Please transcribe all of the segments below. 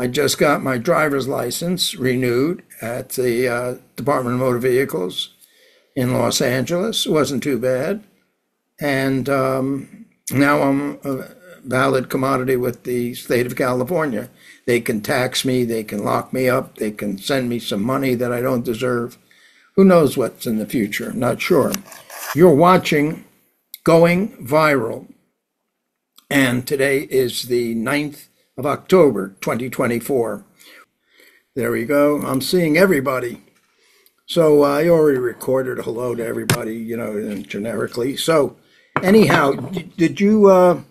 I just got my driver's license renewed at the uh, Department of Motor Vehicles in Los Angeles. It wasn't too bad. And um, now I'm a valid commodity with the state of California. They can tax me, they can lock me up, they can send me some money that I don't deserve. Who knows what's in the future? Not sure. You're watching Going Viral, and today is the 9th of October 2024. There we go. I'm seeing everybody. So uh, I already recorded a hello to everybody, you know, generically. So anyhow, did you uh,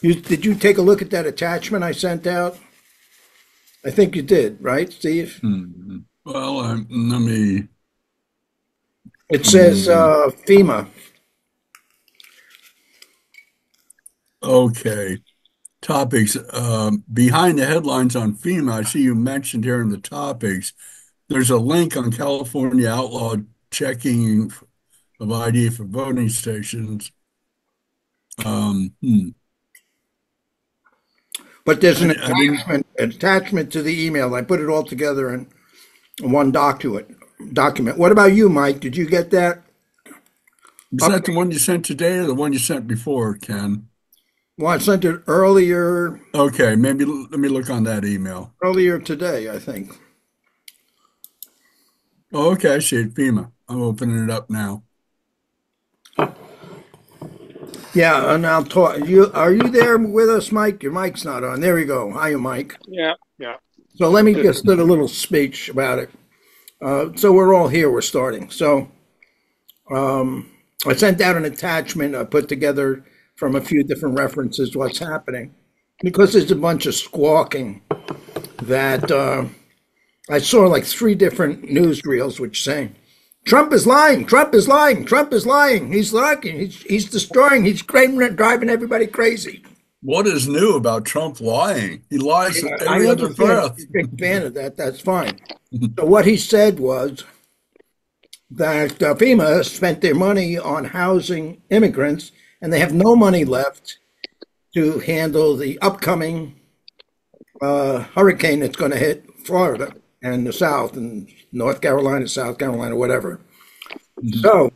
you did you take a look at that attachment I sent out? I think you did, right, Steve? Hmm. Well, um, let me. It says uh, FEMA. Okay. Topics. Um, behind the headlines on FEMA, I see you mentioned here in the topics. There's a link on California outlawed checking of ID for voting stations. Um, hmm. But there's an I, I didn't. attachment, attachment to the email. I put it all together in one document. Document. What about you, Mike? Did you get that? Is that the one you sent today or the one you sent before, Ken? Well, I sent it earlier Okay, maybe let me look on that email. earlier today, I think. Oh, okay, I see it. FEMA. I'm opening it up now. Yeah, and I'll talk. You are you there with us, Mike? Your mic's not on. There we go. Hiya, Mike. Yeah, yeah. So let me just do a little speech about it. Uh, so we're all here. We're starting. So um, I sent out an attachment I put together from a few different references what's happening because there's a bunch of squawking that uh, I saw like three different news reels which saying Trump is lying, Trump is lying, Trump is lying, he's lying, he's he's destroying, he's driving driving everybody crazy. What is new about Trump lying? He lies I every other understand breath. big fan of that. That's fine. So what he said was that uh, FEMA spent their money on housing immigrants, and they have no money left to handle the upcoming uh, hurricane that's going to hit Florida and the South and North Carolina, South Carolina, whatever. So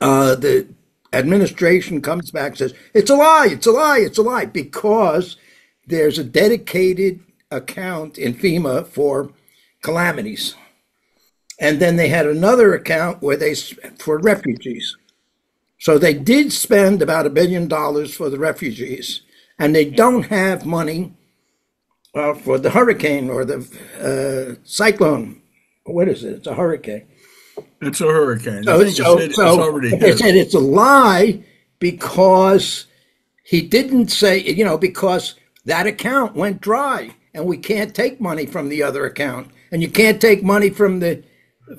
uh, the administration comes back and says it's a lie, it's a lie, it's a lie because there's a dedicated account in FEMA for calamities. And then they had another account where they for refugees. So they did spend about a billion dollars for the refugees, and they don't have money uh, for the hurricane or the uh, cyclone. What is it? It's a hurricane. It's a hurricane. So, it's, so, it's so already they said it's a lie because he didn't say, you know, because that account went dry and we can't take money from the other account. And you can't take money from the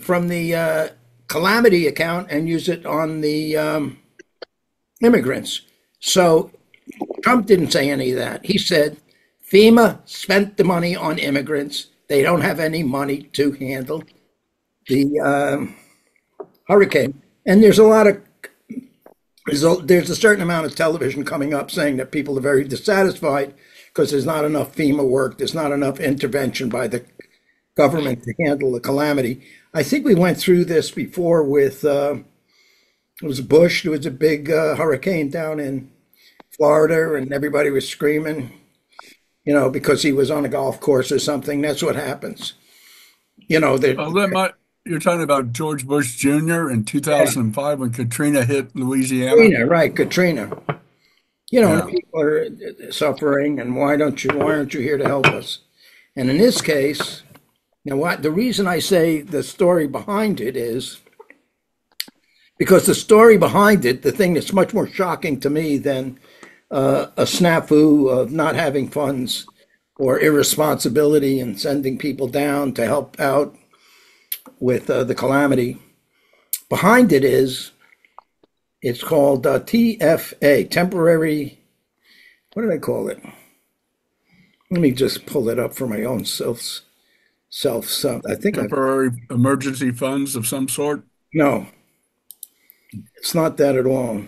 from the uh, calamity account and use it on the um, immigrants. So Trump didn't say any of that. He said FEMA spent the money on immigrants. They don't have any money to handle the um, hurricane. And there's a lot of there's a, there's a certain amount of television coming up saying that people are very dissatisfied because there's not enough FEMA work, there's not enough intervention by the government to handle the calamity. I think we went through this before with uh, it was Bush. There was a big uh, hurricane down in Florida, and everybody was screaming, you know, because he was on a golf course or something. That's what happens. You know, the that might, you're talking about George Bush Jr. in 2005 when Katrina hit Louisiana? Katrina, right? Katrina. You know, Yeah. people are suffering, and why don't you? Why aren't you here to help us? And in this case, now what? The reason I say the story behind it is because the story behind it, the thing that's much more shocking to me than uh, a snafu of not having funds or irresponsibility and sending people down to help out with uh, the calamity. Behind it is it's called uh, TFA, temporary. What did I call it? Let me just pull it up for my own self. Self. self I think. Temporary emergency funds of some sort? No, it's not that at all.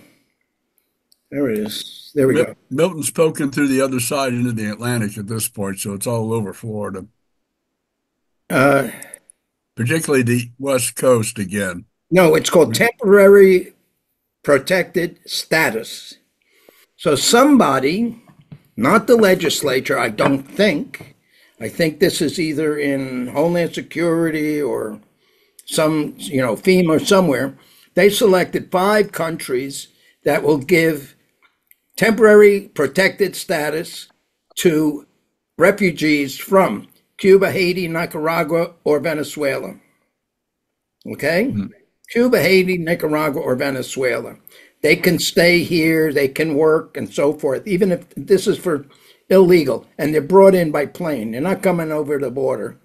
There it is. There we Mil- go. Milton's poking through the other side into the Atlantic at this point, so it's all over Florida, Uh, particularly the West Coast again. no, it's called temporary protected status. So somebody, not the legislature, I don't think. I think this is either in Homeland Security or some, you know, FEMA somewhere. They selected five countries that will give temporary protected status to refugees from Cuba, Haiti, Nicaragua, or Venezuela. Okay? Mm-hmm. Cuba, Haiti, Nicaragua, or Venezuela. They can stay here, they can work, and so forth, even if this is for illegal and they're brought in by plane. They're not coming over the border.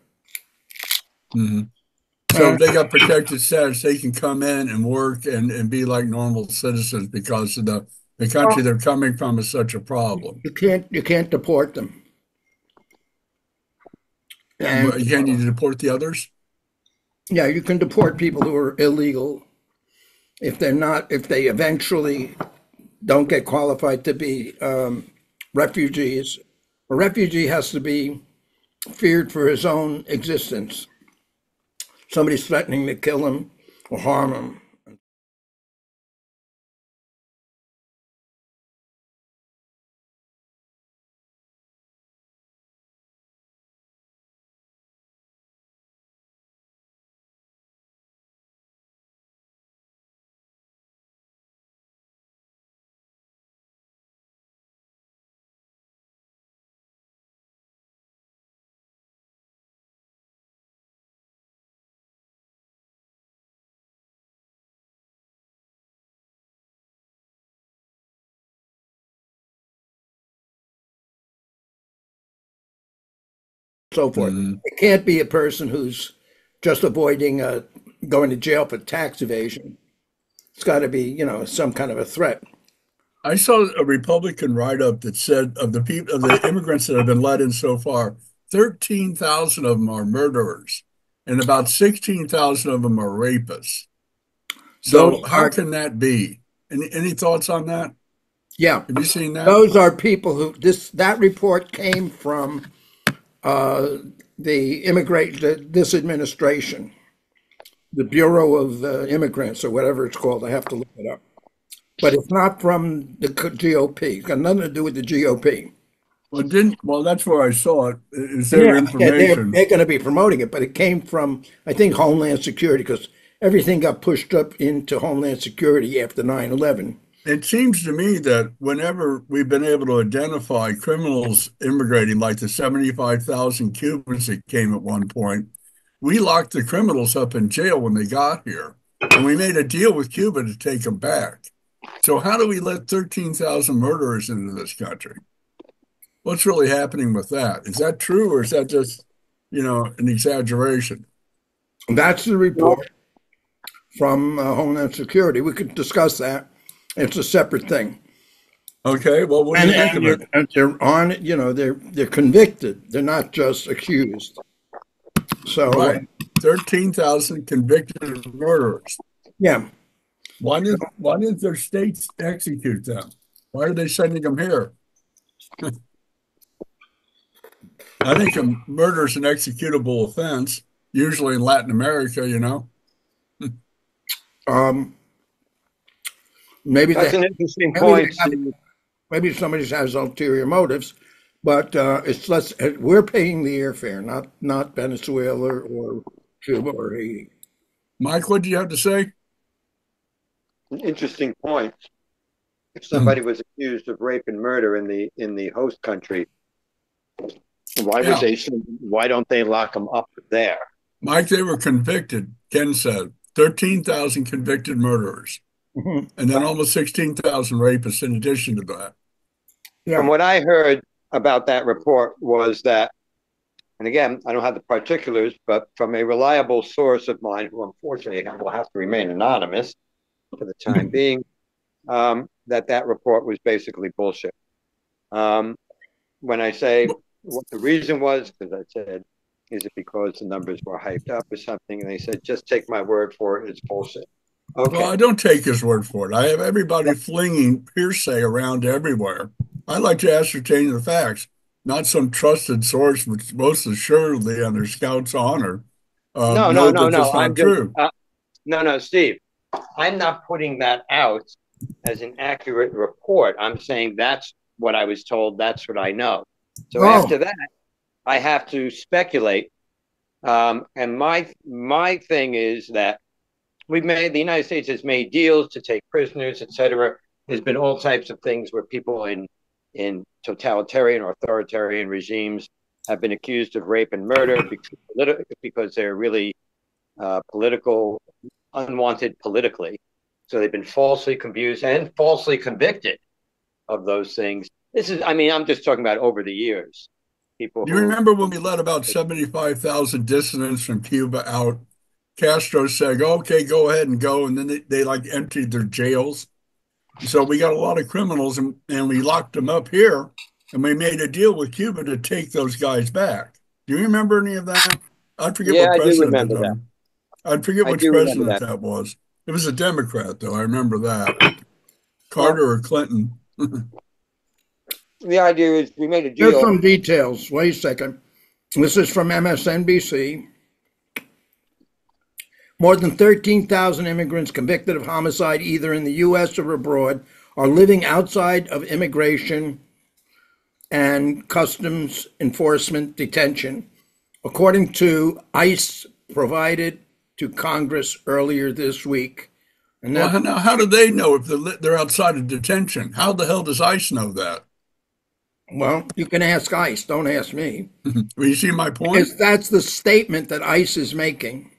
So if they got protected status, they can come in and work and, and be like normal citizens because of the, the country they're coming from is such a problem. You can't you can't deport them. And But Can you deport the others? yeah, you can deport people who are illegal if they're not if they eventually don't get qualified to be um, refugees. A refugee has to be feared for his own existence. Somebody's threatening to kill him or harm him. So forth. It can't be a person who's just avoiding uh, going to jail for tax evasion. It's got to be, you know, some kind of a threat. I saw a Republican write-up that said of the people of the immigrants that have been let in so far, 13,000 of them are murderers and about 16,000 of them are rapists. So Those how are, can that be? Any any thoughts on that? yeah, Have you seen that? those are people who this that report came from uh, the immigrant the, this administration, the Bureau of uh, Immigrants or whatever it's called. I have to look it up, but it's not from the GOP. It's got nothing to do with the GOP. Well, didn't well that's where I saw it. Is there Yeah, yeah, they're, information? they're going to be promoting it, but it came from, I think, Homeland Security because everything got pushed up into Homeland Security after 9 11. It seems to me that whenever we've been able to identify criminals immigrating, like the 75,000 Cubans that came at one point, we locked the criminals up in jail when they got here. And we made a deal with Cuba to take them back. So, how do we let 13,000 murderers into this country? What's really happening with that? Is that true or is that just, you know, an exaggeration? That's the report from uh, Homeland Security. We could discuss that. It's a separate thing. Okay, well, what do And, you think and, of it? and they're on, you know, they're they're convicted. They're not just accused. So, Right. 13,000 convicted murderers. yeah. Why didn't why didn't their states execute them? Why are they sending them here? I think a murder is an executable offense, usually in Latin America, you know. Um, maybe That's they, an interesting maybe point. have maybe somebody has ulterior motives, but uh, it's less. We're paying the airfare, not not Venezuela or Cuba or Haiti. Mike, what do you have to say? An interesting point. If Hmm. somebody was accused of rape and murder in the in the host country, why Yeah. would they? Why don't they lock them up there? Mike, they were convicted, Ken said. 13,000 convicted murderers, Mhm. and then almost 16,000 rapists in addition to that. Yeah. From what I heard about that report was that, and again, I don't have the particulars, but from a reliable source of mine, who unfortunately will have to remain anonymous for the time being, um, that that report was basically bullshit. Um, when I say what the reason was, because I said, is it because the numbers were hyped up or something? And they said, just take my word for it, it's bullshit. Okay. Well, I don't take his word for it. I have everybody flinging hearsay around everywhere. I like to ascertain the facts, not some trusted source, which most assuredly, on their scout's honor, uh, no, no, no, no. I'm true. just, uh, no, no, Steve. I'm not putting that out as an accurate report. I'm saying that's what I was told. That's what I know. So Oh. after that, I have to speculate. Um, and my my thing is that we've made the United States has made deals to take prisoners, etc. There's been all types of things where people in in totalitarian or authoritarian regimes have been accused of rape and murder because, because they're really uh, political, unwanted politically. So they've been falsely confused and falsely convicted of those things. This is, I mean, I'm just talking about over the years. People. You who- remember when we let about 75,000 dissidents from Cuba out? Castro said, okay, go ahead and go. And then they, they like emptied their jails. So we got a lot of criminals and, and we locked them up here. And we made a deal with Cuba to take those guys back. Do you remember any of that? I forget Yeah, I do president. remember it that. was. I forget I which do president that. that. was. It was a Democrat, though. I remember that. Carter or Clinton. The idea is we made a Here's deal. some details. Wait a second. This is from MSNBC. More than 13,000 immigrants convicted of homicide, either in the U.S. or abroad, are living outside of immigration and customs enforcement detention, according to ICE provided to Congress earlier this week. And that, Well, now, how do they know if they're, they're outside of detention? How the hell does ICE know that? well, you can ask ICE, don't ask me. You see my point? Because that's the statement that ICE is making.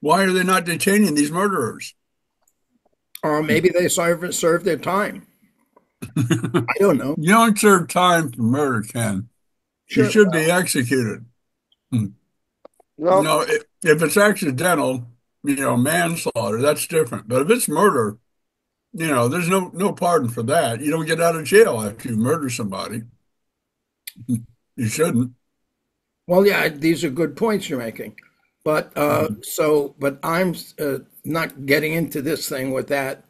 Why are they not detaining these murderers? Or maybe they serve serve their time. I don't know. You don't serve time for murder, Ken. Sure. You should be executed. Hmm. No, You know, if, if it's accidental, you know, manslaughter, that's different. But if it's murder, you know, there's no no pardon for that. You don't get out of jail after you murder somebody. You shouldn't. Well, yeah, these are good points you're making, but uh, so, but I'm uh, not getting into this thing with that.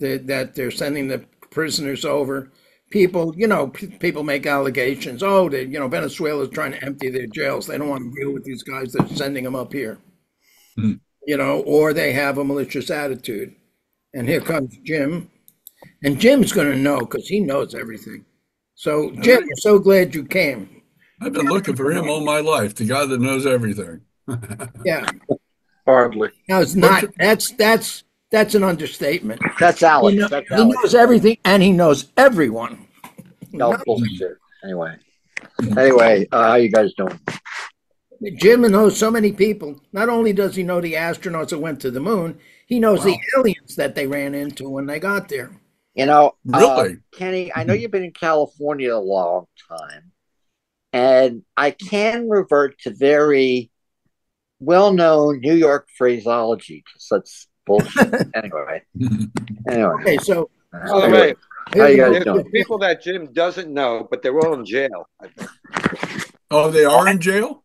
That that they're sending the prisoners over. People, you know, p- people make allegations. Oh, they, you know, Venezuela is trying to empty their jails. They don't want to deal with these guys. They're sending them up here. Mhm. You know, or they have a malicious attitude. And here comes Jim, and Jim's going to know because he knows everything. So, Jim, we're so glad you came. I've been looking for him all my life, the guy that knows everything. Yeah. Hardly. No, it's not. That's that's that's an understatement. That's He, Alex. kno- That's he Alex. knows everything, and he knows everyone. No bullshit. Anyway. Anyway, uh, how you guys doing? Jim knows so many people. Not only does he know the astronauts that went to the moon, he knows the aliens that they ran into when they got there. You know, uh, Really? Kenny, I know you've been in California a long time, and I can revert to very well-known New York phraseology because that's bullshit. anyway, anyway. Okay, so By the way, How you guys doing? the people that Jim doesn't know, but they're all in jail. Oh, they are in jail?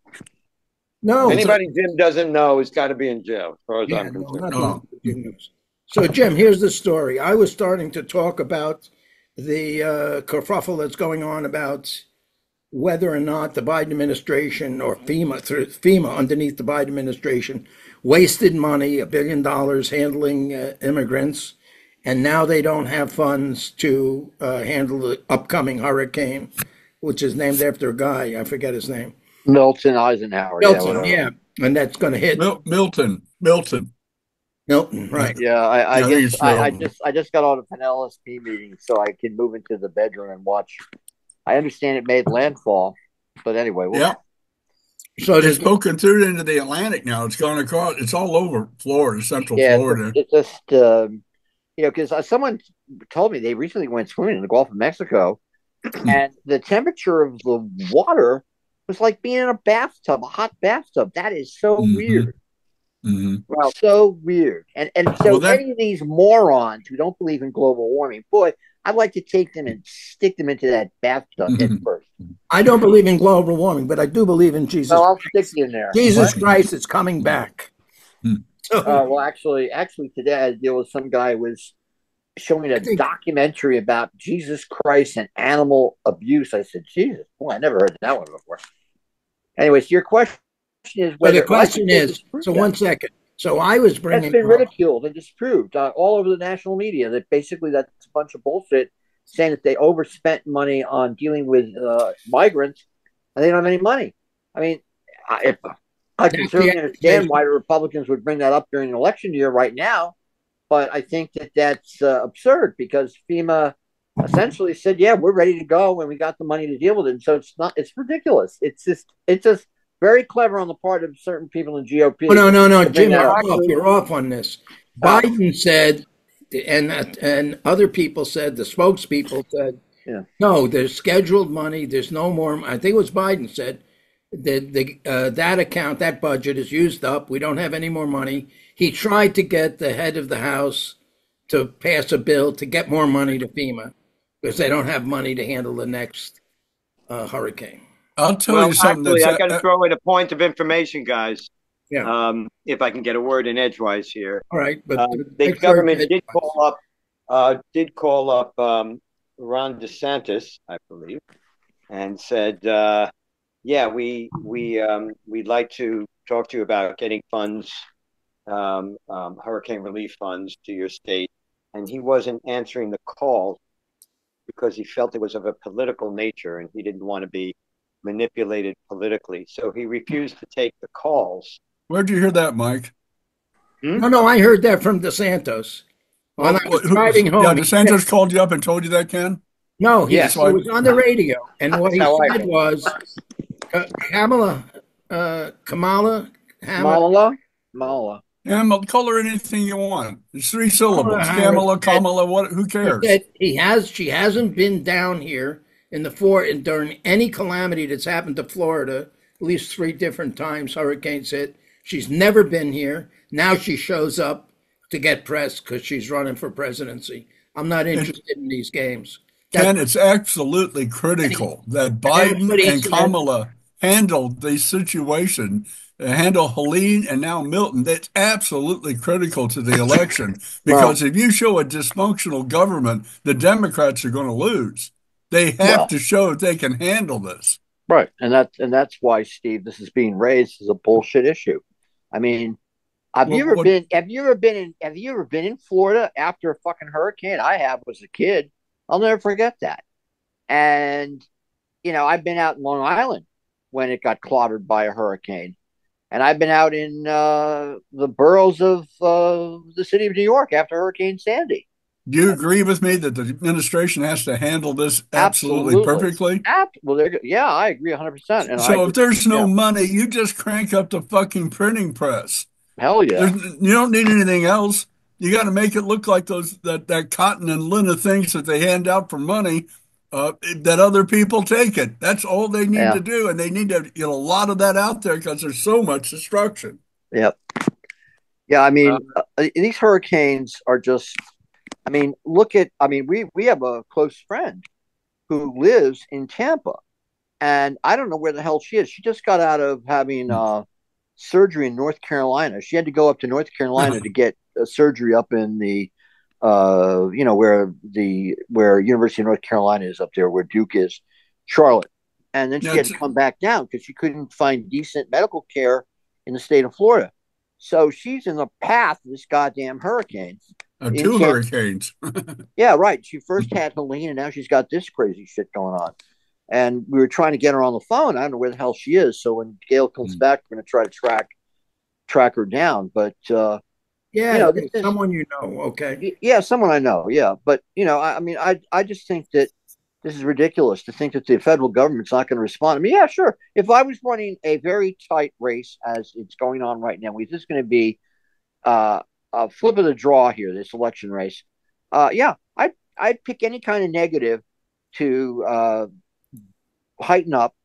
no, Anybody Jim doesn't know has got to be in jail, as far as Yeah, I'm no, concerned. not Oh. good news. So, Jim, here's the story. I was starting to talk about the uh, kerfuffle that's going on about whether or not the Biden administration or FEMA, through FEMA underneath the Biden administration, wasted money, a billion dollars handling uh, immigrants, and now they don't have funds to uh, handle the upcoming hurricane, which is named after a guy. I forget his name. Milton Eisenhower. Milton, whatever. yeah. And that's going to hit Mil- Milton. Milton. Milton, right. Yeah, I, I, Yeah, guess I, I just I just got out of an LSP meeting, so I can move into the bedroom and watch. I understand it made landfall, but anyway, we'll- Yeah. So It's there's spoken through into the Atlantic now. It's gone across. It's all over Florida, Central yeah, Florida. it's, just um, you know because uh, someone told me they recently went swimming in the Gulf of Mexico, and the temperature of the water was like being in a bathtub, a hot bathtub. That is so Mhm. weird. hmm Well, so weird. And and so Well, that- any of these morons who don't believe in global warming, boy, I'd like to take them and stick them into that bathtub head Mhm. first. I don't believe in global warming, but I do believe in Jesus. So I'll stick you in there. Jesus What? Christ is coming back. Hmm. Uh, well, actually, actually, today I deal with some guy was showing a think- documentary about Jesus Christ and animal abuse. I said, Jesus, boy, I never heard that one before. Anyways, your question is but whether the question I is, so one second. So I was that's bringing been ridiculed and disproved uh, all over the national media. That basically that's a bunch of bullshit, saying that they overspent money on dealing with uh, migrants and they don't have any money. I mean, I, if, I can certainly understand why the Republicans would bring that up during an election year right now, but I think that that's uh, absurd because FEMA essentially said, "Yeah, we're ready to go and we got the money to deal with it." And so it's not. It's ridiculous. It's just. It's just very clever on the part of certain people in GOP. Oh, no, no, no, Jim, you're off. You're off on this. Biden said, and and other people said, the spokespeople said, Yeah. no, there's scheduled money. There's no more. I think it was Biden said that the uh, that account, that budget is used up. We don't have any more money. He tried to get the head of the House to pass a bill to get more money to FEMA because they don't have money to handle the next uh, hurricane. I'll tell Well, you something actually, I got to throw in a point of information, guys. Yeah. Um, if I can get a word in edgewise here. All right, but Uh, the government did call up, uh, did call up um, Ron DeSantis, I believe, and said, uh, "Yeah, we we um, we'd like to talk to you about getting funds, um, um, hurricane relief funds to your state." And he wasn't answering the call because he felt it was of a political nature, and he didn't want to be manipulated politically. So he refused to take the calls. Where'd you hear that, Mike? No, no, I heard that from DeSantis. When I was Who- driving home, Yeah, he DeSantis said- called you up and told you that, Ken? no, he, Yes. he was on the radio, and what he That's how I said was, uh, Kamala, uh, Kamala, Hamid, Mala, Mala. Yeah, call her anything you want. It's three syllables. Kamala Kamala, Kamala, what? Who cares? said he has, she hasn't been down here in the four and during any calamity that's happened to Florida, at least three different times hurricanes hit. She's never been here. Now she shows up to get press because she's running for presidency. I'm not interested in these games. Ken, it's absolutely critical that Biden and Kamala handled the situation, uh, handle Helene and now Milton. That's absolutely critical to the election because if you show a dysfunctional government, the Democrats are going to lose. They have Well- to show they can handle this. Right, and that's and that's why Steve, this is being raised as a bullshit issue. I mean, have Well, you ever what- been? Have you ever been in? Have you ever been in Florida after a fucking hurricane? I have as a kid. I'll never forget that. And you know, I've been out in Long Island when it got clobbered by a hurricane, and I've been out in uh, the boroughs of uh, the city of New York after Hurricane Sandy. Do you agree with me that the administration has to handle this absolutely, Absolutely. perfectly? App, well, yeah, I agree 100. percent And So I, if there's no yeah. money, you just crank up the fucking printing press. hell yeah, There's, you don't need anything else. You got to make it look like those that, that cotton and linen things that they hand out for money. Uh, that other people take it. That's all they need Yeah. to do, and they need to get a lot of that out there because there's so much destruction. Yep. Yeah, I mean, uh, these hurricanes are just. I mean, look at. I mean, we we have a close friend who lives in Tampa, and I don't know where the hell she is. She just got out of having uh, surgery in North Carolina. She had to go up to North Carolina to get a surgery up in the, uh, you know, where the where University of North Carolina is up there, where Duke is, Charlotte, and then she had to come back down because she couldn't find decent medical care in the state of Florida. So she's in the path of this goddamn hurricane. Uh, two Tampa. hurricanes. Yeah, right. She first had Helene, and now she's got this crazy shit going on. And we were trying to get her on the phone. I don't know where the hell she is. So when Gail comes Mm. back, we're going to try to track track her down. But uh, Yeah, You know, this is- someone you know. Okay. yeah, someone I know. Yeah, but you know, I, I mean, I I just think that this is ridiculous to think that the federal government's not going to respond. I mean, yeah, sure. If I was running a very tight race as it's going on right now, is this going to be uh, a flip of the draw here? This election race, uh, yeah, I'd I'd pick any kind of negative to uh, heighten up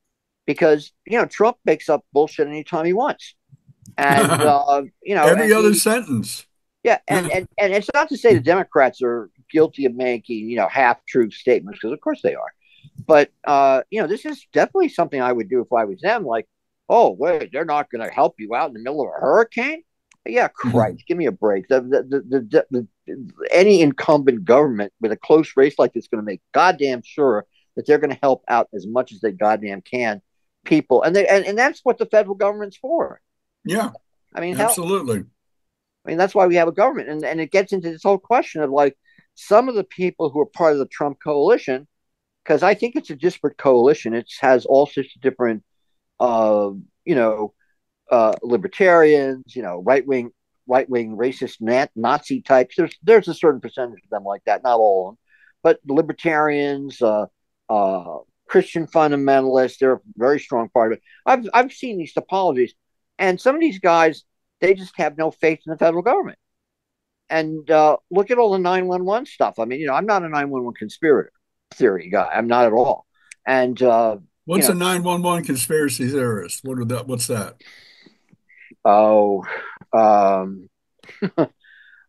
because you know Trump makes up bullshit anytime he wants, and uh, you know Every other he- sentence. Yeah, and, and and it's not to say the Democrats are guilty of making you know half truth statements because of course they are, but uh, you know this is definitely something I would do if I was them. Like, oh wait, they're not going to help you out in the middle of a hurricane. Yeah, Christ, give me a break. The, the, the, the, the, any incumbent government with a close race like this is going to make goddamn sure that they're going to help out as much as they goddamn can people, and they and, and that's what the federal government's for. Yeah, I mean, absolutely. Hell, I mean, that's why we have a government, and and it gets into this whole question of like some of the people who are part of the Trump coalition, because I think it's a disparate coalition. It has all sorts of different, uh, you know, uh, libertarians, you know, right wing, right wing racist nat- Nazi types. There's there's a certain percentage of them like that, not all of them, but libertarians, uh, uh, Christian fundamentalists. They're a very strong part of it. I've I've seen these topologies, and some of these guys they just have no faith in the federal government. And uh, look at all the nine one one stuff. I mean, you know, I'm not a nine one one conspirator theory guy. I'm not at all. And uh, what's you know, a nine one one conspiracy theorist? What are that? What's that? Oh, um,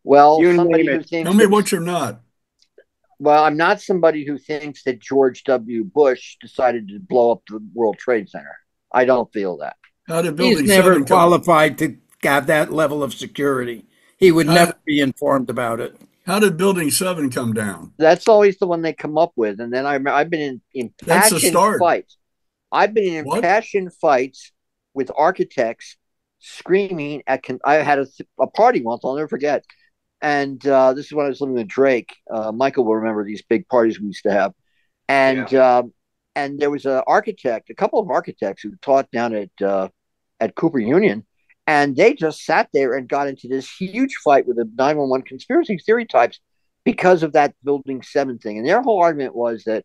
well, You somebody who thinks Tell me that- what you're not. well, I'm not somebody who thinks that George W. Bush decided to blow up the World Trade Center. I don't feel that. How did He's never Seven come? qualified to have that level of security. He would Uh, never be informed about it. How did Building Seven come down? That's always the one they come up with, and then I, I've been in That's the impassioned start. fights. I've been in What? impassioned fights with architects screaming at. Con- I had a, a party once I'll never forget, and uh, this is when I was living with Drake. Uh, Michael will remember these big parties we used to have, and um, and there was an architect, a couple of architects who taught down at uh, at Cooper Union, and they just sat there and got into this huge fight with the nine one one conspiracy theory types because of that building seven thing. And their whole argument was that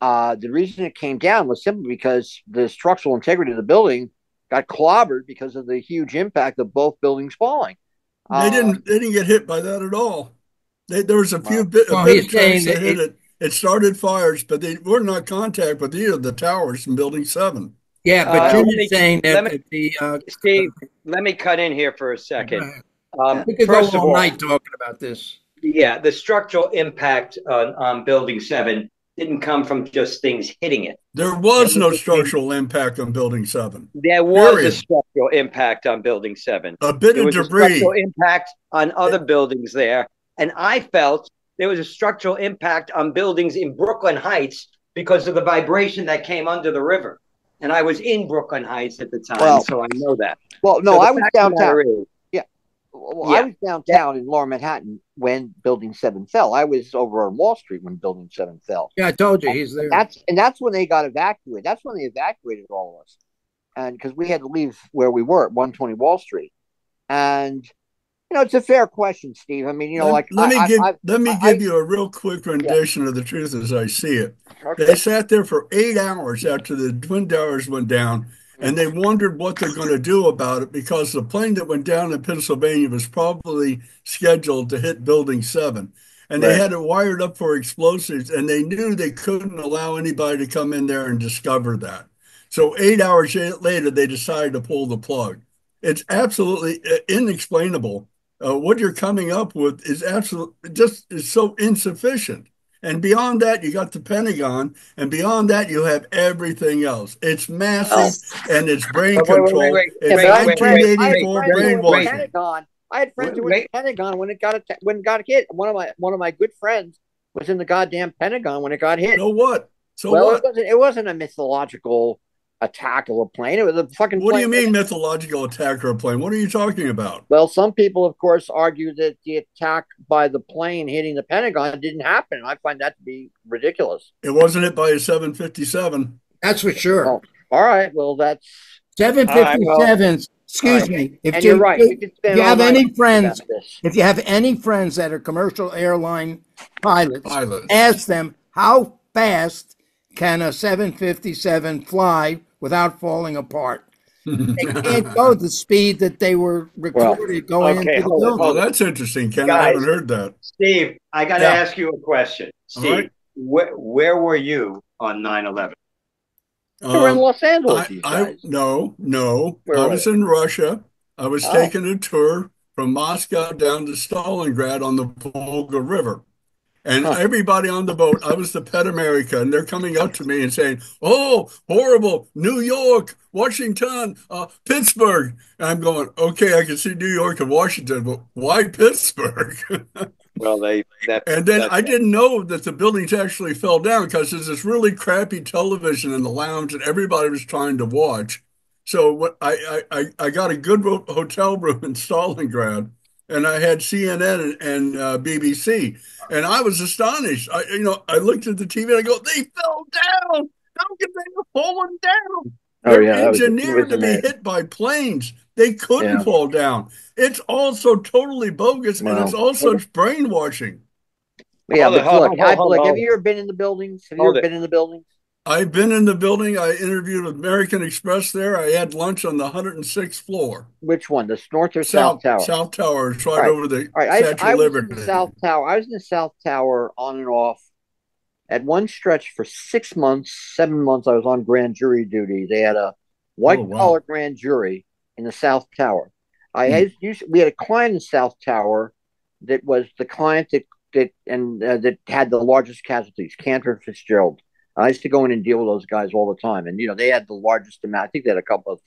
uh, the reason it came down was simply because the structural integrity of the building got clobbered because of the huge impact of both buildings falling. They Uh, didn't. They didn't get hit by that at all. They, there was a few Well- bit, a Well, bit of tracks that that hit it. It started fires, but they were not contact with either the towers in Building Seven. Yeah, but Uh, Jim let me- saying that me- the uh, Steve, let me cut in here for a second. Um, we could go first of all all, night talking about this. yeah, the structural impact on, on Building 7 didn't come from just things hitting it. There was no structural impact on Building Seven. There was Period. a structural impact on Building 7. A bit There of was a debris. structural impact on other buildings there. And I felt there was a structural impact on buildings in Brooklyn Heights because of the vibration that came under the river. And I was in Brooklyn Heights at the time, Well, so I know that. well, no, So I was fact of the downtown. matter is, Well, I was downtown in Lower Manhattan when Building Seven fell. I was over on Wall Street when Building Seven fell. Yeah, I told you he's there. That's and that's when they got evacuated. That's when they evacuated all of us, and because we had to leave where we were at 120 Wall Street, and you know it's a fair question, Steve. I mean, you know, let, like let me I, give I, let me I- give you a real quick rendition of the truth as I see it. I, They sat there for eight hours after the twin towers went down, hmm. and they wondered what they're going to do about it because the plane that went down in Pennsylvania was probably scheduled to hit Building 7. And they had it wired up for explosives, and they knew they couldn't allow anybody to come in there and discover that. So, eight hours later, they decided to pull the plug. It's absolutely inexplainable. Uh, what you're coming up with is absolutely just is so insufficient. And beyond that, you got the Pentagon, and beyond that, you have everything else. It's massive and it's brain Wait, wait, wait, control. wait, It's Yeah, but I had wait, friends- wait, I had 1984 friends who were in the brainwashing. Pentagon. I had friends who were in the Pentagon when it got atta- when it got hit. One of my one of my good friends was in the goddamn Pentagon when it got hit. So what? So well, what? it wasn't. It wasn't a mythological attack of a plane. It was a fucking. What do you plane. mean mythological attack or a plane? What are you talking about? Well, some people, of course, argue that the attack by the plane hitting the Pentagon didn't happen. I find that to be ridiculous. It wasn't hit by a 757. That's for sure. Oh, All right. Well, that's Seven All right, well- Excuse All me. If and you, you're right. We could if you have any friends, if you have any friends that are commercial airline pilots, Pilots. ask them how fast can a 757 fly without falling apart. They can't go the speed that they were recorded going okay, into the building. Oh, that's interesting, Ken. I haven't heard that. Steve, I got to Yeah. ask you a question. Steve, right. where, where were you on 9 11? We uh, We're in Los Angeles. I, I no, no. Where I was you? in Russia. I was Oh. taking a tour from Moscow down to Stalingrad on the Volga River. And everybody on the boat, I was the pet America, and they're coming up to me and saying, "Oh, horrible! New York, Washington, uh, Pittsburgh." And I'm going, "Okay, I can see New York and Washington, but why Pittsburgh?" Well, they that And then that- I didn't know that the buildings actually fell down because there's this really crappy television in the lounge and everybody was trying to watch. So what I, I, I- I got a good hotel room in Stalingrad and I had CNN and, and uh, BBC and I was astonished. I, you know, I looked at the TV and I go, they fell down. How could they have fallen down? Oh They're yeah, that was- it engineered was to be hit by planes. They couldn't Yeah. fall down. It's also totally bogus and Wow. it's also brainwashing. Yeah, Hold but hold- look, hold- I, look, have you ever been in the buildings? Have you Hold ever it. been in the buildings? I've been in the building. I interviewed American Express there. I had lunch on the 106th floor. Which one, the North or South, Tower? South Tower is right right. over the All right, I, Statue I of was in South Tower. I was in the South Tower on and off at one stretch for six months, seven months. I was on grand jury duty. They had a white Oh, wow. collar grand jury in the South Tower. I Hmm. had used, we had a client in South Tower that was the client that that and uh, that had the largest casualties, Cantor Fitzgerald. I used to go in and deal with those guys all the time, and you know they had the largest amount. I think they had a couple of,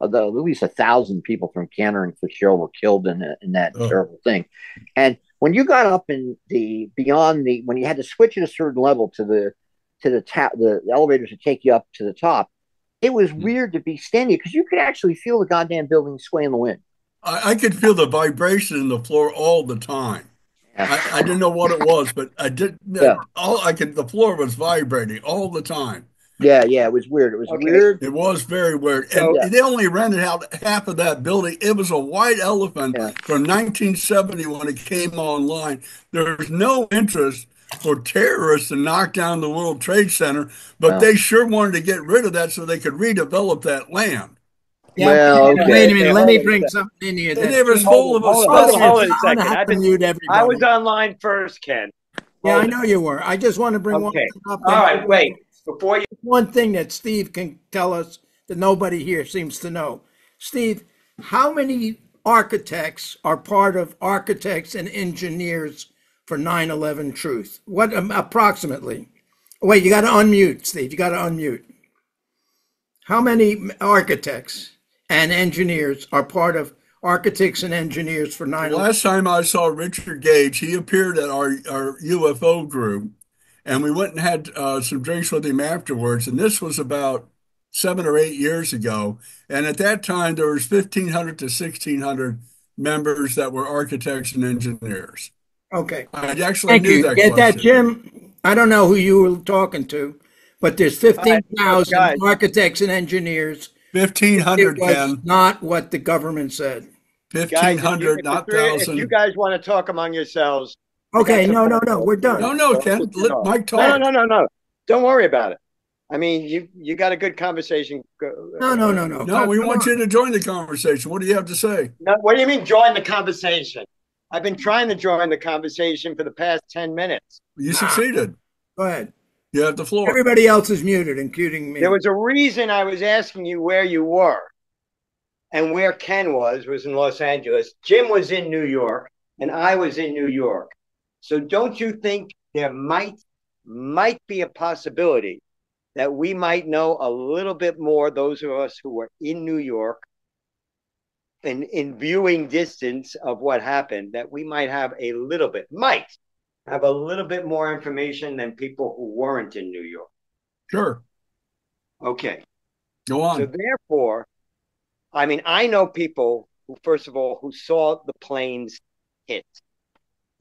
of the, at least a thousand people from Cantor and Fitzgerald were killed in in that Oh. terrible thing. And when you got up in the beyond the when you had to switch at a certain level to the to the tap the, the elevators to take you up to the top, it was Hmm. weird to be standing because you could actually feel the goddamn building sway in the wind. I, I could feel the vibration in the floor all the time. I, I didn't know what it was, but I did. Yeah. All I could. The floor was vibrating all the time. Yeah, yeah, it was weird. It was Okay. weird. It was very weird. And So- Yeah. they only rented out half of that building. It was a white elephant Yeah. from 1970 when it came online. There's no interest for terrorists to knock down the World Trade Center, but No. they sure wanted to get rid of that so they could redevelop that land. Well, wait a minute. Okay, Let me bring it. something in here. And that- it was full of Hold it, Oh, hold it, hold it a I'm gonna second. I've been- mute everybody. I was online first, Ken. yeah, I Hold it. know you were. I just want to bring one Okay. thing up. All right, wait. Before you, One thing that Steve can tell us that nobody here seems to know. Steve, how many architects are part of architects and engineers for 9/11 Truth? What um, approximately? Wait, you got to unmute, Steve. You got to unmute. How many architects and engineers are part of architects and engineers for 9/11? Last time I saw Richard Gage, he appeared at our, our UFO group, and we went and had uh, some drinks with him afterwards. And this was about seven or eight years ago. And at that time, there was 1,500 to 1,600 members that were architects and engineers. Okay. I actually Thank knew you. that Get that. Jim? I don't know who you were talking to, but there's guys. 15,000 architects and engineers. It 1,500, was Ken. not what the government said. guys, if you, 1,500, not the three- if 1,000. you guys want to talk among yourselves, Okay, no, no, no, we're done. No, no, Ken, let Mike talk. no, no, no, no, no. Don't worry about it. I mean, you you got a good conversation. Uh, no, no, no, no. No, we Come want on. you to join the conversation. What do you have to say? No, what do you mean join the conversation? I've been trying to join the conversation for the past 10 minutes. You succeeded. Go ahead. You have the floor. Everybody else is muted, including me. There was a reason I was asking you where you were. And where Ken was was in Los Angeles. Jim was in New York and I was in New York. So don't you think there might might be a possibility that we might know a little bit more those of us who were in New York and in viewing distance of what happened that we might have a little bit might have a little bit more information than people who weren't in New York. Sure. Okay. Go on. So therefore, I mean, I know people who, first of all, who saw the planes hit.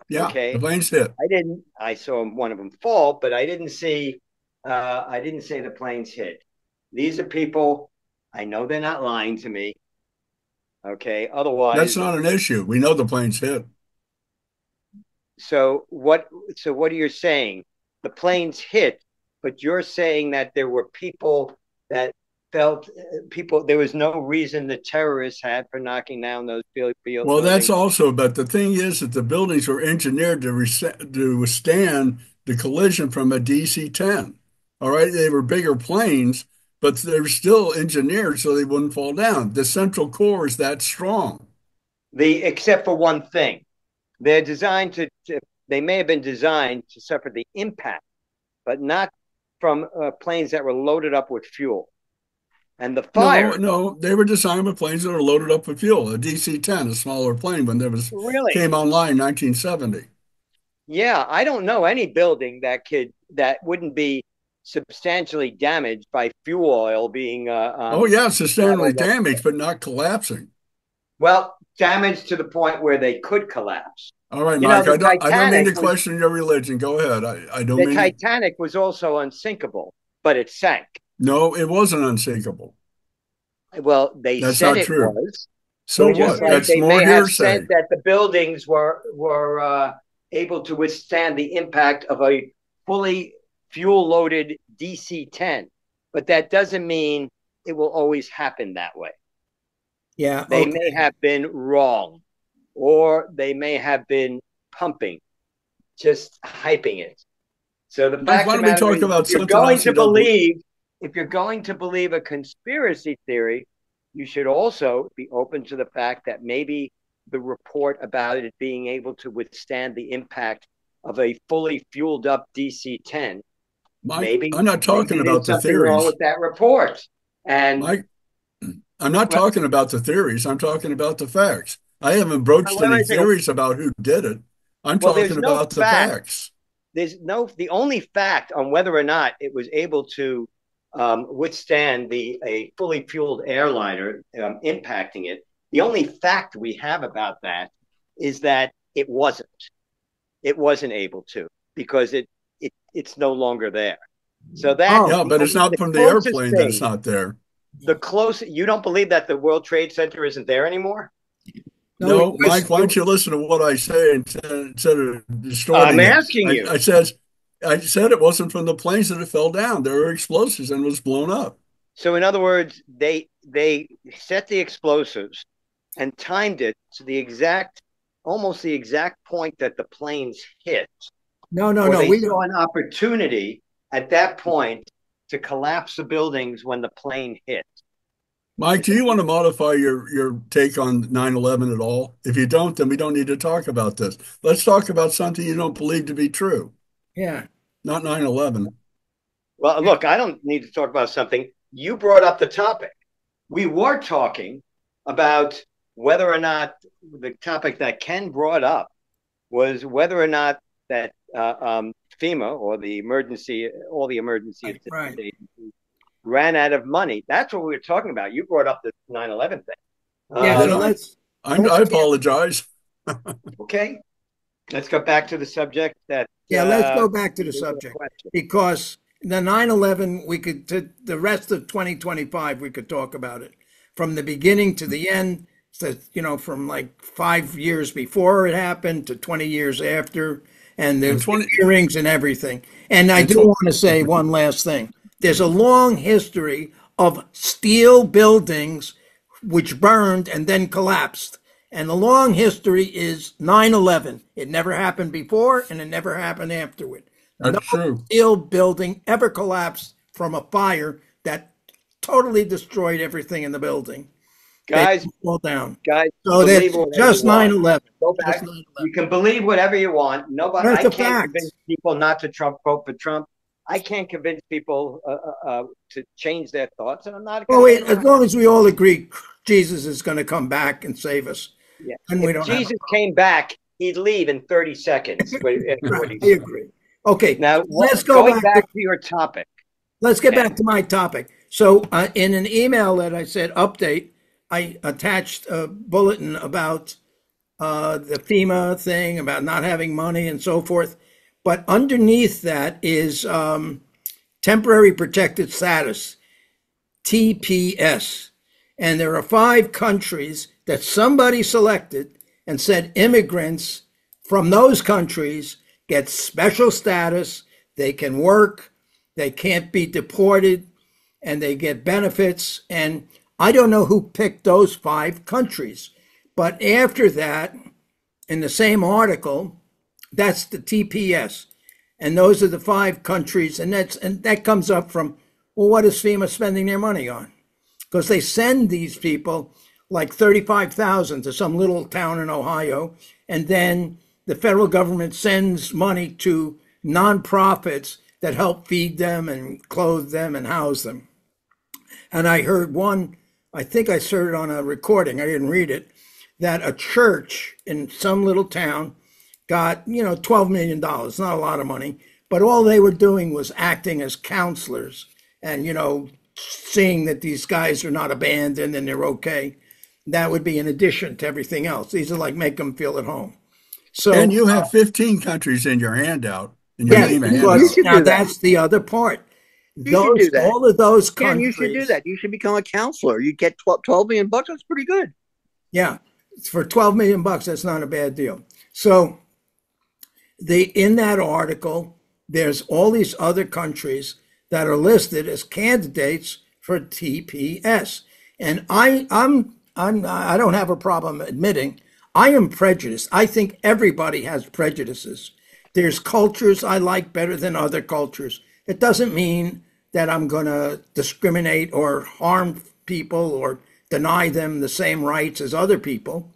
yeah. okay. The plane's hit. I didn't. I saw one of them fall, but I didn't see. Uh, I didn't say the planes hit. These are people. I know they're not lying to me. Okay. Otherwise, That's not an issue. We know the plane's hit. So what? So what are you saying? The planes hit, but you're saying that there were people that felt people. There was no reason the terrorists had for knocking down those buildings Well, that's also, but the thing is that the buildings were engineered to, to withstand the collision from a DC 10. All right. They were bigger planes, but they were still engineered so they wouldn't fall down. The central core is that strong. the except for one thing. They're designed to, to they may have been designed to suffer the impact, but not from uh, planes that were loaded up with fuel. And the fire. No, no, they were designed with planes that were loaded up with fuel. A DC-10, a smaller plane, when there was really came online in 1970. Yeah, I don't know any building that could that wouldn't be substantially damaged by fuel oil being. Uh, um, oh yeah, substantially damaged, but not collapsing. Well, damaged to the point where they could collapse. All right, Mike. Know, I, don't, I don't mean to was, question your religion. Go ahead. I, I don't. The Titanic was also unsinkable, but it sank. No, it wasn't unsinkable. Well, they That's said not it true. was. So what? Like That's they more may hearsay. have said that the buildings were were uh, able to withstand the impact of a fully fuel loaded DC 10, but that doesn't mean it will always happen that way. Yeah. They okay. may have been wrong, or they may have been pumping, just hyping it. So the fact why don't we talk it, about if you're going to believe, if you're going to believe a conspiracy theory, you should also be open to the fact that maybe the report about it being able to withstand the impact of a fully fueled up DC 10. Mike, maybe I'm not talking about the something wrong with that report. And Mike, I'm not Well- talking about the theories. I'm talking about the facts. I haven't broached any theories about who did it. I'm Well, talking no about the fact. facts. there's no the only fact on whether or not it was able to um, withstand the a fully fueled airliner um, impacting it. The only fact we have about that is that it wasn't. It wasn't able to because it, it it's no longer there. So that Oh. Yeah, but it's not from the airplane thing- that's not there. The close. You don't believe that the World Trade Center isn't there anymore? No, it was- Mike, why don't you listen to what I say instead, instead of distorting I'm asking I, you. I said, I said it wasn't from the planes that it fell down. There were explosives and it was blown up. So in other words, they they set the explosives and timed it to the exact, almost the exact point that the planes hit. No, no, or no. they We saw an opportunity at that point to collapse the buildings when the plane hit. Mike, do you want to modify your, your take on 9/11 at all? If you don't, then we don't need to talk about this. Let's talk about something you don't believe to be true, yeah. not 9/11. Well, look, I don't need to talk about something. You brought up the topic. We were talking about whether or not the topic that Ken brought up was whether or not that uh, um, FEMA or the emergency, all the emergency Right, right. agencies ran out of money. That's what we were talking about. You brought up the 9 11 thing. Yeah, Uh, so let's I, I apologize. Okay. Let's go back to the subject that. yeah, let's uh, go back to the subject because the 9/11 we could to the rest of 2025 we could talk about it from the beginning to the end. So, you know, from like five years before it happened to 20 years after, and there's 20 hearings and everything. And I do want to say one last thing. There's a long history of steel buildings which burned and then collapsed. And the long history is 9 11. It never happened before and it never happened afterward. That's no true. steel building ever collapsed from a fire that totally destroyed everything in the building. Guys, fall down. guys, So that's just 9 11. Go back. You can believe whatever you want. Nobody, That's I can't facts. convince people not to Trump vote for Trump. I can't convince people uh, uh, uh, to change their thoughts, and I'm not. Well, wait, as long as we all agree Jesus is going to come back and save us. Yeah. And we If don't Jesus came back, he'd leave in 30 seconds. Right, I agree. Okay, Now, Let's go going back back, to- to your topic. let's get back to my topic. So, uh, in an email that I said update, I attached a bulletin about uh, the FEMA thing, about not having money and so forth. But underneath that is um, temporary protected status, TPS. And there are five countries that somebody selected and said immigrants from those countries get special status, they can work, they can't be deported, and they get benefits. And I don't know who picked those five countries. But after that, in the same article, that's the TPS. And those are the five countries. And that's and that comes up from, well, what is FEMA spending their money on? Because they send these people like 35,000 to some little town in Ohio, and then the federal government sends money to nonprofits that help feed them and clothe them and house them. And I heard one, I think I heard it on a recording, I didn't read it, that a church in some little town got, you know, $12 million, not a lot of money, but all they were doing was acting as counselors and, you know, seeing that these guys are not abandoned and they're okay. That would be in addition to everything else. These are like make them feel at home. So, and you have uh, 15 countries in your handout. In your yeah, name and because handout. now do that. that's the other part. You Those, should do that. all of those countries. you should do that. You should become a counselor. You get 12, 12 million bucks. That's pretty good. Yeah, for 12 million bucks, that's not a bad deal. So, the in that article, there's all these other countries that are listed as candidates for TPS, and I, I'm, I'm, I don't have a problem admitting I am prejudiced. I think everybody has prejudices. There's cultures I like better than other cultures. It doesn't mean that I'm going to discriminate or harm people or deny them the same rights as other people.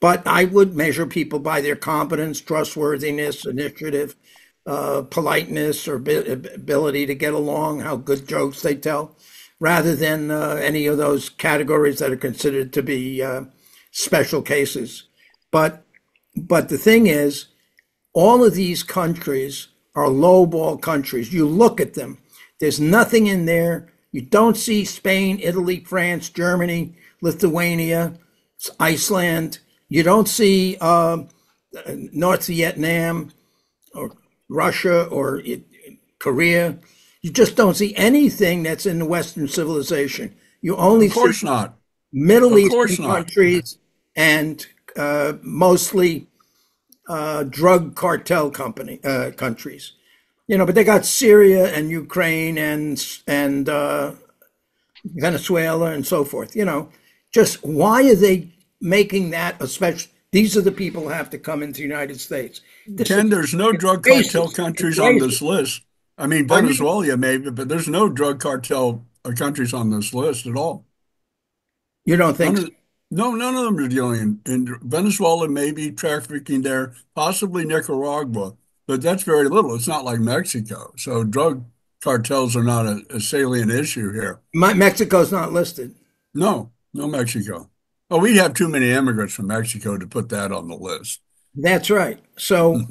But I would measure people by their competence, trustworthiness, initiative, uh, politeness, or ability to get along, how good jokes they tell, rather than uh, any of those categories that are considered to be uh, special cases. But but the thing is, all of these countries are lowball countries. You look at them, there's nothing in there. You don't see Spain, Italy, France, Germany, Lithuania, Iceland. You don't see um, North Vietnam or Russia or it, Korea. You just don't see anything that's in the Western civilization. You only Of course see not. Middle Eastern not. countries and uh, mostly uh, drug cartel company uh, countries. You know, but they got Syria and Ukraine and and uh, Venezuela and so forth. You know, just why are they making that a special? These are the people who have to come into the United States. This Ken, there's no drug cartel It's countries on this list. I mean, Are you- Venezuela maybe, but there's no drug cartel uh, countries on this list at all. you don't think? None of, no, none of them are dealing in, in Venezuela, maybe trafficking there, possibly Nicaragua, but that's very little. It's not like Mexico. So drug cartels are not a, a salient issue here. My, Mexico's not listed. No, no Mexico. Oh, we'd have too many immigrants from Mexico to put that on the list. That's right. So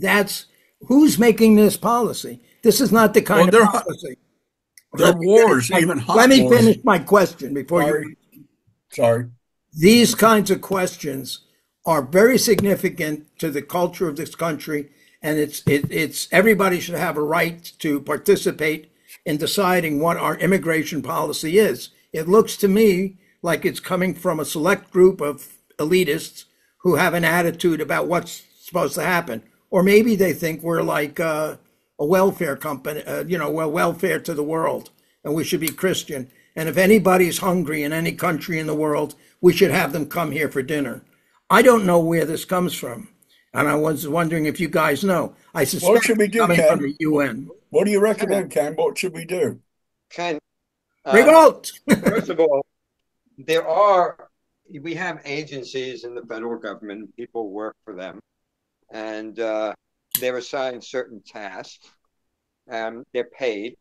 that's who's making this policy. This is not the kind Well, of policy. There are wars, my- even hot Let me wars. finish my question before you. Sorry. These kinds of questions are very significant to the culture of this country, and it's it, it's everybody should have a right to participate in deciding what our immigration policy is. It looks to me like it's coming from a select group of elitists who have an attitude about what's supposed to happen, or maybe they think we're like uh, a welfare company, uh, you know, well, welfare to the world, and we should be Christian. And if anybody's hungry in any country in the world, we should have them come here for dinner. I don't know where this comes from, and I was wondering if you guys know. I suspect should we do, coming Ken? from the UN. What do you recommend, Ken? What should we do? Ken, uh, Revolt. first of all, there are we have agencies in the federal government. People work for them, and uh, they're assigned certain tasks. Um, they're paid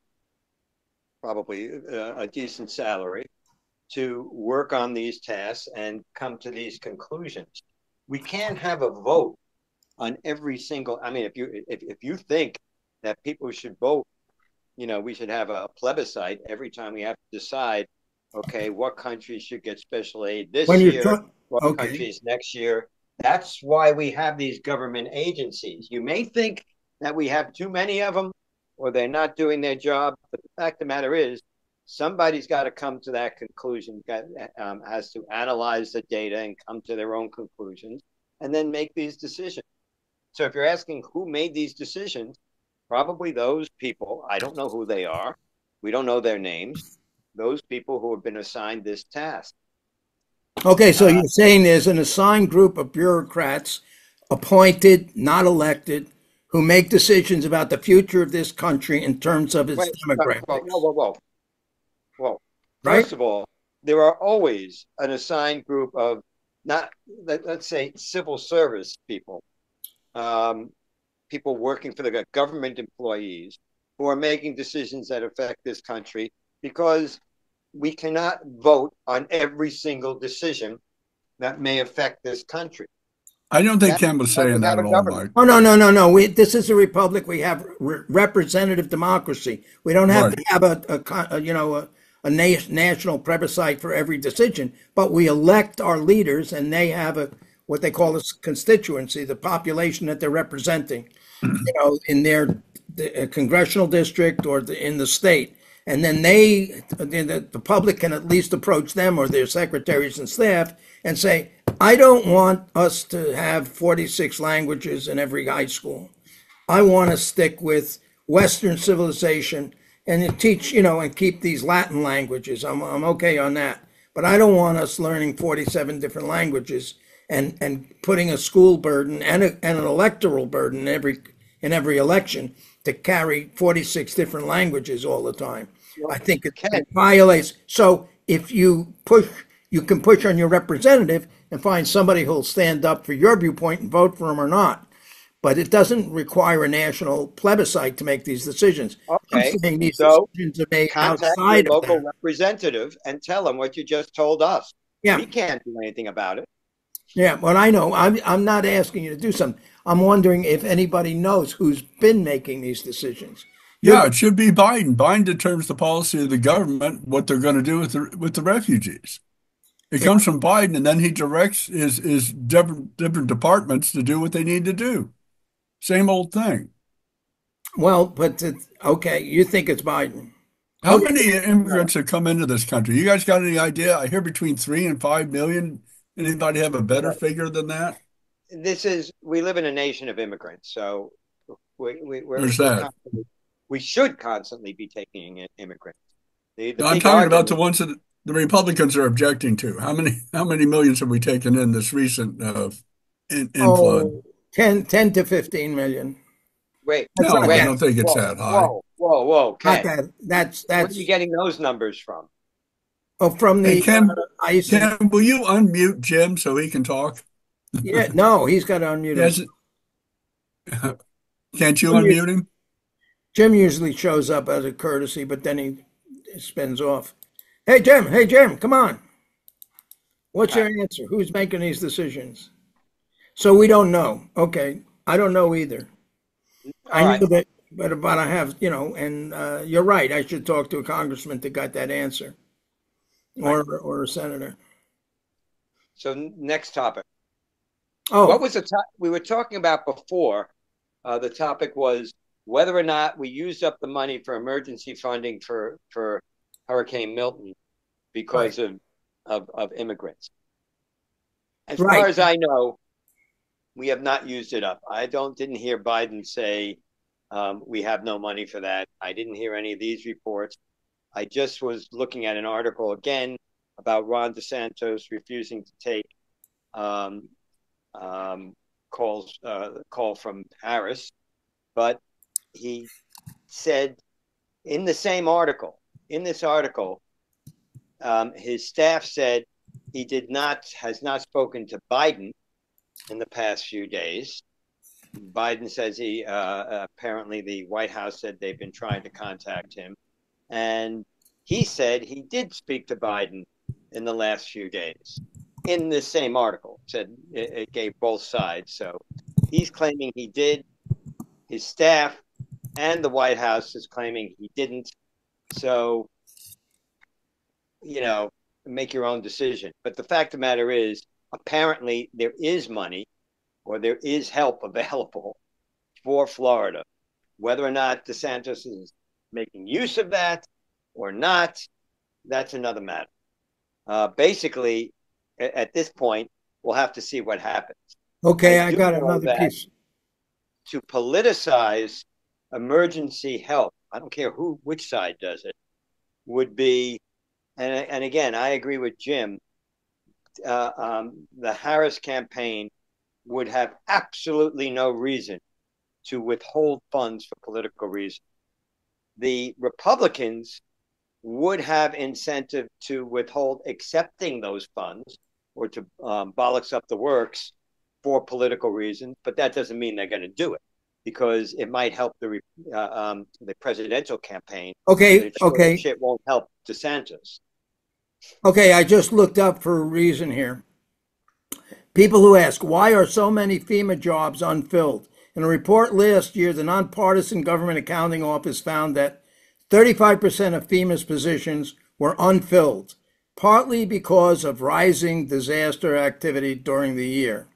probably uh, a decent salary to work on these tasks and come to these conclusions. We can't have a vote on every single. I mean, if you if, if you think that people should vote, you know, we should have a plebiscite every time we have to decide. Okay, what countries should get special aid this when year? tra- what okay. countries next year. That's why we have these government agencies. You may think that we have too many of them or they're not doing their job, but the fact of the matter is, somebody's got to come to that conclusion, got, um, has to analyze the data and come to their own conclusions and then make these decisions. So if you're asking who made these decisions, probably those people, I don't know who they are, we don't know their names, those people who have been assigned this task. Okay, so Uh, you're saying there's an assigned group of bureaucrats, appointed, not elected, who make decisions about the future of this country in terms of its Wait, demographics. Whoa, whoa, whoa, whoa. Right? First of all, there are always an assigned group of not let, let's say civil service people um, people working for the government employees who are making decisions that affect this country because we cannot vote on every single decision that may affect this country. I don't think Ken was saying that at all, Mike. Oh no, no, no, no. We, this is a republic. We have re- representative democracy. We don't have Right. to have a, a, a you know a, a na- national plebiscite for every decision, but we elect our leaders, and they have a what they call a s- constituency, the population that they're representing, you know, in their the, uh, congressional district or the, in the state, and then they the, the public can at least approach them or their secretaries and staff and say, I don't want us to have 46 languages in every high school. I want to stick with Western civilization and teach, you know, and keep these Latin languages. I'm, I'm okay on that. But I don't want us learning 47 different languages and, and putting a school burden and, a, and an electoral burden in every, in every election to carry 46 different languages all the time. I think it, it violates. So if you push, you can push on your representative and find somebody who'll stand up for your viewpoint and vote for him or not. But it doesn't require a national plebiscite to make these decisions. Okay, I'm saying these so decisions are made Contact your outside of local representative and tell them what you just told us. Yeah. We can't do anything about it. Yeah, well, I know. I'm, I'm not asking you to do something. I'm wondering if anybody knows who's been making these decisions. Yeah, it should be Biden. Biden determines the policy of the government, what they're going to do with the with the refugees. It comes from Biden, and then he directs his his different different departments to do what they need to do. Same old thing. Well, but okay, you think it's Biden. How many immigrants have come into this country? You guys got any idea? I hear between three and five million. Anybody have a better figure than that? This is we live in a nation of immigrants, so we we we're, There's that. we should constantly be taking in immigrants. The, the I'm big talking about the ones that the Republicans are objecting to. How many how many millions have we taken in this recent uh, in, inflood? Oh, 10, 10 to 15 million. Wait, No, wait, I don't think it's whoa, that high. Whoa, whoa, whoa, Not Ken, that, that's, where are you getting those numbers from? Oh, from Hey, the Ken- uh, ICE. Ken, will you unmute Jim so he can talk? Yeah, no, he's got to unmute Yes. him. Can't you Unmute. unmute him? Jim usually shows up as a courtesy, but then he spins off. Hey, Jim, hey, Jim, come on. What's your answer? Who's making these decisions? So we don't know. Okay. I don't know either. I All know right. that, but, but I have, you know, and uh, you're right. I should talk to a congressman that got that answer or, or a senator. So next topic. Oh, What was the top we were talking about before? Uh, the topic was whether or not we used up the money for emergency funding for for Hurricane Milton because of, of of immigrants. As Right. far as I know, we have not used it up. I don't didn't hear Biden say um, we have no money for that. I didn't hear any of these reports. I just was looking at an article again about Ron DeSantis refusing to take um, um, calls uh, call from Harris, but he said in the same article, in this article, um, his staff said he did not has not spoken to Biden in the past few days. Biden says he uh, apparently the White House said they've been trying to contact him, and he said he did speak to Biden in the last few days. In this same article, said it, it gave both sides. So he's claiming he did. His staff and the White House is claiming he didn't. So, you know, make your own decision. But the fact of the matter is, apparently, there is money or there is help available for Florida. Whether or not DeSantis is making use of that or not, that's another matter. Uh, basically, a- at this point, we'll have to see what happens. okay. I I got another piece. To politicize emergency help, I don't care who, which side does it, would be, and and again, I agree with Jim. Uh, um, the Harris campaign would have absolutely no reason to withhold funds for political reasons. The Republicans would have incentive to withhold accepting those funds or to um, bollocks up the works for political reasons, but that doesn't mean they're going to do it because it might help the uh, um, the presidential campaign. Okay, okay. Shit won't help DeSantis. Okay, I just looked up for a reason here. People who ask, why are so many FEMA jobs unfilled? In a report last year, the Nonpartisan Government Accounting Office found that 35% of FEMA's positions were unfilled, partly because of rising disaster activity during the year.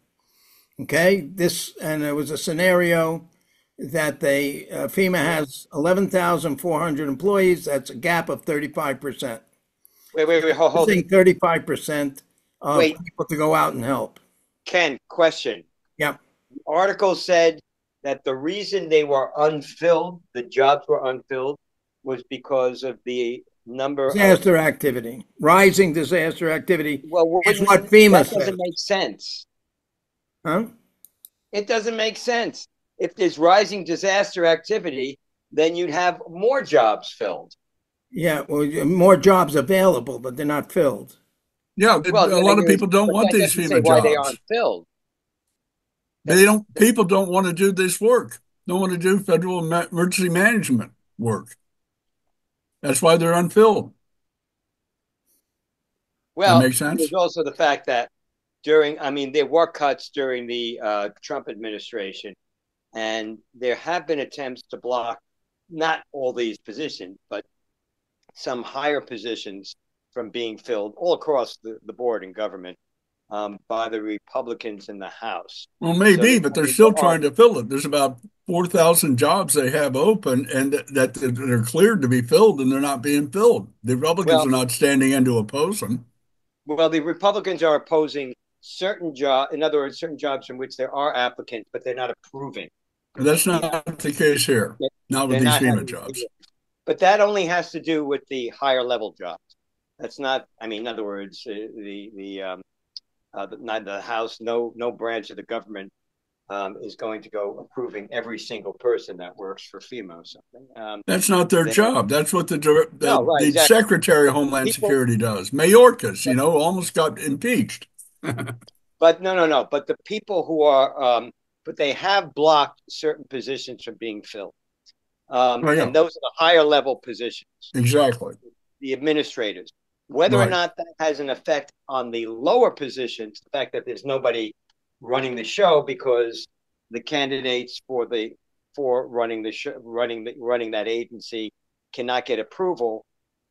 Okay, this, and it was a scenario that they, uh, FEMA has 11,400 employees. That's a gap of 35%. Wait, wait, wait, hold, hold. 35% of wait. people to go out and help. Ken, question. Yeah. The article said that the reason they were unfilled, the jobs were unfilled, was because of the number disaster of, activity, rising disaster activity. Well, is what FEMA that doesn't make sense. Huh? It doesn't make sense. If there's rising disaster activity, then you'd have more jobs filled. Yeah, well, more jobs available, but they're not filled. Yeah, well, a lot of people don't want these FEMA jobs. Why they aren't filled? They don't. People don't want to do this work. Don't want to do federal emergency management work. That's why they're unfilled. Well, that makes sense. There's also the fact that during, I mean, there were cuts during the uh, Trump administration, and there have been attempts to block not all these positions, but some higher positions from being filled all across the, the board in government um, by the Republicans in the House. Well, maybe, so but they're still trying to fill it. There's about 4,000 jobs they have open and that, they're cleared to be filled and they're not being filled. The Republicans well, are not standing in to oppose them. Well, the Republicans are opposing certain jobs, in other words, certain jobs in which there are applicants, but they're not approving. That's not the case here, not with these FEMA jobs. But that only has to do with the higher level jobs. That's not, I mean, in other words, uh, the, the, um, uh, the, the House, no, no branch of the government um, is going to go approving every single person that works for FEMA or something. Um, That's not their job. That's what the, the, no, right, the exactly. Secretary of Homeland People, Security does. Mayorkas, you know, almost got impeached. but no, no, no. But the people who are, um, but they have blocked certain positions from being filled. Um, oh, yeah. And those are the higher level positions. Exactly. The administrators. Whether right. or not that has an effect on the lower positions, the fact that there's nobody running the show because the candidates for the for running the show, running the, running that agency cannot get approval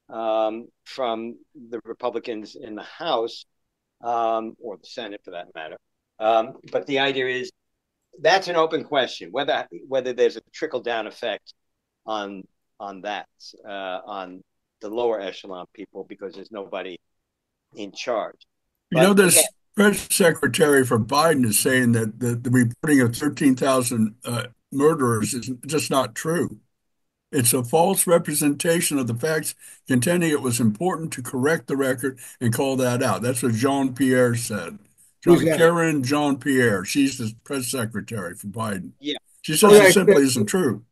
um, from the Republicans in the House um, or the Senate for that matter. Um, but the idea is that's an open question whether whether there's a trickle down effect on on that uh, on the lower echelon people because there's nobody in charge. You know, this again, press secretary for Biden is saying that the, the reporting of 13,000 uh, murderers is just not true. It's a false representation of the facts, contending it was important to correct the record and call that out. That's what Jean Pierre said. John, Karine Jean Pierre. She's the press secretary for Biden. Yeah. She says oh, yeah, it simply isn't true.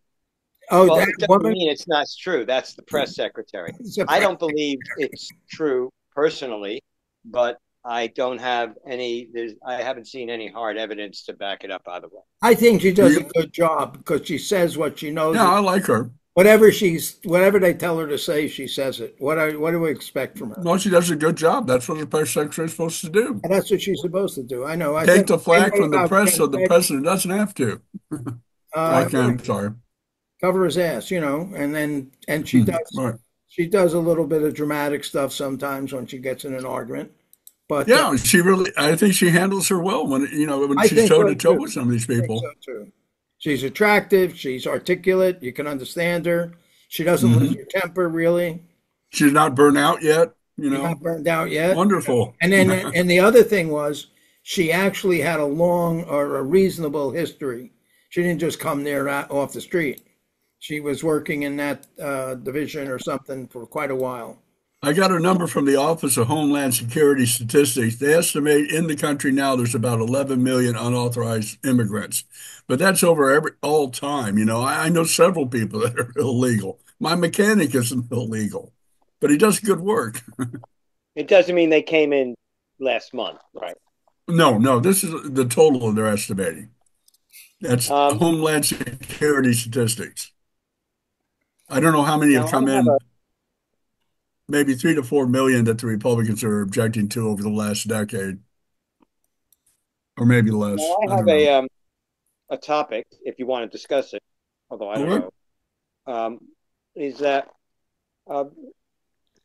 Oh, well, that it doesn't mean it's not true. That's the press secretary. I don't believe it's true personally, but I don't have any. There's, I haven't seen any hard evidence to back it up either way. I think she does a good job because she says what she knows. Yeah, I like her. Whatever she's, whatever they tell her to say, she says it. What are, what do we expect from her? No, she does a good job. That's what the press secretary is supposed to do. And that's what she's supposed to do. I know. I Take the flack from the press, so the president doesn't have to. uh, I can. Sorry cover his ass, you know, and then and she mm, does right. she does a little bit of dramatic stuff sometimes when she gets in an argument. But yeah, uh, she really I think she handles her well when you know when I she's toe to toe with some of these people. So she's attractive, she's articulate, you can understand her. She doesn't mm-hmm. lose her temper really. She's not burned out yet, you know. not burned out yet. Wonderful. And then and the other thing was she actually had a long or a reasonable history. She didn't just come there off the street she was working in that uh, division or something for quite a while. I got a number from the Office of Homeland Security Statistics. They estimate in the country now there's about 11 million unauthorized immigrants, but that's over every all time. You know, I, I know several people that are illegal. My mechanic isn't illegal, but he does good work. it doesn't mean they came in last month, right? No, no, this is the total they're estimating. That's Um, Homeland Security statistics. I don't know how many have come in, maybe three to four million that the Republicans are objecting to over the last decade. Or maybe less. I I have a um, a topic if you want to discuss it, although I don't Alright. know. Um, is that uh,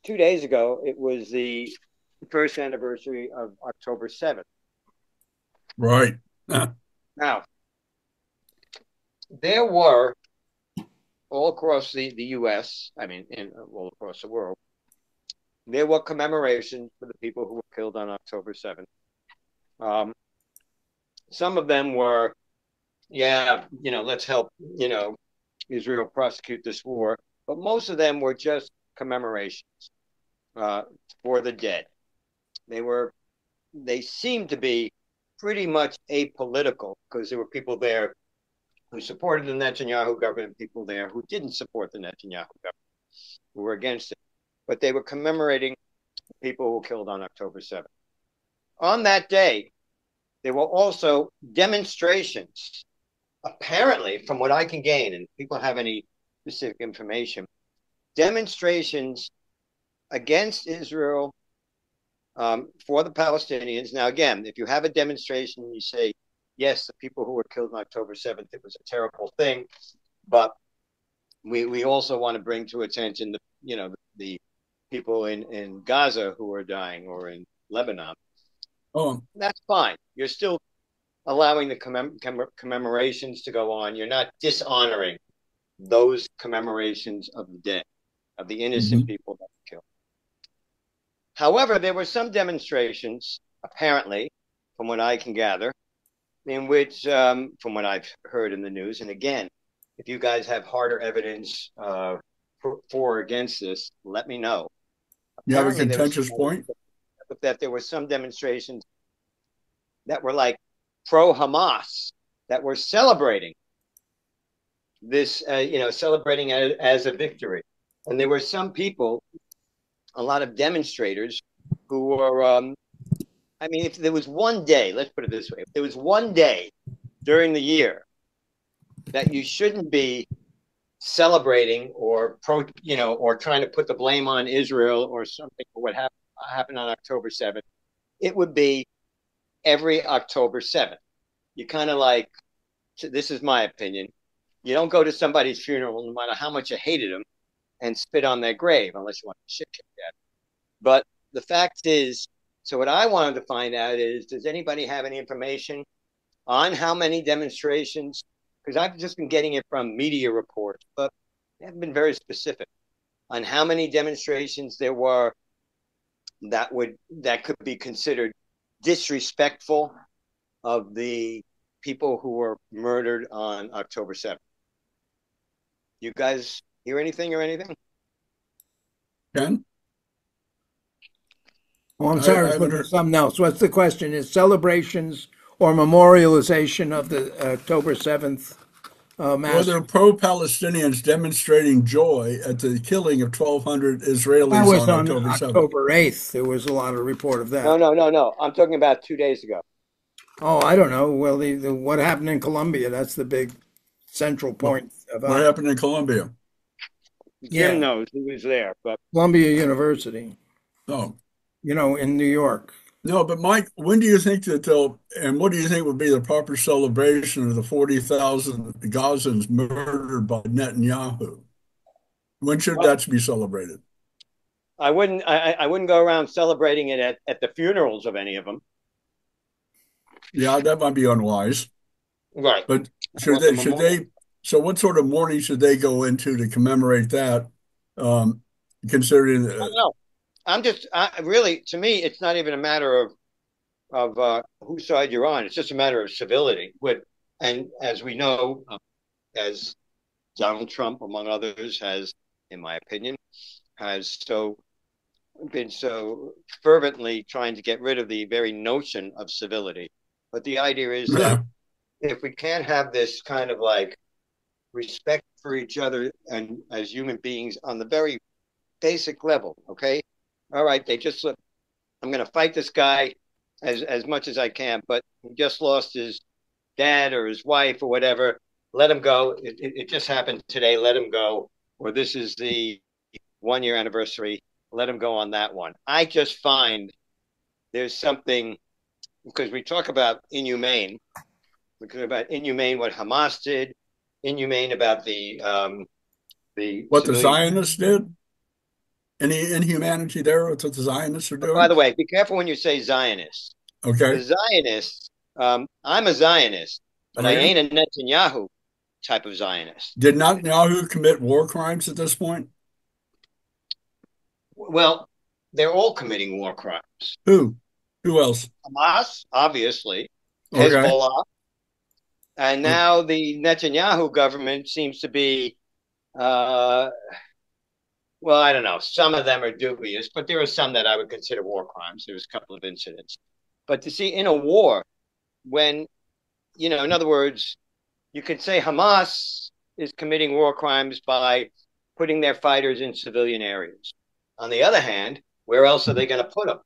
two days ago it was the first anniversary of October seventh. Right. Now, there were all across the, the U.S., I mean, in, all across the world, there were commemorations for the people who were killed on October 7th. Um, some of them were, yeah, you know, let's help, you know, Israel prosecute this war. But most of them were just commemorations uh, for the dead. They were, they seemed to be pretty much apolitical because there were people there who supported the Netanyahu government, people there who didn't support the Netanyahu government, who were against it. But they were commemorating people who were killed on October 7th. On that day, there were also demonstrations, apparently, from what I can gain, and people have any specific information, demonstrations against Israel um, for the Palestinians. Now, again, if you have a demonstration you say, yes, the people who were killed on October 7th, it was a terrible thing, but we, we also want to bring to attention the, you know, the, people in, in Gaza who are dying or in Lebanon. Oh, That's fine. You're still allowing the commem- commem- commemorations to go on. You're not dishonoring those commemorations of the dead, of the innocent mm-hmm. people that were killed. However, there were some demonstrations, apparently, from what I can gather, in which, um, from what I've heard in the news, and again, if you guys have harder evidence uh, for, for or against this, let me know. you have a Apparently, there was contentious point? That there were some demonstrations that were like pro Hamas that were celebrating this, uh, you know, celebrating as, as a victory. And there were some people, a lot of demonstrators, who were, um, I mean, if there was one day, let's put it this way, if there was one day during the year that you shouldn't be celebrating or pro, you know, or trying to put the blame on Israel or something for what happened happened on October seventh, it would be every October seventh. You kind of like, this is my opinion. You don't go to somebody's funeral, no matter how much you hated them, and spit on their grave unless you want to shit kick that. But the fact is, so what I wanted to find out is, does anybody have any information on how many demonstrations? Because I've just been getting it from media reports, but they haven't been very specific on how many demonstrations there were that would that could be considered disrespectful of the people who were murdered on October 7th. You guys hear anything or anything? Ken? Oh, I'm I- sorry, I but would- there's something else. What's the question? Is celebrations or memorialization of the October 7th uh, Were massacre? there pro-Palestinians demonstrating joy at the killing of 1,200 Israelis That was on on October 7th? October 8th. There was a lot of report of that. No, no, no, no. I'm talking about two days ago. Oh, I don't know. Well, the, the, what happened in Columbia? That's the big central point What about happened in Columbia? Yeah. Jim knows he was there, but Columbia University, Oh, you know, in New York. no, but Mike, when do you think that they'll, and what do you think would be the proper celebration of the 40,000 Gazans murdered by Netanyahu? When should Well- that be celebrated? I wouldn't. I, I wouldn't go around celebrating it at, at the funerals of any of them. Yeah, that might be unwise. Right. But should they, should they, so what sort of mourning should they go into to commemorate that? Um, considering, I uh, don't know. I'm just. I really, to me, it's not even a matter of of uh, whose side you're on. It's just a matter of civility. With and as we know, um, as Donald Trump, among others, has, in my opinion, has so been so fervently trying to get rid of the very notion of civility. But the idea is that if we can't have this kind of like respect for each other and as human beings on the very basic level, okay? All right, they just look, I'm going to fight this guy. as as much as I can. But he just lost his dad or his wife or whatever. Let him go. It, it, it just happened today. Let him go. Or this is the one year anniversary. Let him go on that one. I just find there's something because we talk about inhumane. We talk about inhumane what Hamas did, inhumane about the um, the what the Zionists did. Any inhumanity there? What the Zionists are doing? By the way, be careful when you say Zionist. okay. The Zionists, um, I'm a Zionist, but I ain't a Netanyahu type of Zionist. Did Netanyahu commit war crimes at this point? Well, they're all committing war crimes. Who? Who else? Hamas, obviously, Okay. Hezbollah, and now the Netanyahu government seems to be, uh, well, I don't know. Some of them are dubious, but there are some that I would consider war crimes. There was a couple of incidents, but to see in a war, when you know, in other words, you could say Hamas is committing war crimes by putting their fighters in civilian areas. On the other hand, where else are they going to put them?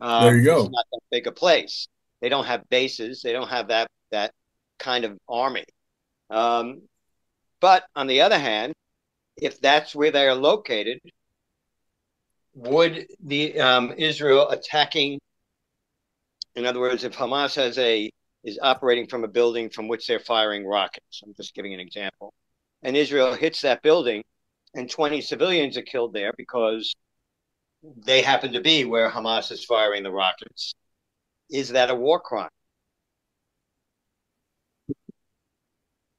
Uh, There you go. It's not that big a place. They don't have bases. They don't have that that kind of army. Um, but on the other hand, if that's where they are located, would the um, Israel attacking? In other words, if Hamas has a is operating from a building from which they're firing rockets, I'm just giving an example, and Israel hits that building, and 20 civilians are killed there because they happen to be where Hamas is firing the rockets. Is that a war crime?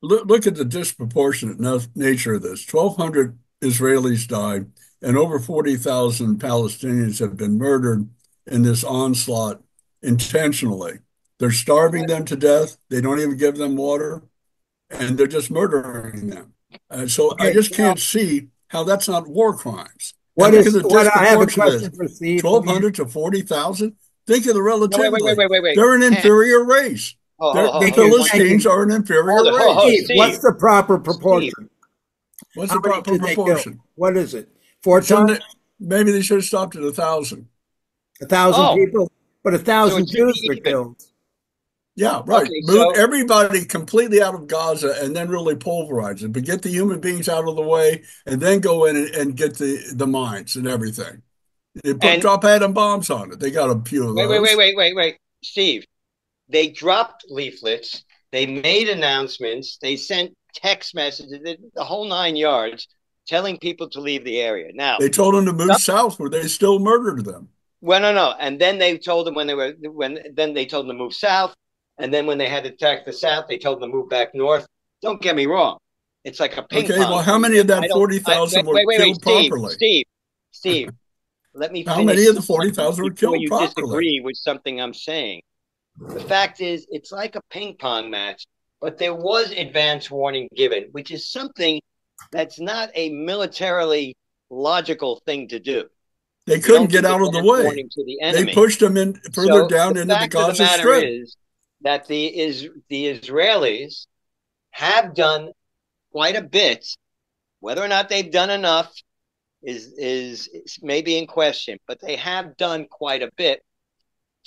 Look, look at the disproportionate no- nature of this. 1,200 Israelis died, and over 40,000 Palestinians have been murdered in this onslaught intentionally. They're starving them to death. They don't even give them water, and they're just murdering them. Uh, so I just can't see how that's not war crimes. What And is, the what, I have a question for Steve. 1,200 to 40,000? Think of the No, relativity. wait, wait, wait, wait, wait, wait. They're an inferior race. Oh, oh, oh, oh, the Thank. Philistines are an inferior Hold it, hold it, hold race. it. Steve, what's the proper proportion? What's the many proper did they kill? proportion? What is it? Four times? it- maybe they should have stopped at a thousand. A thousand Oh. people? But a thousand So it should be Jews were killed. Yeah, right. Okay, Move so- everybody completely out of Gaza and then really pulverize it, but get the human beings out of the way and then go in and, and get the, the mines and everything. They put And- drop atom bombs on it. They got a few of Wait, those. wait, wait, wait, wait, wait. Steve, they dropped leaflets. They made announcements. They sent text messages, the whole nine yards, telling people to leave the area. Now, They told them to move Yep. south where they still murdered them. well, no, no. And then they told them when they were when then they told them to move south. And then when they had to attack the south, they told them to move back north. Don't get me wrong. It's like a ping Okay, pong. well, how many of that 40,000 were wait, wait, wait, killed Steve, properly? Steve, Steve, let me How many of the 40,000 were killed you properly? disagree with something I'm saying. The fact is, it's like a ping pong match, but there was advance warning given, which is something that's not a militarily logical thing to do. They couldn't get out of the way. the They pushed them in further So down the into the the Gaza matter Strip. is that the is the Israelis have done quite a bit. Whether or not they've done enough is is, is maybe in question, but they have done quite a bit.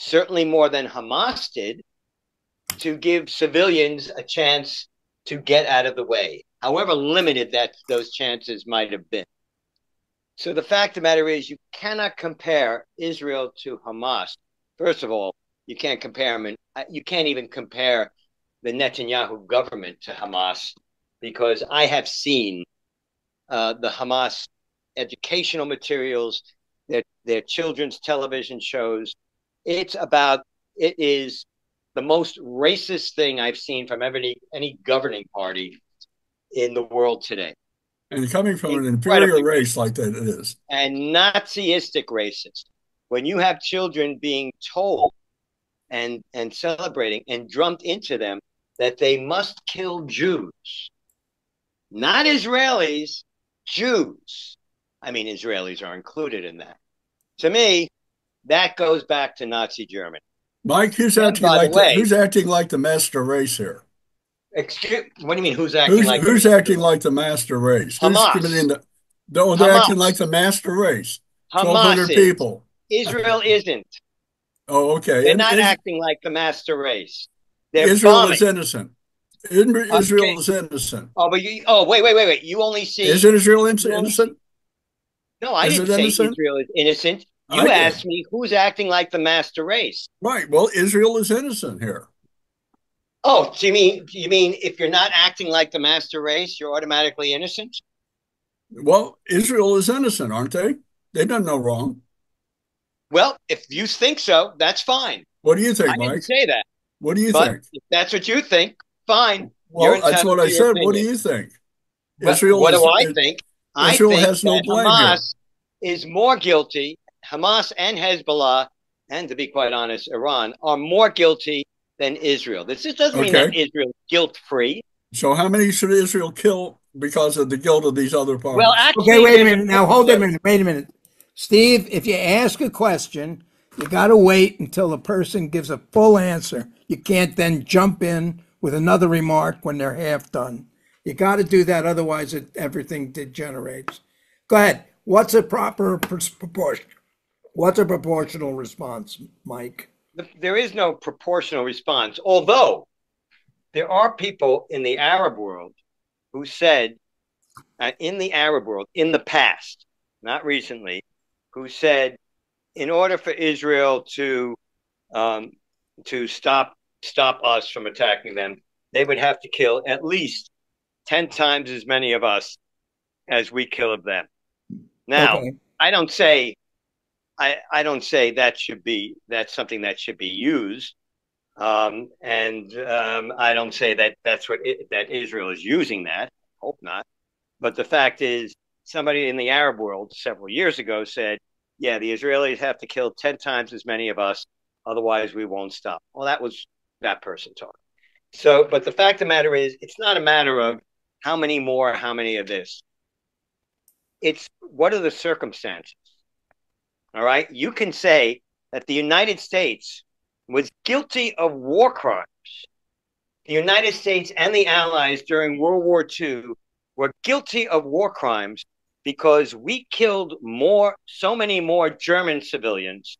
Certainly more than Hamas did to give civilians a chance to get out of the way, however limited that those chances might have been. So the fact of the matter is, you cannot compare Israel to Hamas. First of all, you can't compare them, and uh, you can't even compare the Netanyahu government to Hamas because I have seen uh, the Hamas educational materials, their their children's television shows. It's about it is the most racist thing I've seen from any any governing party in the world today. And coming from an Incredibly inferior race like that, it is. and Naziistic racist. When you have children being told and and celebrating and drummed into them that they must kill Jews, not Israelis, Jews. I mean, Israelis are included in that. To me, that goes back to Nazi Germany. Mike, who's And acting like the, way- who's acting like the master race here? Excuse, what do you mean? Who's acting Who's like who's acting like the master race? Hamas. Who's committing the? No, they're Hamas. acting like the master race. Hamas? is. people. Israel isn't. Oh, okay. They're And not is- acting like the master race. They're Israel bombing. is innocent. Israel Okay. is innocent. Oh, but you, oh, wait, wait, wait, wait. You only see. Isn't Israel in- You only- innocent? no, I is didn't say innocent? Israel is innocent. I You did. me who's acting like the master race. Right. Well, Israel is innocent here. Oh, so you mean you mean if you're not acting like the master race, you're automatically innocent? Well, Israel is innocent, aren't they? They've done no wrong. Well, if you think so, that's fine. What do you I think, didn't Mike? say that, What do you but think? if that's what you think, fine. Well, that's what I said. What do you think? But Israel what is- do I think? I Israel think has no blame Hamas is more guilty. Hamas and Hezbollah, and to be quite honest, Iran are more guilty than Israel. This just doesn't mean that Israel is guilt free. So, how many should Israel kill because of the guilt of these other parties? Well, actually, Okay, wait a minute. Now, hold a minute. Wait a minute. Steve, if you ask a question, you got to wait until the person gives a full answer. You can't then jump in with another remark when they're half done. You got to do that, otherwise, it, everything degenerates. Go ahead. What's a proper pers- proportion? What's a proportional response, Mike? there is no proportional response. Although there are people in the Arab world who said, uh, in the Arab world, in the past, not recently, who said, in order for Israel to um, to stop stop us from attacking them, they would have to kill at least ten times as many of us as we kill of them. Now, Okay. I don't say I, I don't say that should be that's something that should be used, um, and um, I don't say that that's what it, that Israel is using that. Hope not. But the fact is, somebody in the Arab world several years ago said, "Yeah, the Israelis have to kill ten times as many of us, otherwise we won't stop." Well, that was that person talking. So, but the fact of the matter is, it's not a matter of how many more, how many of this. It's what are the circumstances. All right. You can say that the United States was guilty of war crimes. The United States and the Allies during World War II were guilty of war crimes because we killed more, so many more German civilians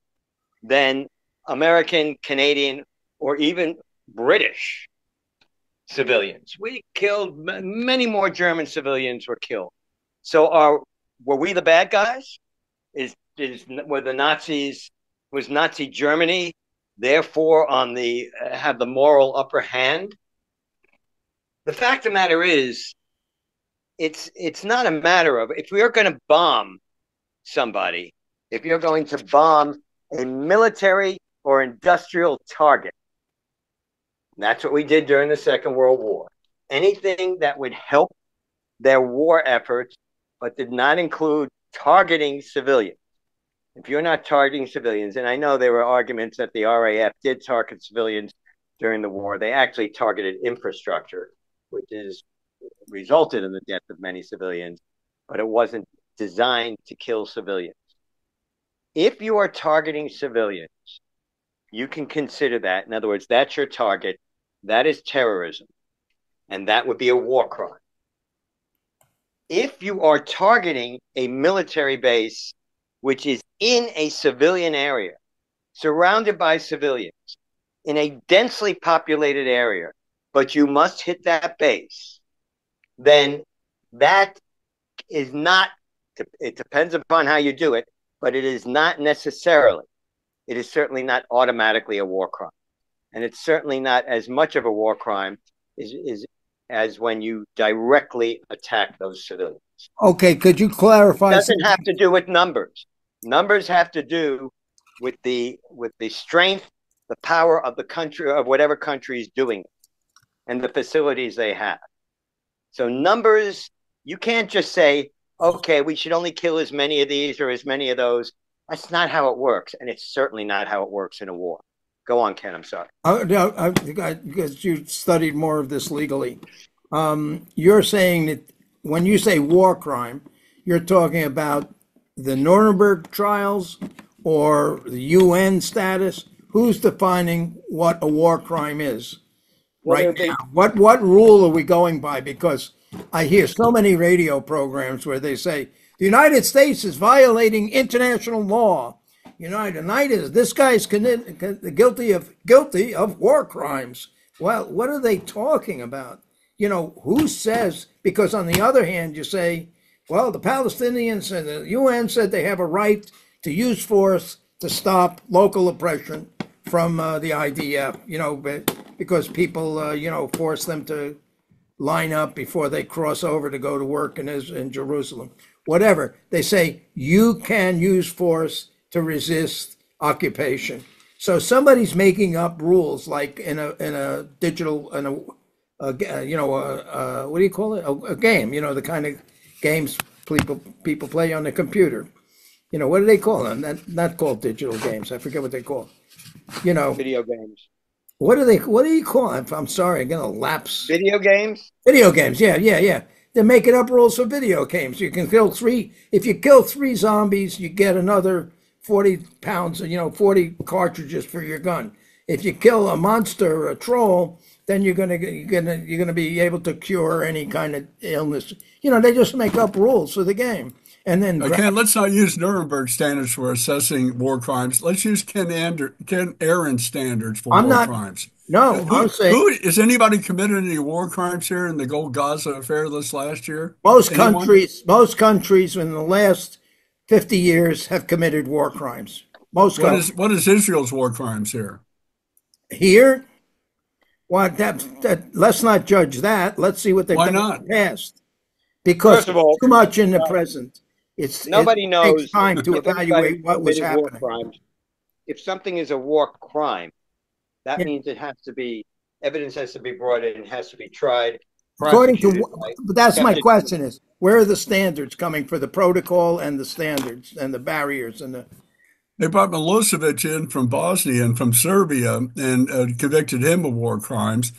than American, Canadian, or even British civilians. We killed many more German civilians were killed. So are were we the bad guys? Is is were the Nazis was Nazi Germany therefore on the uh, have the moral upper hand? The fact of the matter is, it's it's not a matter of if we are going to bomb somebody, if you're going to bomb a military or industrial target. That's what we did during the Second World War. Anything that would help their war efforts, but did not include targeting civilians. If you're not targeting civilians, and I know there were arguments that the RAF did target civilians during the war, they actually targeted infrastructure, which is resulted in the death of many civilians, but it wasn't designed to kill civilians. If you are targeting civilians, you can consider that. In other words, that's your target. That is terrorism. And that would be a war crime. If you are targeting a military base, which is in a civilian area, surrounded by civilians, in a densely populated area, but you must hit that base, then that is not, it depends upon how you do it, but it is not necessarily, it is certainly not automatically a war crime. And it's certainly not as much of a war crime as, as, as when you directly attack those civilians. Okay, could you clarify? It doesn't something? have to do with numbers. Numbers have to do with the with the strength, the power of the country of whatever country is doing it, and the facilities they have. So numbers, you can't just say, okay, we should only kill as many of these or as many of those. That's not how it works, and it's certainly not how it works in a war. Go on, Ken. I'm sorry. Uh, no, I, I, because you studied more of this legally. Um, you're saying that when you say war crime, you're talking about the Nuremberg trials or the UN status. Who's defining what a war crime is right now? What what rule are we going by? Because I hear so many radio programs where they say the United States is violating international law, United United. This guy's guilty of guilty of war crimes. Well, what are they talking about? You know, who says? Because on the other hand, you say, well, the Palestinians and the UN said they have a right to use force to stop local oppression from uh, the IDF. You know, because people, uh, you know, force them to line up before they cross over to go to work in, in Jerusalem. Whatever they say, you can use force to resist occupation. So somebody's making up rules like in a in a digital in a, a you know a, a, what do you call it a, a, game you know the kind of games people people play on the computer. You know what do they call them? Not, not called digital games. I forget what they call. You know, video games. What do they? What do you call it? I'm sorry, I'm gonna lapse. Video games. Video games. Yeah, yeah, yeah. They're making up rules for video games. You can kill three. If you kill three zombies, you get another 40 pounds, you know, 40 cartridges for your gun. If you kill a monster or a troll, then you're gonna you're gonna you're gonna be able to cure any kind of illness. You know, they just make up rules for the game. And then okay, let's not use Nuremberg standards for assessing war crimes. Let's use Ken Ander, Ken Aaron standards for I'm war not, crimes. No, who, I'm saying, who is anybody committed any war crimes here in the Gold Gaza affair this last year? Most Anyone? countries, most countries in the last 50 years have committed war crimes. Most what is, what is Israel's war crimes here? Here? Well, that, that, let's not judge that. Let's see what they've Why done not? in the past. Because First of all, too much in the uh, present. It's nobody it knows takes time to evaluate what was happening. Crimes. If something is a war crime, that Yeah. means it has to be evidence has to be brought in, has to be tried. According to, prosecuted, but that's my question is, where are the standards coming for the protocol and the standards and the barriers and the, They brought Milosevic in from Bosnia and from Serbia and uh, convicted him of war crimes.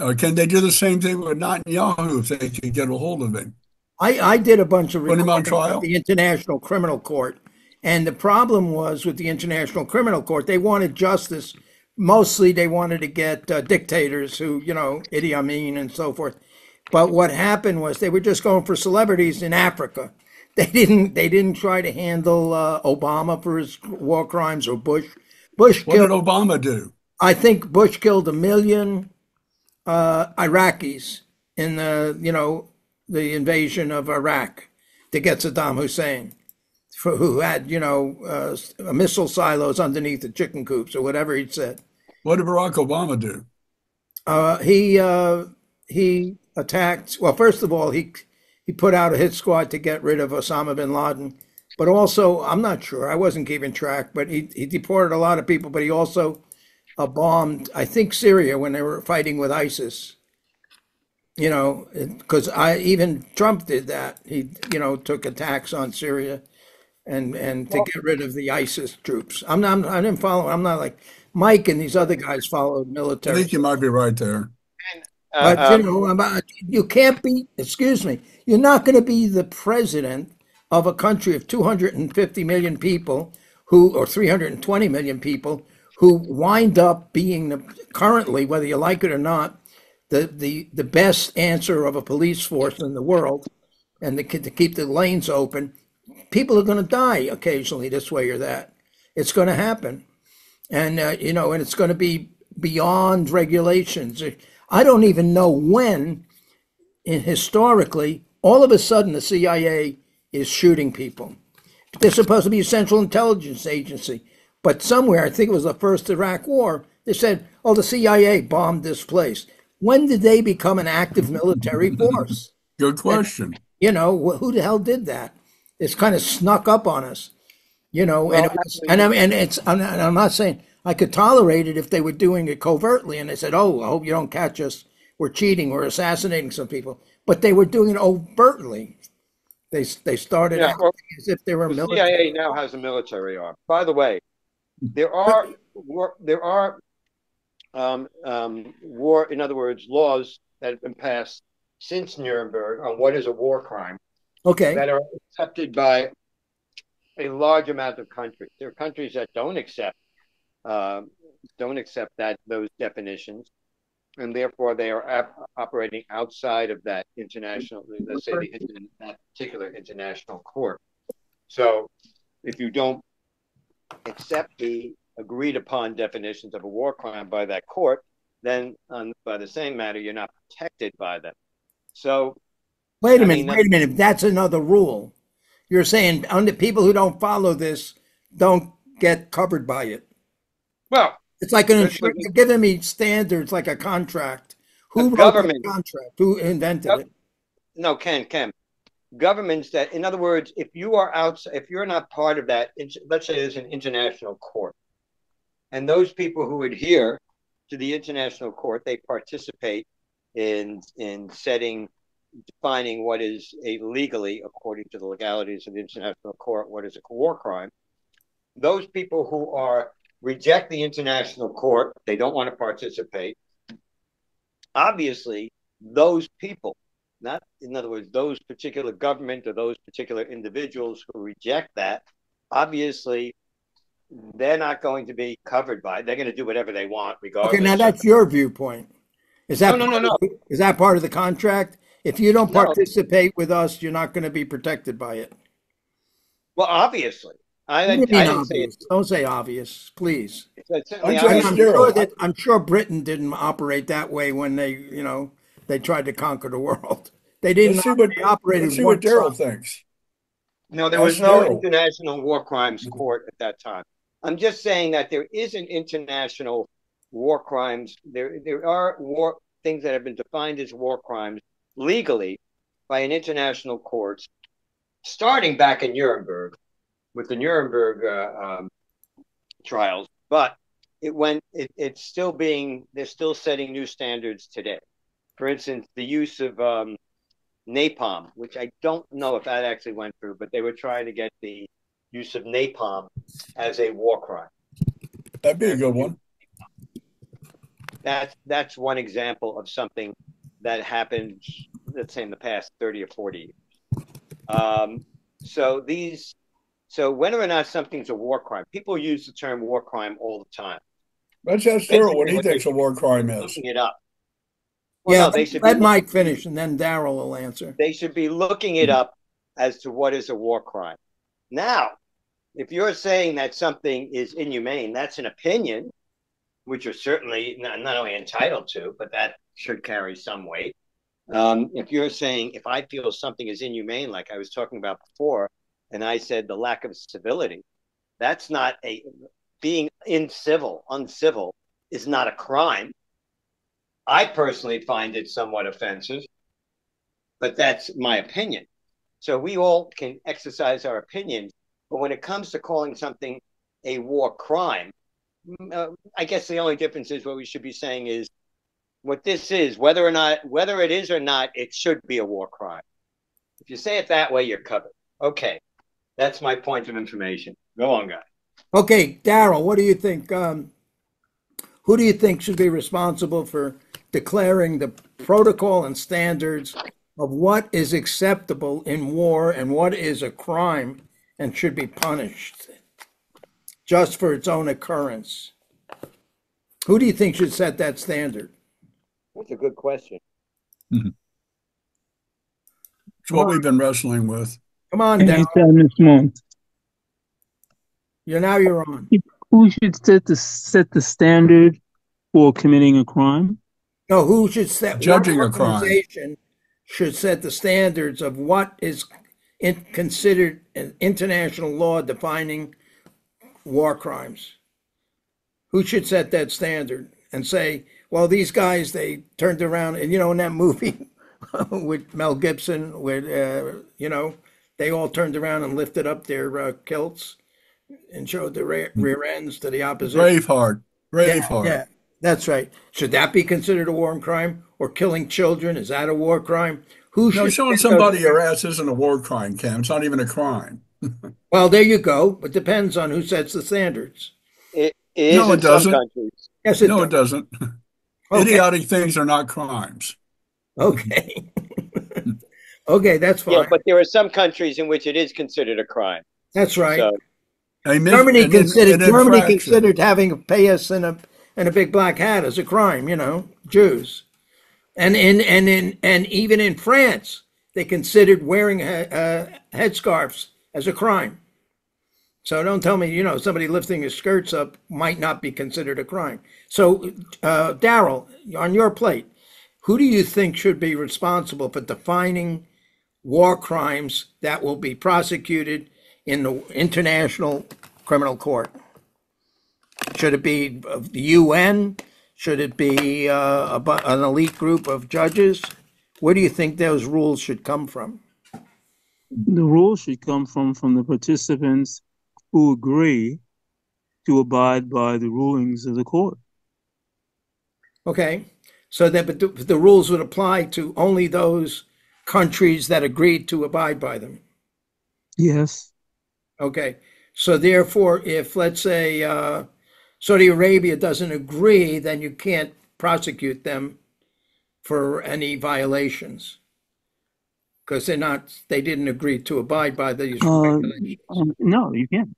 Uh, can they do the same thing with Netanyahu if they can get a hold of him? I, I did a bunch of Put him on trial? the International Criminal Court, and the problem was with the International Criminal Court, they wanted justice. Mostly, they wanted to get uh, dictators who, you know, Idi Amin and so forth. But what happened was they were just going for celebrities in Africa. They didn't. They didn't try to handle uh, Obama for his war crimes or Bush. Bush What did. Obama do? I think Bush killed a million uh, Iraqis in the you know the invasion of Iraq to get Saddam Hussein, for, who had you know uh, missile silos underneath the chicken coops or whatever he said. What did Barack Obama do? Uh, he uh, he attacked. Well, first of all, he he put out a hit squad to get rid of Osama bin Laden, but also I'm not sure. I wasn't keeping track, but he he deported a lot of people. But he also uh, bombed, I think, Syria when they were fighting with ISIS. You know, because I even Trump did that. He you know took attacks on Syria. And, and to get rid of the ISIS troops. I'm not. I didn't follow. I'm not like Mike and these other guys followed military. I think you might be right there. Uh, But um, you know, about- you can't be. Excuse me. You're not going to be the president of a country of 250 million people who, or 320 million people, who wind up being the, currently, whether you like it or not, the the the best answer of a police force in the world, and to, to keep the lanes open. People are going to die occasionally, this way or that. It's going to happen and uh, you know, and it's going to be beyond regulations. I don't even know when, in historically, all of a sudden the CIA is shooting people. They're supposed to be a central intelligence agency, but somewhere, I think it was the first Iraq War, they said, "Oh, the CIA bombed this place." When did they become an active military force? Good question. You know, who the hell did that? It's kind of snuck up on us, you know. and Well, it was, and, I, and it's, and I'm not saying I could tolerate it if they were doing it covertly, and they said, "Oh, I hope you don't catch us. We're cheating. We're assassinating some people." But they were doing it overtly. They they started Yeah, well, as if they were the military. CIA now has a military arm. By the way, there are war, there are um, um, war, in other words, laws that have been passed since Nuremberg on what is a war crime Okay, that are accepted by a large amount of countries. There are countries that don't accept um, don't accept that those definitions, and therefore they are ap- operating outside of that international, let's say the, that particular international court. So, if you don't accept the agreed upon definitions of a war crime by that court, then um, by the same matter, you're not protected by them. So, Wait a I minute, mean, wait a minute. That's another rule. You're saying under people who don't follow this don't get covered by it. Well, It's like an insurance. You're giving me standards like a contract. Who wrote government- the contract? Who invented it? no, Ken, Ken. Governments that, in other words, if you are outside, if you're not part of that, let's say there's an international court, and those people who adhere to the international court, they participate in in setting, defining what is a legally, according to the legalities of the international court, what is a war crime. Those people who are reject the international court, they don't want to participate. Obviously, those people not in other words those particular government or those particular individuals who reject that obviously they're not going to be covered by it. they're going to do whatever they want regardless Okay, now that's your viewpoint. Is that No, no, no, part of- is that part of the contract? If you don't No. participate with us, you're not going to be protected by it. well obviously i, I, What do you mean didn't say obvious? Don't say obvious, please. it's, it's certainly I'm I I'm sure that I'm sure Britain didn't operate that way when they, you know, they tried to conquer the world. They didn't Let's see what, they operated let's see what Darryl thinks. no there That's was no terrible. international war crimes court at that time i'm just saying that there is an international war crimes there there are war things that have been defined as war crimes legally by an international courts starting back in Nuremberg with the Nuremberg uh, um, trials, but it went. It, it's still being. They're still setting new standards today. For instance, the use of um, napalm, which I don't know if that actually went through, but they were trying to get the use of napalm as a war crime. That'd be a good one. That's that's one example of something that happened, let's say, in the past thirty or forty years. Um, so these, so whether or not something's a war crime, people use the term war crime all the time. Let's ask Darryl what Basically, he what thinks a war crime is. Looking it up. Well, Yeah, no, they should let be, Mike finish, and then Darryl will answer. they should be looking it up as to what is a war crime. Now, if you're saying that something is inhumane, that's an opinion, which you're certainly not, not only entitled to, but that should carry some weight. Um, if you're saying, if I feel something is inhumane, like I was talking about before, and I said the lack of civility, that's not a being incivil, uncivil is not a crime. I personally find it somewhat offensive, but that's my opinion. So we all can exercise our opinions, but when it comes to calling something a war crime, uh, I guess the only difference is what we should be saying is what this is, whether or not, whether it is or not, it should be a war crime. If you say it that way, you're covered. Okay, that's my point of information. Go on, guy. Okay, Darryl, what do you think? Um, who do you think should be responsible for declaring the protocol and standards of what is acceptable in war and what is a crime and should be punished just for its own occurrence? Who do you think should set that standard? That's a good question. It's what we've been wrestling with. Come on, And Darryl. this month. You're now you're on. Who should set the set the standard for committing a crime? No, who should set Judging what a crime. should set the standards of what is in, considered an international law defining war crimes? Who should set that standard and say, well, these guys they turned around and you know in that movie with Mel Gibson, with uh, you know they all turned around and lifted up their uh, kilts and showed the rear, rear ends to the opposition. Braveheart. Braveheart. yeah, that's right. Should that be considered a war crime? Or killing children, is that a war crime? Who No, should showing somebody your ass isn't a war crime, Cam. It's not even a crime. Well, there you go. It depends on who sets the standards. It, it is No, it in doesn't. countries. Yes, it No, it does. doesn't. Okay. Idiotic things are not crimes. Okay. okay, that's fine. Yeah, but there are some countries in which it is considered a crime. that's right. So A mis- Germany an considered an Germany considered having a payas and a and a big black hat as a crime. You know, Jews, and in and in and even in France, they considered wearing uh, headscarves as a crime. So don't tell me, you know, somebody lifting his skirts up might not be considered a crime. So, uh, Darryl, on your plate, who do you think should be responsible for defining war crimes that will be prosecuted in the International Criminal Court? Should it be of the UN? Should it be uh, a an elite group of judges? Where do you think those rules should come from? The rules should come from from the participants who agree to abide by the rulings of the court. Okay, so that but the, the rules would apply to only those countries that agreed to abide by them. Yes. Okay, so therefore, if let's say uh, Saudi Arabia doesn't agree, then you can't prosecute them for any violations because they're not they didn't agree to abide by these Uh, regulations. um, no, you can't.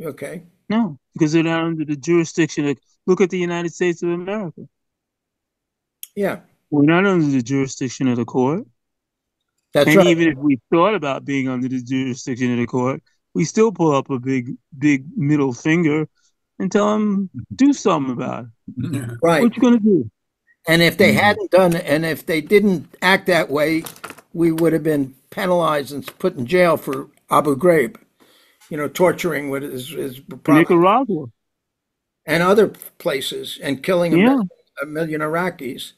Okay, No, because they're not under the jurisdiction of. Look at the United States of America. yeah, We're not under the jurisdiction of the court. That's and right. even if we thought about being under the jurisdiction of the court, we still pull up a big, big middle finger and tell them mm-hmm. do something about it. Mm-hmm. Right. What you gonna do? And if they mm-hmm. hadn't done, it, and if they didn't act that way, we would have been penalized and put in jail for Abu Ghraib, you know, torturing what is his, his Nicaragua. and other places and killing a, Yeah. million, a million Iraqis.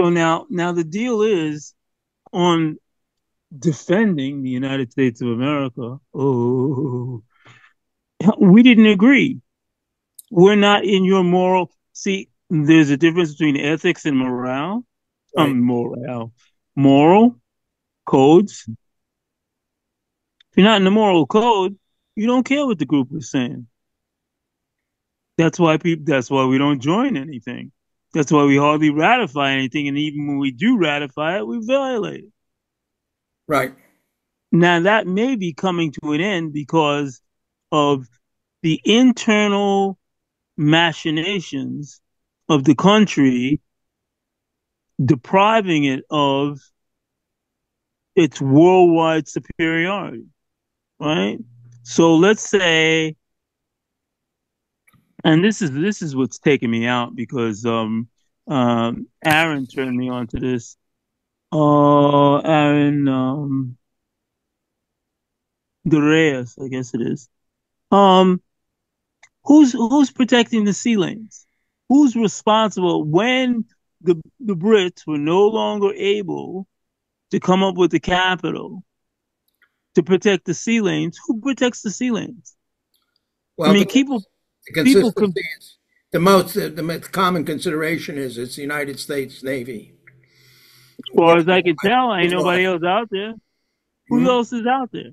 So now, now the deal is on defending the United States of America. Oh, we didn't agree. We're not in your moral. See, there's a difference between ethics and morale. Right. Um, morale, moral codes. If you're not in the moral code, you don't care what the group is saying. That's why people. That's why we don't join anything. That's why we hardly ratify anything, and even when we do ratify it, we violate it. Right. Now that may be coming to an end because of the internal machinations of the country depriving it of its worldwide superiority, right? So let's say, and this is this is what's taking me out because um, um, Aaron turned me on to this. Uh, Aaron um, Reyes, I guess it is. Um, who's who's protecting the sea lanes? Who's responsible when the the Brits were no longer able to come up with the capital to protect the sea lanes? Who protects the sea lanes? Well, I mean, the, people. the people the most the, the most common consideration is it's the United States Navy. As far as I can tell, ain't nobody else out there. Who Mhm. else is out there?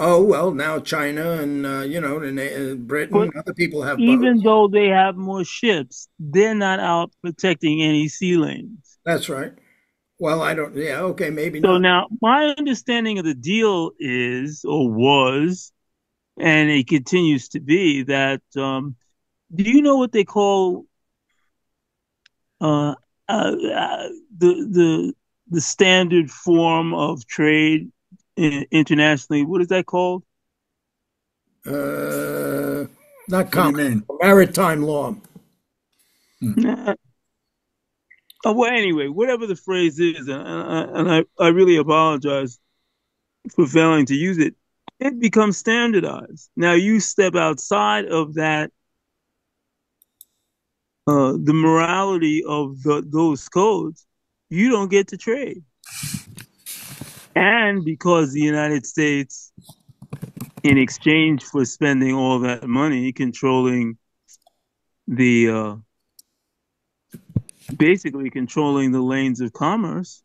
Oh well, now China and uh, you know and uh, Britain, But other people have Even boats. though they have more ships, they're not out protecting any sea lanes. That's right. Well, I don't. Yeah, okay, maybe not. So not. now my understanding of the deal is or was, and it continues to be that um, do you know what they call uh, uh, uh, the the the standard form of trade i- internationally? What is that called? Uh, not What do you common. Maritime law. Nah. Uh, well, anyway, whatever the phrase is, and, and and I, I really apologize for failing to use it, it becomes standardized. Now you step outside of that, uh, the morality of the, those codes, you don't get to trade. And because the United States, in exchange for spending all that money, controlling the, uh, basically controlling the lanes of commerce,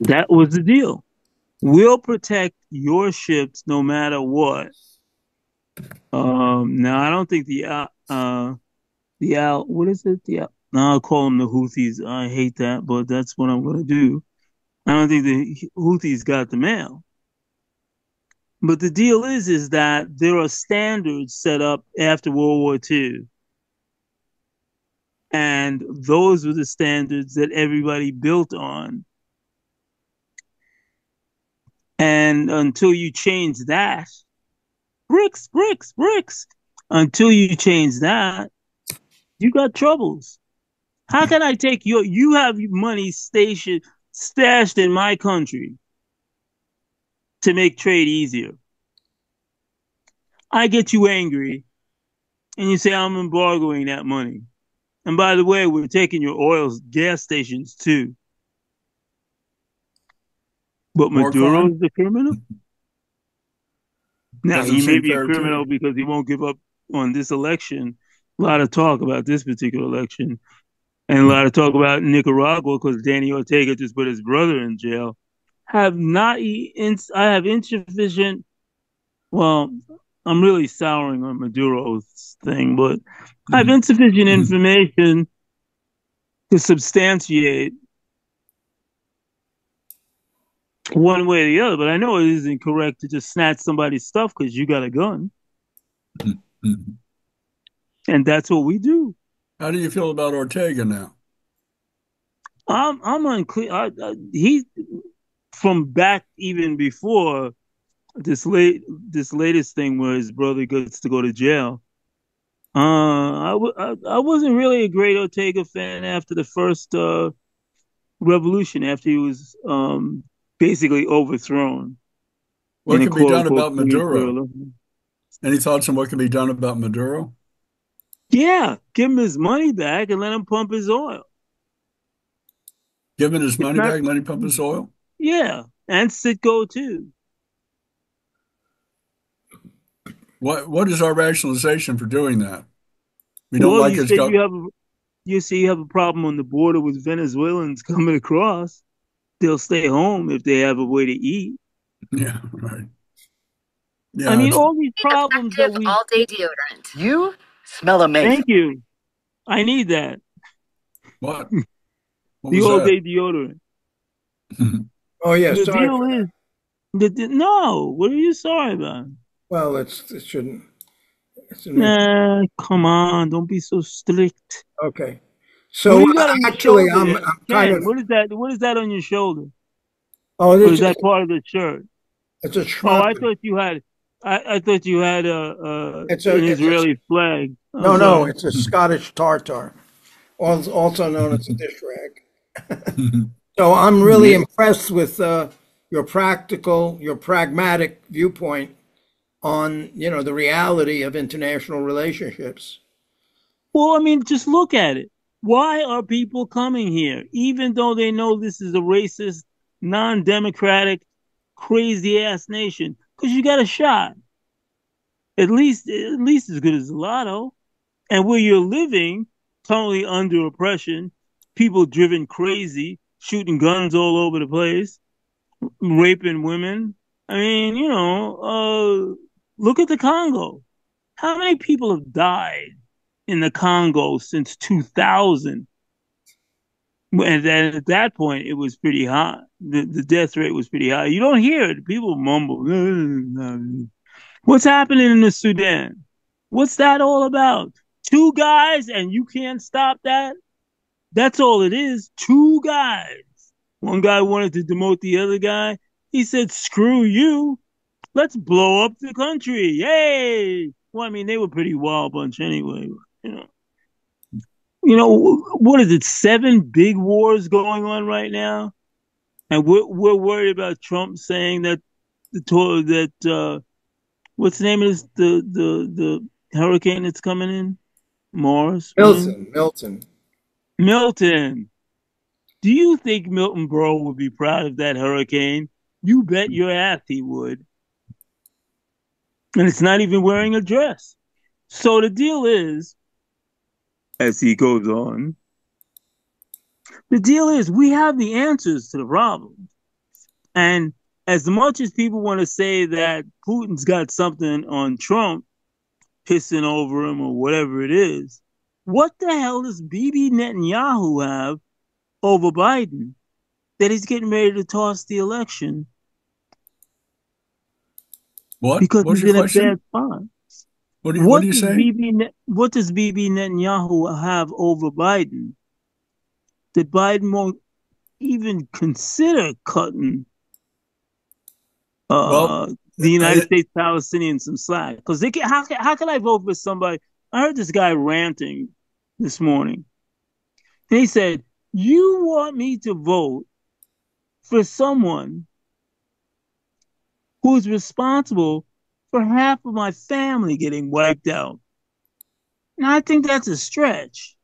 that was the deal. We'll protect your ships no matter what. Um, now I don't think the uh, uh the Al what is it the Al, no, I'll call them the Houthis. I hate that, but that's what I'm gonna do. I don't think the Houthis got the mail. But the deal is is that there are standards set up after World War II. And those were the standards that everybody built on. And until you change that, BRICS, BRICS, BRICS, until you change that, you got troubles. How can I take your, you have money stationed, stashed in my country to make trade easier. I get you angry and you say, I'm embargoing that money. And by the way, we're taking your oil gas stations too. But Maduro is the criminal? Now, Doesn't he may be a criminal because he won't give up on this election. A lot of talk about this particular election. And a lot of talk about Nicaragua because Danny Ortega just put his brother in jail. Have not, I have insufficient, well, I'm really souring on Maduro's thing, but I have insufficient Mhm. information to substantiate one way or the other. But I know it isn't correct to just snatch somebody's stuff because you got a gun, Mhm. And that's what we do. How do you feel about Ortega now? I'm I'm unclear. I, I, he from back even before this late this latest thing where his brother gets to go to jail. Uh, I, w- I, I wasn't really a great Ortega fan after the first uh, revolution, after he was um, basically overthrown. What can be done about Maduro? Any thoughts on what can be done about Maduro? Yeah, give him his money back and let him pump his oil. Give him his money not- back and let him pump his oil? Yeah, and Citgo too. What What is our rationalization for doing that? We don't well, like you his said gov- you have a, you see you have a problem on the border with Venezuelans coming across. They'll stay home if they have a way to eat. Yeah, right. Yeah, I mean, all these problems that we. all day deodorant. You smell amazing. Thank you. I need that. what? What The was all that? day deodorant. Oh yeah, the sorry. deal for that. is, the, the, no. What are you sorry about? Well, it's it shouldn't. It's Nah, come on. Don't be so strict. Okay. So do you got on actually, shoulder I'm, there? I'm kind of. What is that? What is that on your shoulder? Oh, this is that part of the shirt? it's a Oh, I thought you had. I, I thought you had a, a It's a- an it's a- Israeli flag. No, no, it's a Scottish tartar, also known as a dish rag. So I'm really impressed with uh, your practical, your pragmatic viewpoint on, you know, the reality of international relationships. Well, I mean, just look at it. Why are people coming here, even though they know this is a racist, non-democratic, crazy-ass nation? Because you got a shot, at least, at least as good as the lotto, and where you're living, totally under oppression, people driven crazy, shooting guns all over the place, raping women. I mean, you know, uh, look at the Congo. How many people have died in the Congo since 2000? And then at that point, it was pretty high. The, the death rate was pretty high. You don't hear it. People mumble. What's happening in the Sudan? What's that all about? Two guys and you can't stop that? That's all it is. Two guys. One guy wanted to demote the other guy. He said, screw you. Let's blow up the country. Yay. Well, I mean, they were pretty wild bunch anyway. You know, you know, what is it? Seven big wars going on right now, and we're we're worried about Trump saying that the that uh, what's the name of this, the the the hurricane that's coming in? Mars. Milton, Milton. Milton. Do you think Milton Berle would be proud of that hurricane? You bet your ass he would. And it's not even wearing a dress. So the deal is, as he goes on, the deal is we have the answers to the problem. And as much as people want to say that Putin's got something on Trump, pissing over him or whatever it is, what the hell does Bibi Netanyahu have over Biden that he's getting ready to toss the election What? because What's he's in a bad spot? What do you, What, what do you does say? Bibi what does Bibi Netanyahu have over Biden that Biden won't even consider cutting uh, Well, the United I- States Palestinians some slack because they can, how can how can I vote for somebody? I heard this guy ranting this morning, and he said, "You want me to vote for someone who's responsible for half of my family getting wiped out?" And I think that's a stretch.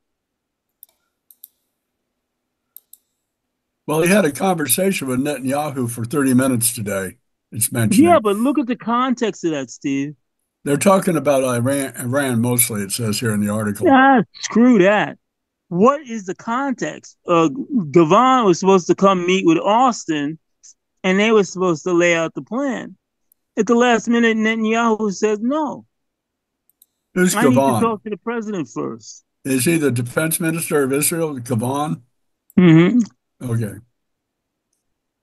Well, he had a conversation with Netanyahu for 30 minutes today. It's mentioned. Yeah, but look at the context of that, Steve. They're talking about Iran, Iran mostly, it says here in the article. Ah, screw that. What is the context? Uh, Gavon was supposed to come meet with Austin, and they were supposed to lay out the plan. At the last minute, Netanyahu says no. Who's I need to talk to the president first. Is he the defense minister of Israel, Gavon? Mm-hmm. Okay.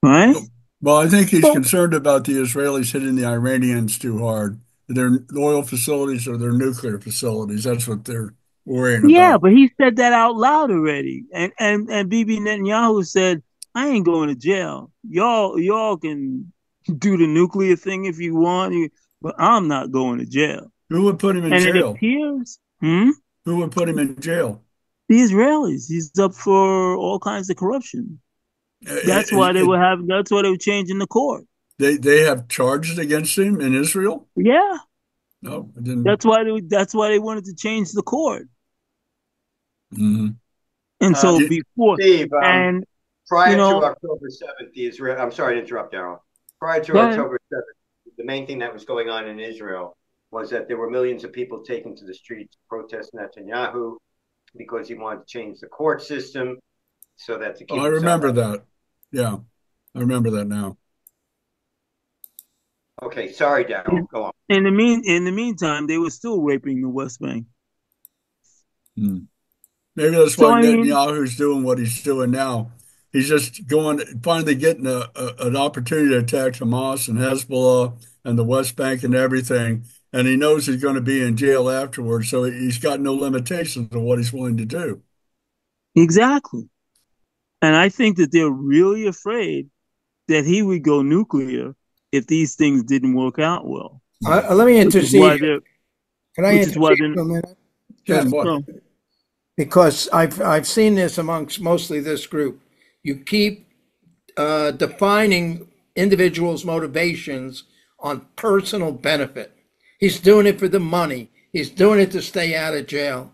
Right? Well, I think he's Well- concerned about the Israelis hitting the Iranians too hard. Their oil facilities or their nuclear facilities. That's what they're worrying about. Yeah, about. but he said that out loud already, and and and Bibi Netanyahu said, "I ain't going to jail. Y'all y'all can do the nuclear thing if you want, but I'm not going to jail." Who would put him in And it jail? appears, hmm, Who would put him in jail? the Israelis. He's up for all kinds of corruption. That's Uh, why they uh, were having. That's why they were changing the court. They they have charges against him in Israel? Yeah, No, I didn't. that's why they. That's why they wanted to change the court. Mhm. And Uh, so did- before, Steve, um, and prior you know- to October 7th, the Israel, I'm sorry to interrupt, Darryl. Prior to October 7th, the main thing that was going on in Israel was that there were millions of people taken to the streets to protest Netanyahu because he wanted to change the court system so that to keep Oh, I himself- remember that. Yeah, I remember that now. Okay, sorry, Darryl. Go on. in the mean, in the meantime, they were still raping the West Bank. Hmm. Maybe that's So, why I mean- Netanyahu's doing what he's doing now. He's just going, finally getting a, a, an opportunity to attack Hamas and Hezbollah and the West Bank and everything. And he knows he's going to be in jail afterwards. So he's got no limitations on what he's willing to do. Exactly. And I think that they're really afraid that he would go nuclear if these things didn't work out well. Uh, let me Which intercede. Can I which intercede for a minute? Ken, Just- what? so, because I've I've seen this amongst mostly this group. You keep uh, defining individuals' motivations on personal benefit. He's doing it for the money. He's doing it to stay out of jail.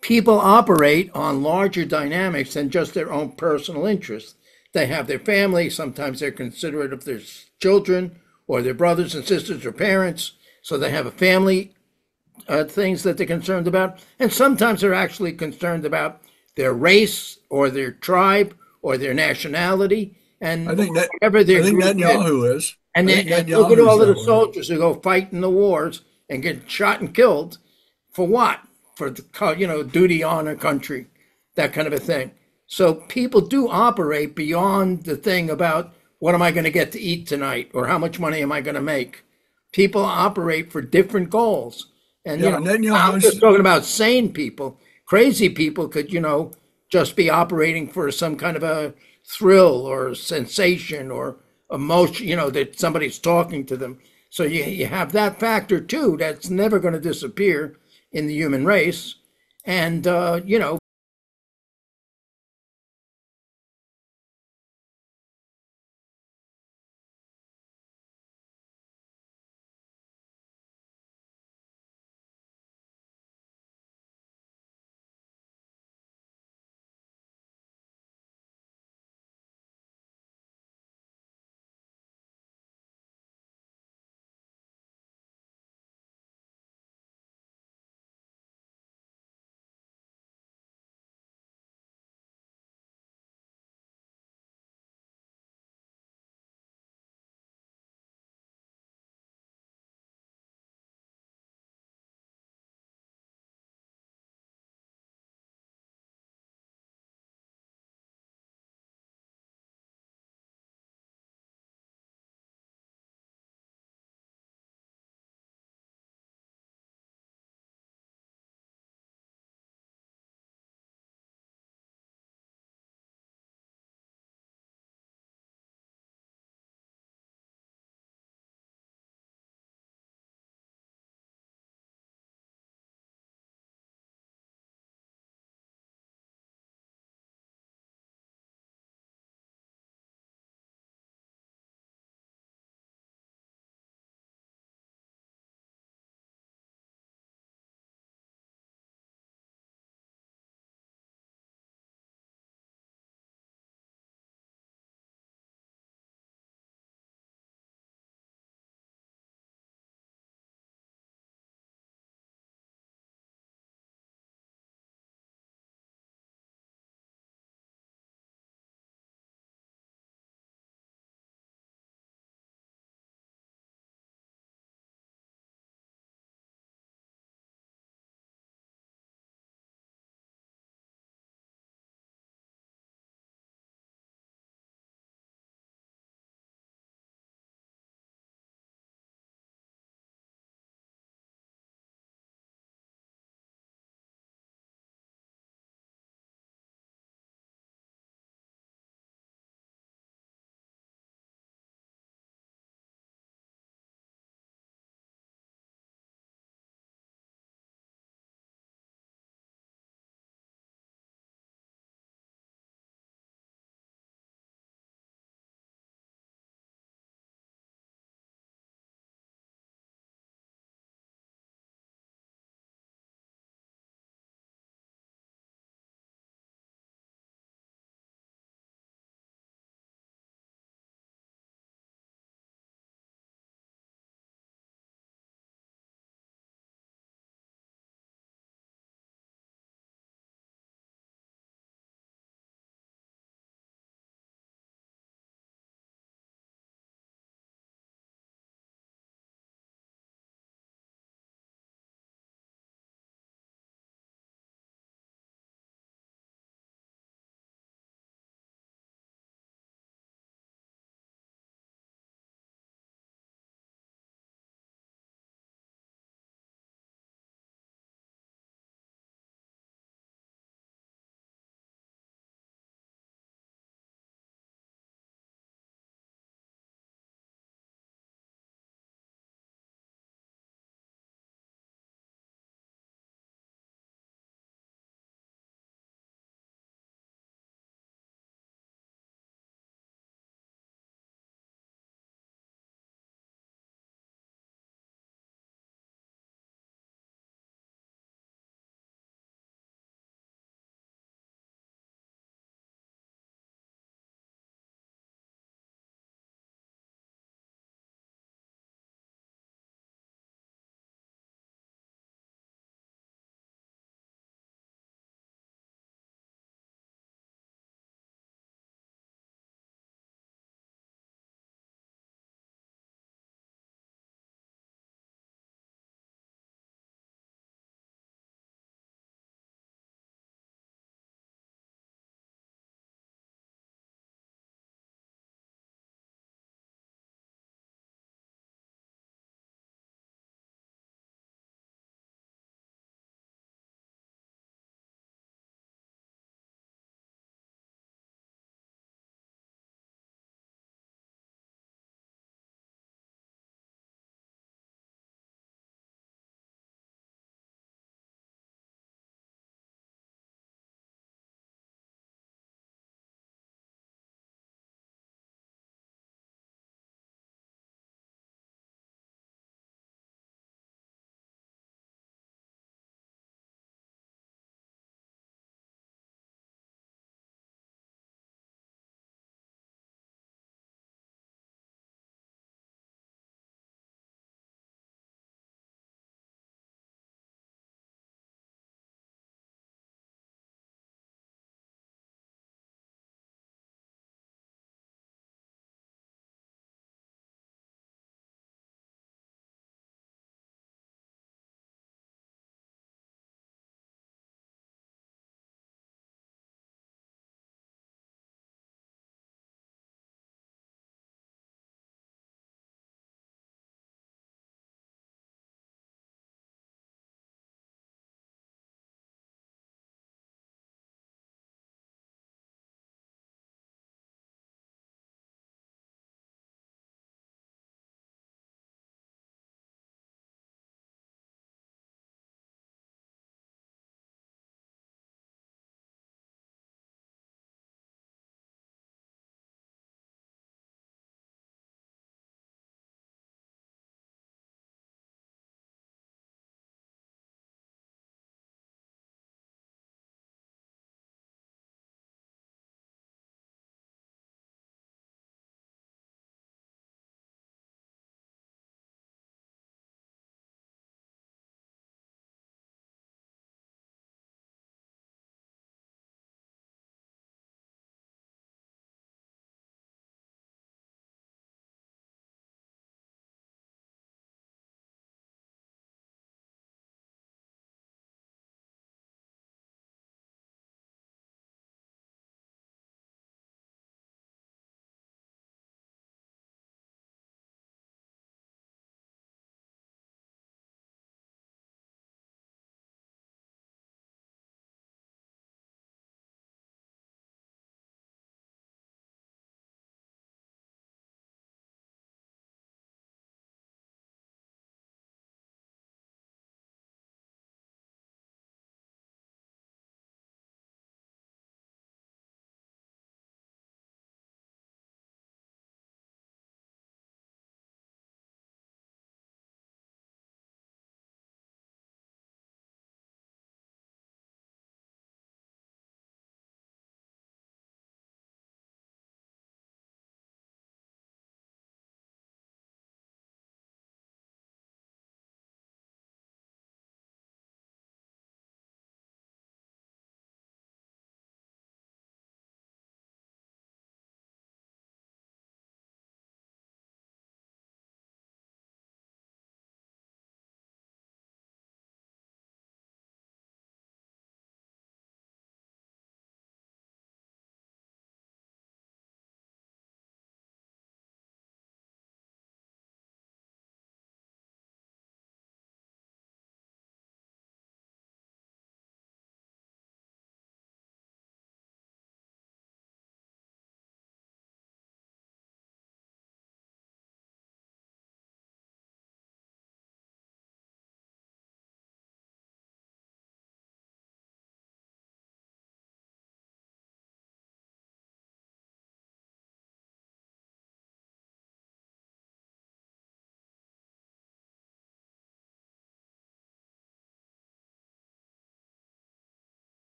People operate on larger dynamics than just their own personal interests. They have their family. Sometimes they're considerate of their children or their brothers and sisters or parents. So they have a family uh, things that they're concerned about, and sometimes they're actually concerned about their race or their tribe or their nationality, and I think that whatever I think group is. Netanyahu is. And, then, and look at all of the Netanyahu's that way. soldiers who go fight in the wars and get shot and killed for what? For the you know duty honor country, that kind of a thing. So people do operate beyond the thing about what am I going to get to eat tonight or how much money am I going to make. People operate for different goals, and Yeah, you know Netanyahu's- I'm just talking about sane people. Crazy people could you know just be operating for some kind of a thrill or sensation or emotion, you know, that somebody's talking to them. So you, you have that factor too that's never going to disappear in the human race. And, uh, you know,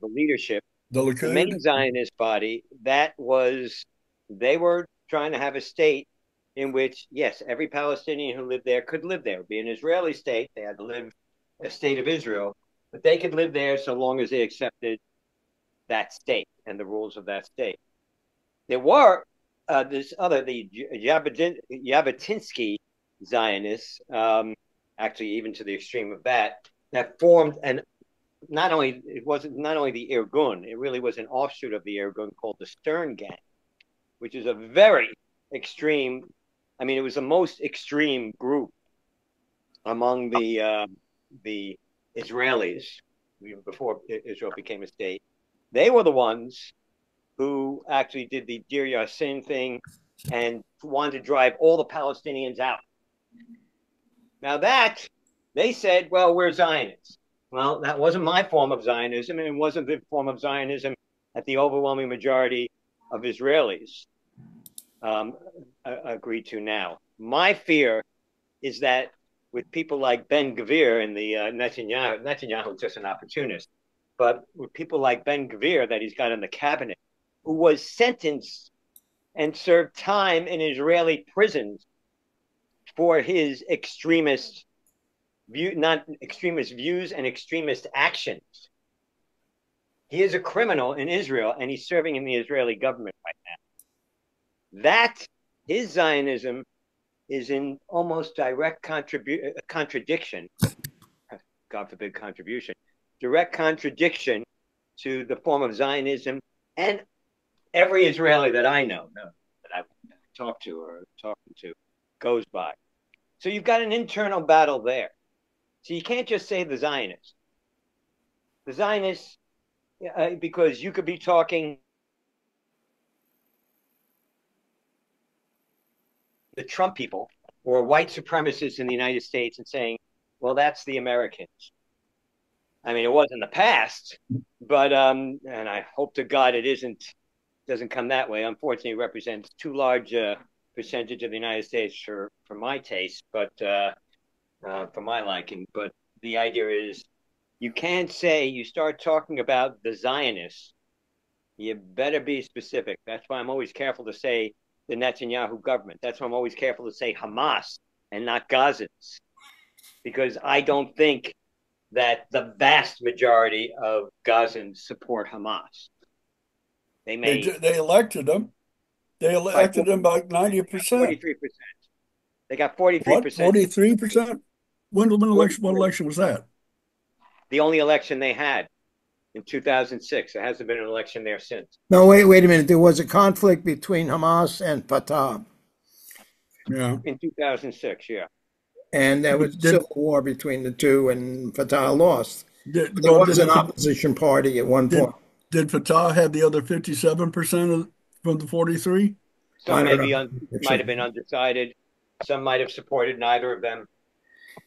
the leadership, The the main Zionist body, that was, they were trying to have a state in which, yes, every Palestinian who lived there could live there. It would be an Israeli state. They had to live a state of Israel, but they could live there so long as they accepted that state and the rules of that state. There were uh, this other, the Jabotin- Jabotinsky Zionists, um, actually even to the extreme of that, that formed an not only it wasn't not only the Irgun, it really was an offshoot of the Irgun called the Stern Gang, which is a very extreme. I mean, it was the most extreme group among the uh, the Israelis before Israel became a state. They were the ones who actually did the Deir Yassin thing and wanted to drive all the Palestinians out. Now that they said, well, we're Zionists. Well, that wasn't my form of Zionism, and it wasn't the form of Zionism that the overwhelming majority of Israelis um, agree to now. My fear is that with people like Ben Gvir and the uh, Netanyahu, Netanyahu is just an opportunist, but with people like Ben Gvir that he's got in the cabinet, who was sentenced and served time in Israeli prisons for his extremist view, not extremist views and extremist actions. He is a criminal in Israel and he's serving in the Israeli government right now. That his Zionism is in almost direct contribu- uh, contradiction, God forbid contribution, direct contradiction to the form of Zionism and every Israeli that I know, no, that I've talked to or talking to goes by. So you've got an internal battle there. So you can't just say the Zionists. The Zionists, uh, because you could be talking the Trump people or white supremacists in the United States and saying, well, that's the Americans. I mean, it was in the past, but um, and I hope to God it isn't doesn't come that way. Unfortunately, represents too large a percentage of the United States for for my taste, but uh, uh, for my liking. But the idea is, you can't say you start talking about the Zionists. You better be specific. That's why I'm always careful to say the Netanyahu government. That's why I'm always careful to say Hamas and not Gazans, because I don't think that the vast majority of Gazans support Hamas. They They, may ju- they elected them. They elected them by ninety percent. forty-three percent. They got forty-three percent. Forty-three percent? When, when election? What election was that? The only election they had in 2006. There hasn't been an election there since. No, wait, wait a minute. There was a conflict between Hamas and Fatah, Yeah. In 2006, yeah. and there was a Did- civil war between the two, and Fatah lost. Did, There well, was an opposition party at one did, point. did Fatah have the other fifty-seven percent of from the forty-three? Some maybe un- might have been undecided. Some might have supported neither of them.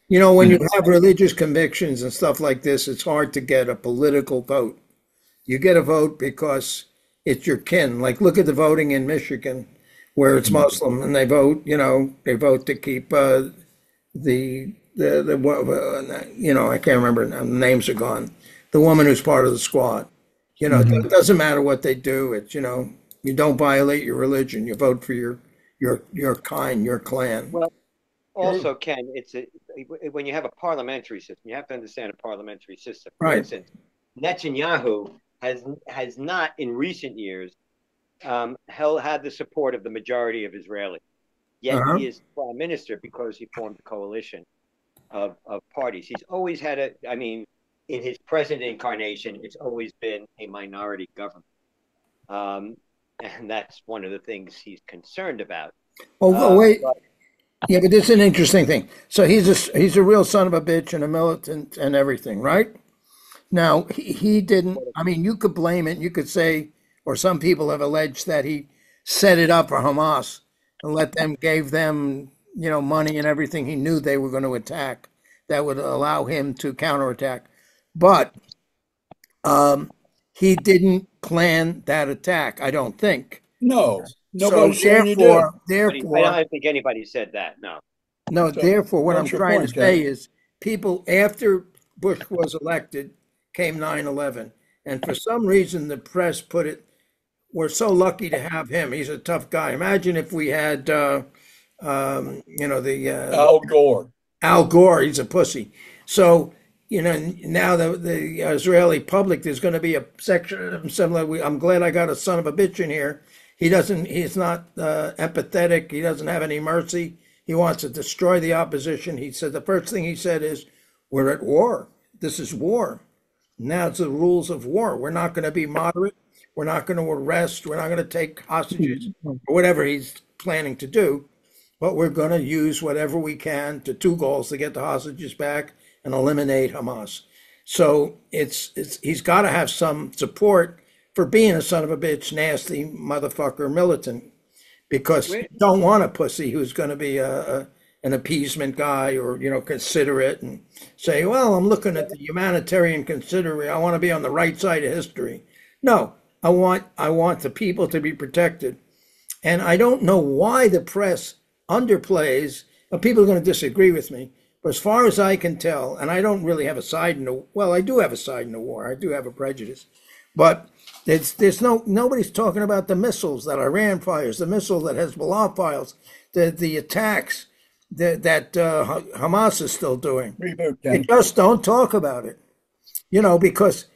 You know, when you have religious convictions and stuff like this, it's hard to get a political vote. You get a vote because it's your kin. Like, look at the voting in Michigan, where it's Muslim, and they vote. You know, they vote to keep uh, the the the uh, you know I can't remember now, the names are gone. The woman who's part of the squad. You know, it doesn't matter what they do. It's you know, you don't violate your religion. You vote for your your your kind, your clan. Well, Also, Ken, it's a, when you have a parliamentary system, you have to understand a parliamentary system. For Right. instance, Netanyahu has has not in recent years um, held, had the support of the majority of Israelis. Yet Uh-huh. he is prime minister because he formed a coalition of, of parties. He's always had a, I mean, in his present incarnation, it's always been a minority government. Um, and that's one of the things he's concerned about. Oh, Uh, wait. but- Yeah, but this is an interesting thing. So he's a he's a real son of a bitch and a militant and everything, right? Now he, he didn't. I mean, you could blame it. You could say, or some people have alleged that he set it up for Hamas and let them gave them you know money and everything. He knew they were going to attack. That would allow him to counterattack, but um, he didn't plan that attack. I don't think. No, So nobody's saying he did. therefore, therefore, I don't think anybody said that. No. No, So, therefore, what I'm what's your trying point, to say Ken? is people after Bush was elected came 9 11. And for some reason, the press put it, we're so lucky to have him. He's a tough guy. Imagine if we had, uh, um, you know, the uh, Al Gore. Al Gore, he's a pussy. So, you know, now the, the Israeli public, there's going to be a section similar. We, I'm glad I got a son of a bitch in here. He doesn't, he's not uh, empathetic. He doesn't have any mercy. He wants to destroy the opposition. He said the first thing he said is, We're at war. This is war. Now it's the rules of war. We're not going to be moderate. We're not going to arrest. We're not going to take hostages or whatever he's planning to do. But we're going to use whatever we can to two goals to get the hostages back and eliminate Hamas. So it's it's he's got to have some support for being a son of a bitch, nasty motherfucker, militant, because you don't want a pussy who's going to be a, a an appeasement guy or you know considerate and say, well, I'm looking at the humanitarian considerate. I want to be on the right side of history. No, I want I want the people to be protected, and I don't know why the press underplays. People are going to disagree with me, but as far as I can tell, and I don't really have a side in the well, I do have a side in the war. I do have a prejudice, but there's there's no nobody's talking about the missiles that Iran fires, the missile that Hezbollah fires, the the attacks that that uh, Hamas is still doing. They just don't talk about it, you know, because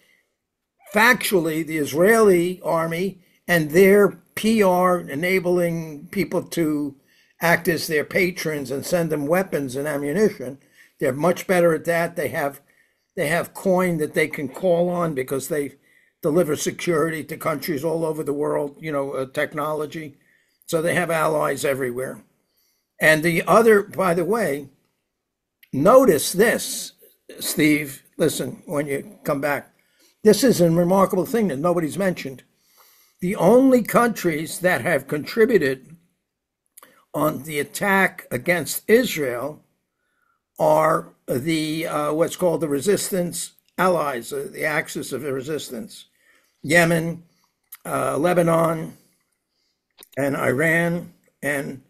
factually, the Israeli army and their PR enabling people to act as their patrons and send them weapons and ammunition. They're much better at that. They have they have coin that they can call on because they deliver security to countries all over the world. You know, uh, technology. So they have allies everywhere. And the other, by the way, notice this, Steve. Listen, when you come back, this is a remarkable thing that nobody's mentioned. The only countries that have contributed on the attack against Israel are the uh, what's called the resistance allies, uh, the axis of resistance: Yemen, uh, Lebanon, and Iran, and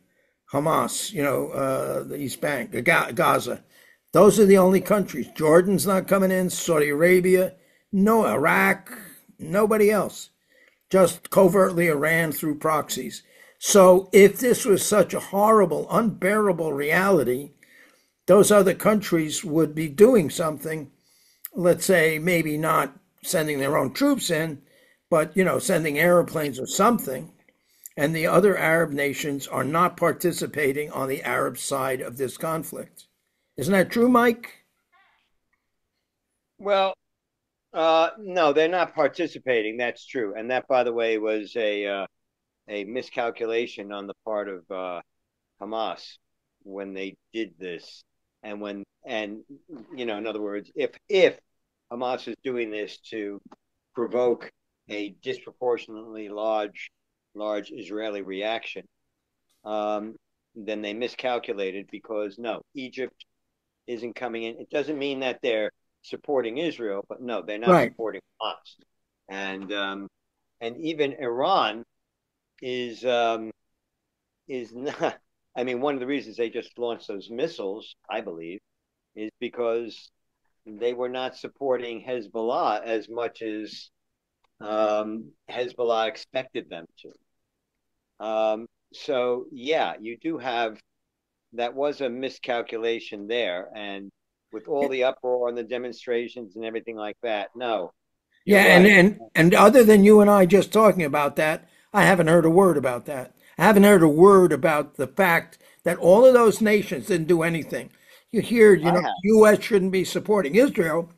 Hamas. You know, uh, the East Bank, Gaza. Those are the only countries. Jordan's not coming in. Saudi Arabia, no Iraq, nobody else. Just covertly Iran through proxies. So if this was such a horrible, unbearable reality, those other countries would be doing something. Let's say maybe not sending their own troops in, but you know, sending airplanes or something. And the other Arab nations are not participating on the Arab side of this conflict. Isn't that true, Mike? Well, uh, no, they're not participating. That's true, and that, by the way, was a uh, a miscalculation on the part of uh, Hamas when they did this, and when and you know, in other words, if if Hamas is doing this to provoke a disproportionately large large Israeli reaction, um, then they miscalculated because no, Egypt isn't coming in. It doesn't mean that they're supporting Israel, but no, they're not right. supporting Hamas. And um, and even Iran is um, is not. I mean, one of the reasons they just launched those missiles, I believe, is because they were not supporting Hezbollah as much as um, Hezbollah expected them to. Um, so yeah, you do have that was a miscalculation there, and with all the uproar and the demonstrations and everything like that. No. Yeah, right. and, and and other than you and I just talking about that, I haven't heard a word about that. I haven't heard a word about the fact that all of those nations didn't do anything. You hear, you know, U.S. shouldn't be supporting Israel,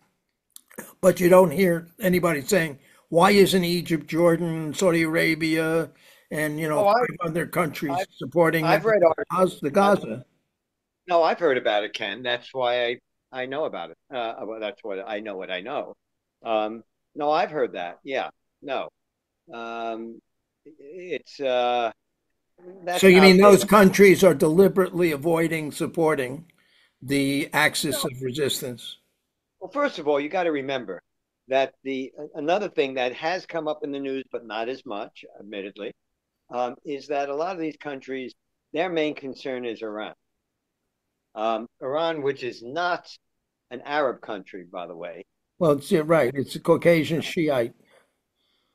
but you don't hear anybody saying why isn't Egypt, Jordan, Saudi Arabia, and you know oh, other countries I've, supporting I've read the Gaza. No, I've heard about it, Ken. That's why I I know about it. Uh, well, that's what I know. What I know. Um, no, I've heard that. Yeah. No. Um, it's. Uh, so you mean those countries are deliberately avoiding supporting the axis of resistance? Well, first of all, you got to remember that the another thing that has come up in the news, but not as much, admittedly, um, is that a lot of these countries, their main concern is Iran. Um, Iran, which is not an Arab country, by the way, Well, it's right. It's a Caucasian Shiite.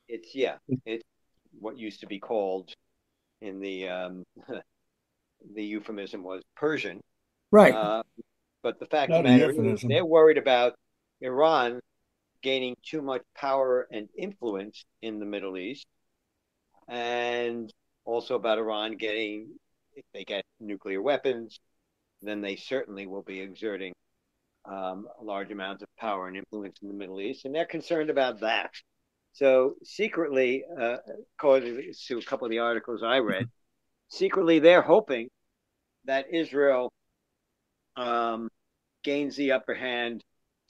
It's yeah, it's what used to be called in the um, the euphemism was Persian. Right. Uh, but the fact of the matter is, they're worried about Iran gaining too much power and influence in the Middle East, and also about Iran getting, if they get nuclear weapons, then they certainly will be exerting um, large amounts of power and influence in the Middle East, and they're concerned about that. So secretly, uh, according to a couple of the articles I read, secretly they're hoping that Israel um, gains the upper hand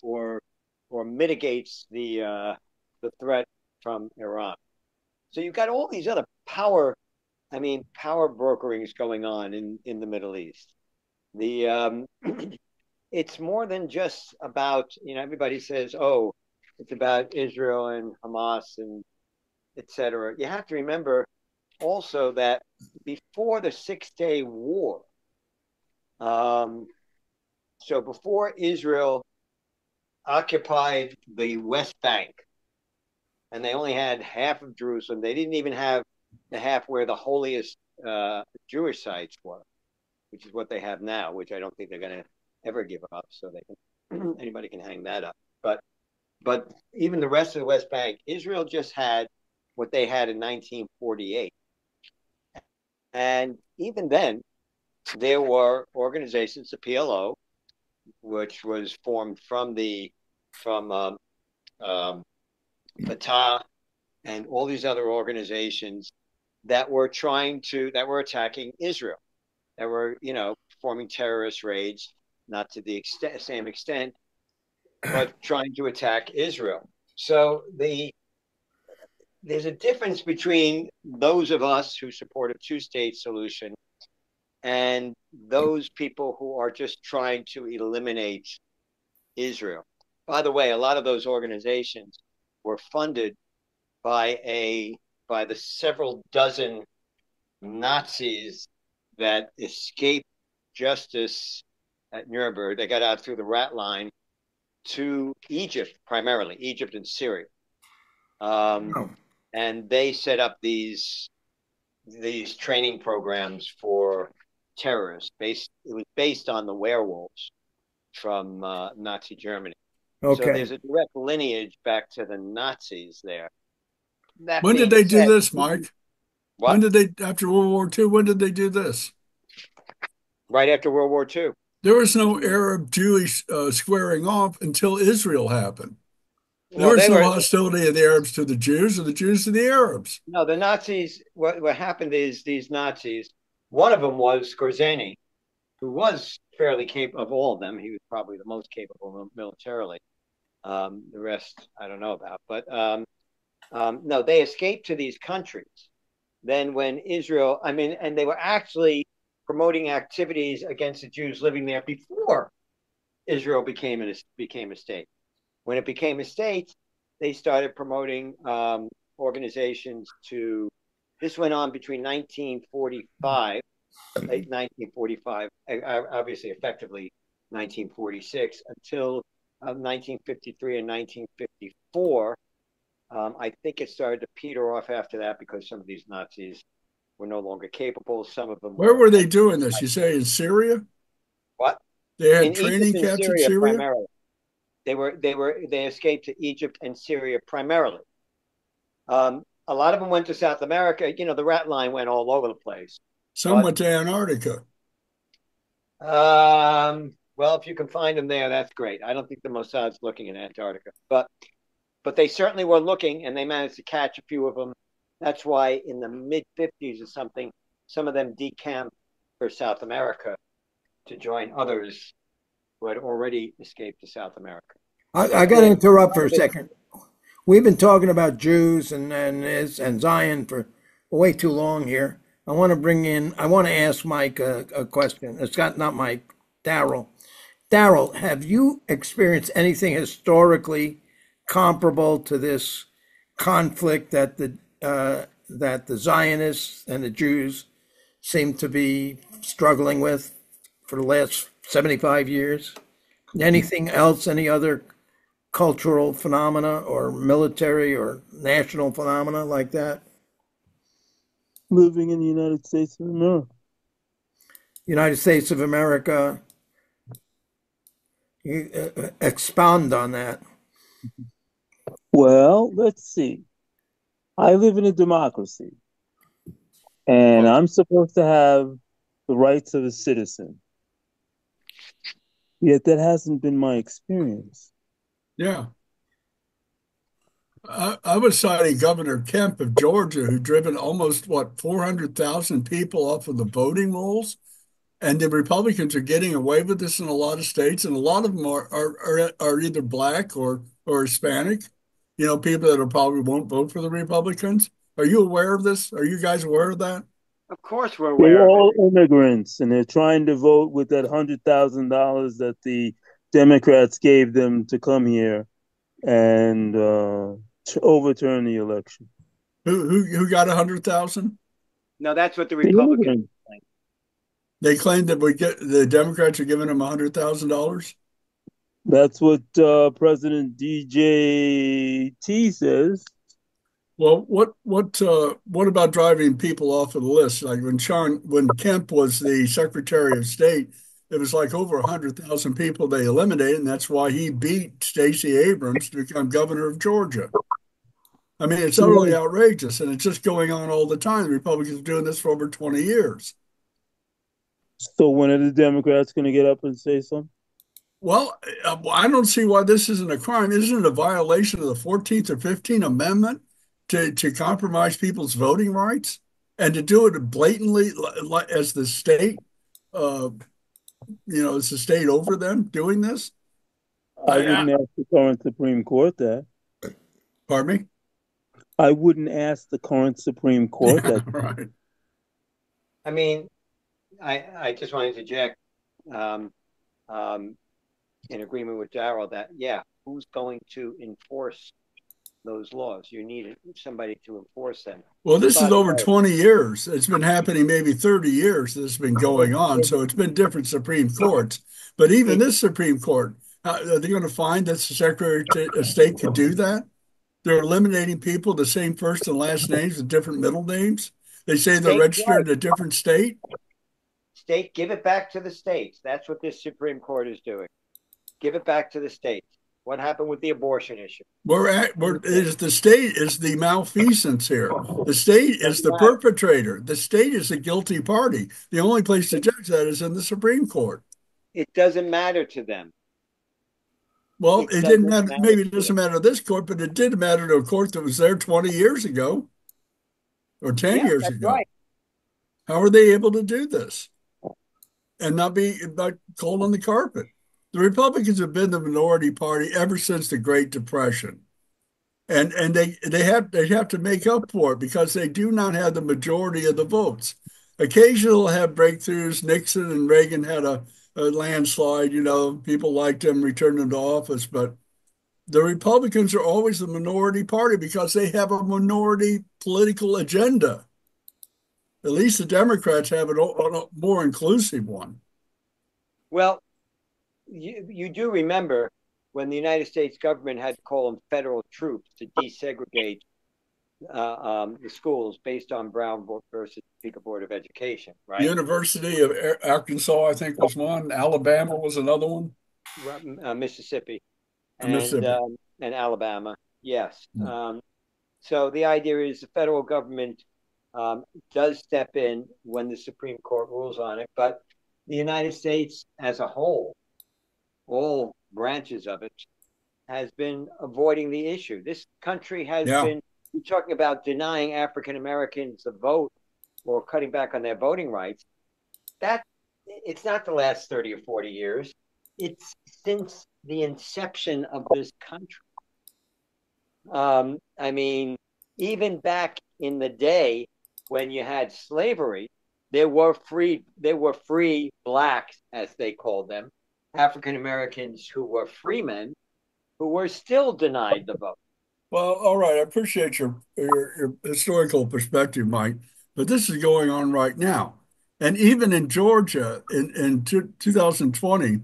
or or mitigates the uh, the threat from Iran. So you've got all these other power, I mean, power brokerings going on in in the Middle East. The um, it's more than just about you know everybody says oh it's about Israel and Hamas and etc. You have to remember also that before the Six Day War, um, so before Israel occupied the West Bank, and they only had half of Jerusalem, they didn't even have the half where the holiest uh, Jewish sites were, which is what they have now, which I don't think they're going to ever give up. So they can anybody can hang that up, but but even the rest of the West Bank, Israel just had what they had in 1948. And even then, there were organizations, the PLO, which was formed from the from um, um, Fatah and all these other organizations that were trying to that were attacking Israel, that were you know performing terrorist raids, not to the extent, same extent, but trying to attack Israel. So the there's a difference between those of us who support a two-state solution and those people who are just trying to eliminate Israel. By the way, a lot of those organizations were funded by a by the several dozen Nazis that escaped justice at Nuremberg. They got out through the rat line to Egypt, primarily Egypt and Syria, um, Oh. and they set up these these training programs for terrorists. Based it was based on the werewolves from uh, Nazi Germany. Okay. So there's a direct lineage back to the Nazis there. That When did being they do said- this, Mike? What? When did they, after World War II, when did they do this? right after World War II. There was no Arab Jewish uh, squaring off until Israel happened. There Well, was no were- hostility of the Arabs to the Jews or the Jews to the Arabs. No, the Nazis. What what happened is these Nazis. One of them was Skorzeny, who was fairly capable of all of them. He was probably the most capable militarily. Um, the rest I don't know about, but um, um, no, they escaped to these countries. Then when Israel, I mean, and they were actually promoting activities against the Jews living there before Israel became a, became a state. When it became a state, they started promoting um, organizations to. This went on between 1945, late 1945, uh, obviously effectively 1946, until uh, 1953 and 1954. Um, I think it started to peter off after that because some of these Nazis were no longer capable. Some of them. Where were they doing this? You say in Syria? What? They had in training Egypt camps in Syria, Syria? primarily. They were they were they escaped to Egypt and Syria primarily. Um, a lot of them went to South America. You know, the rat line went all over the place. Some went to Antarctica. Um, well, if you can find them there, that's great. I don't think the Mossad's looking in Antarctica, but but they certainly were looking, and they managed to catch a few of them. That's why in the mid '50s or something, some of them decamped for South America to join others who had already escaped to South America. I, I got to interrupt for a second. We've been talking about Jews and and is- and Zion for way too long here. I want to bring in. I want to ask Mike a, a question. It's got not Mike, Darryl. Darryl, have you experienced anything historically comparable to this conflict that the uh, that the Zionists and the Jews seem to be struggling with for the last seventy five years? Anything else? Any other cultural phenomena or military or national phenomena like that? Living in the United States of America. United States of America. You, uh, expound on that. Well, let's see. I live in a democracy, and I'm supposed to have the rights of a citizen. Yet that hasn't been my experience. Yeah. I, I was citing Governor Kemp of Georgia, who driven almost what 400,000 people off of the voting rolls, and the Republicans are getting away with this in a lot of states, and a lot of them are are are, are either black or or Hispanic. You know, people that are probably won't vote for the Republicans. Are you aware of this? Are you guys aware of that? Of course, we're aware. They're all immigrants, and they're trying to vote with that hundred thousand dollars that the Democrats gave them to come here and uh, to overturn the election. Who who who got a hundred thousand? No, that's what the The Republicans. immigrants. They claimed that we get the Democrats are giving them a hundred thousand dollars. That's what uh, President DJT says. Well, what what uh, what about driving people off of the list? Like when Sean when Kemp was the Secretary of State, it was like over a hundred thousand people they eliminated, and that's why he beat Stacey Abrams to become governor of Georgia. I mean, it's utterly outrageous, and it's just going on all the time. The Republicans are doing this for over twenty years. So when are the Democrats going to get up and say something? Well, I don't see why this isn't a crime. Isn't it a violation of the 14th or 15th Amendment to, to compromise people's voting rights and to do it blatantly as the state, uh, you know, as the state over them doing this? I Yeah. wouldn't ask the current Supreme Court that. Pardon me? I wouldn't ask the current Supreme Court Yeah, that. right. I mean, I I just want to interject, um, um, in agreement with Darryl that yeah, who's going to enforce those laws? You need somebody to enforce them. Well, this is But- over uh, 20 years. It's been happening maybe 30 years that it's been going on. So it's been different Supreme Courts. But even this Supreme Court, how- are they going to find that the Secretary of State could do that? They're eliminating people the same first and last names with different middle names. They say they're State registered in a different state. State, give it back to the states. That's what this Supreme Court is doing. Give it back to the states. What happened with the abortion issue? We're at, we're, is the state is the malfeasance here. The state is the perpetrator. The state is the guilty party. The only place to judge that is in the Supreme Court. It doesn't matter to them. Well, It it didn't matter. matter Maybe it doesn't matter to this court, but it did matter to a court that was there 20 years ago or 10 Yeah, years that's ago. right. How are they able to do this and not be not cold on the carpet? The Republicans have been the minority party ever since the Great Depression. And and they they have they have to make up for it because they do not have the majority of the votes. Occasionally have breakthroughs. Nixon and Reagan had a, a landslide, you know, people liked them, returned them to office, but the Republicans are always the minority party because they have a minority political agenda. At least the Democrats have a more inclusive one. Well, you, you do remember when the United States government had to call in federal troops to desegregate uh, um, the schools based on Brown versus Topeka Board of Education, right? University of Arkansas, I think, was one. Alabama was another one. Uh, Mississippi, And and Mississippi. um, and Alabama, yes. Mm. Um, so the idea is the federal government um, does step in when the Supreme Court rules on it, but the United States as a whole, all branches of it, has been avoiding the issue. This country has Yeah. been you're talking about denying African Americans the vote or cutting back on their voting rights. That it's not the last 30 or 40 years. It's since the inception of this country. Um, I mean, even back in the day when you had slavery, there were free there were free blacks, as they called them, African Americans who were freemen, who were still denied the vote. Well, all right. I appreciate your, your your historical perspective, Mike, but this is going on right now. And even in Georgia in, in two, 2020,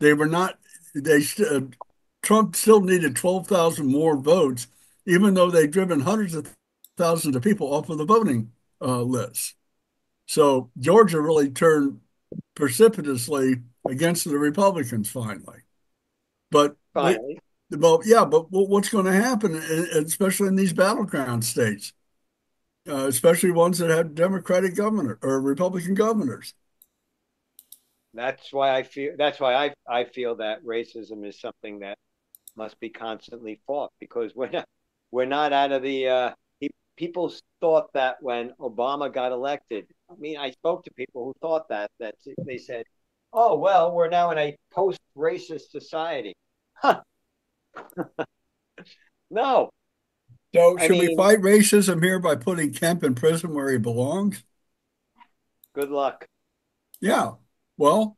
they were not, they st- Trump still needed 12,000 more votes, even though they'd driven hundreds of thousands of people off of the voting uh, list. So Georgia really turned precipitously against the Republicans finally. But Finally. well, yeah, but what's going to happen, especially in these battleground states, uh, especially ones that have Democratic governor or Republican governors? That's why I feel. That's why I I feel that racism is something that must be constantly fought because we're not we're not out of the. Uh, people thought that when Obama got elected. I mean, I spoke to people who thought that that they said, "Oh well, we're now in a post-racist society." Huh. no. So should mean, we fight racism here by putting Kemp in prison where he belongs? Good luck. Yeah. Well,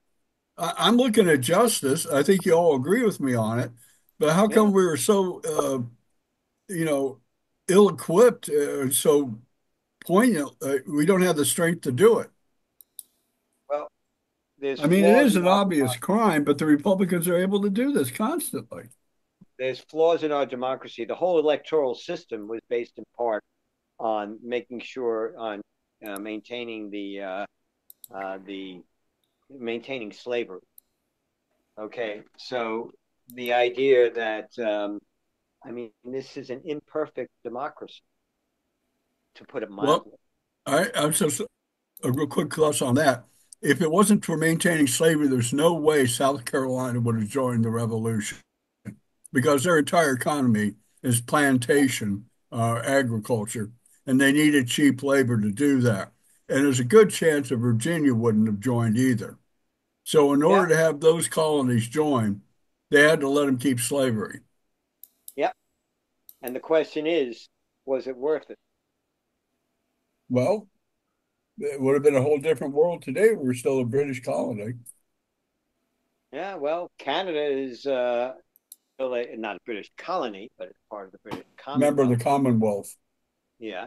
I, am looking at justice. I think you all agree with me on it. But how come yeah. we were so, uh, you know, ill-equipped, uh, so poignant? Uh, we don't have the strength to do it. Well, I mean, it is an obvious crime, but the Republicans are able to do this constantly. There's flaws in our democracy. The whole electoral system was based in part on making sure on uh, maintaining the uh, uh, the maintaining slavery. Okay, so the idea that um, I mean, this is an imperfect democracy, to put it mildly. Well, I, I'm just a real quick thoughts on that. If it wasn't for maintaining slavery, there's no way South Carolina would have joined the revolution because their entire economy is plantation uh, agriculture, and they needed cheap labor to do that. And there's a good chance that Virginia wouldn't have joined either. So, in order yeah. to have those colonies join, they had to let them keep slavery. Yep. And the question is, was it worth it? Well, it would have been a whole different world today. We're still a British colony. Yeah, well, Canada is uh, still a, not a British colony, but it's part of the British Commonwealth. Member of the Commonwealth. Yeah,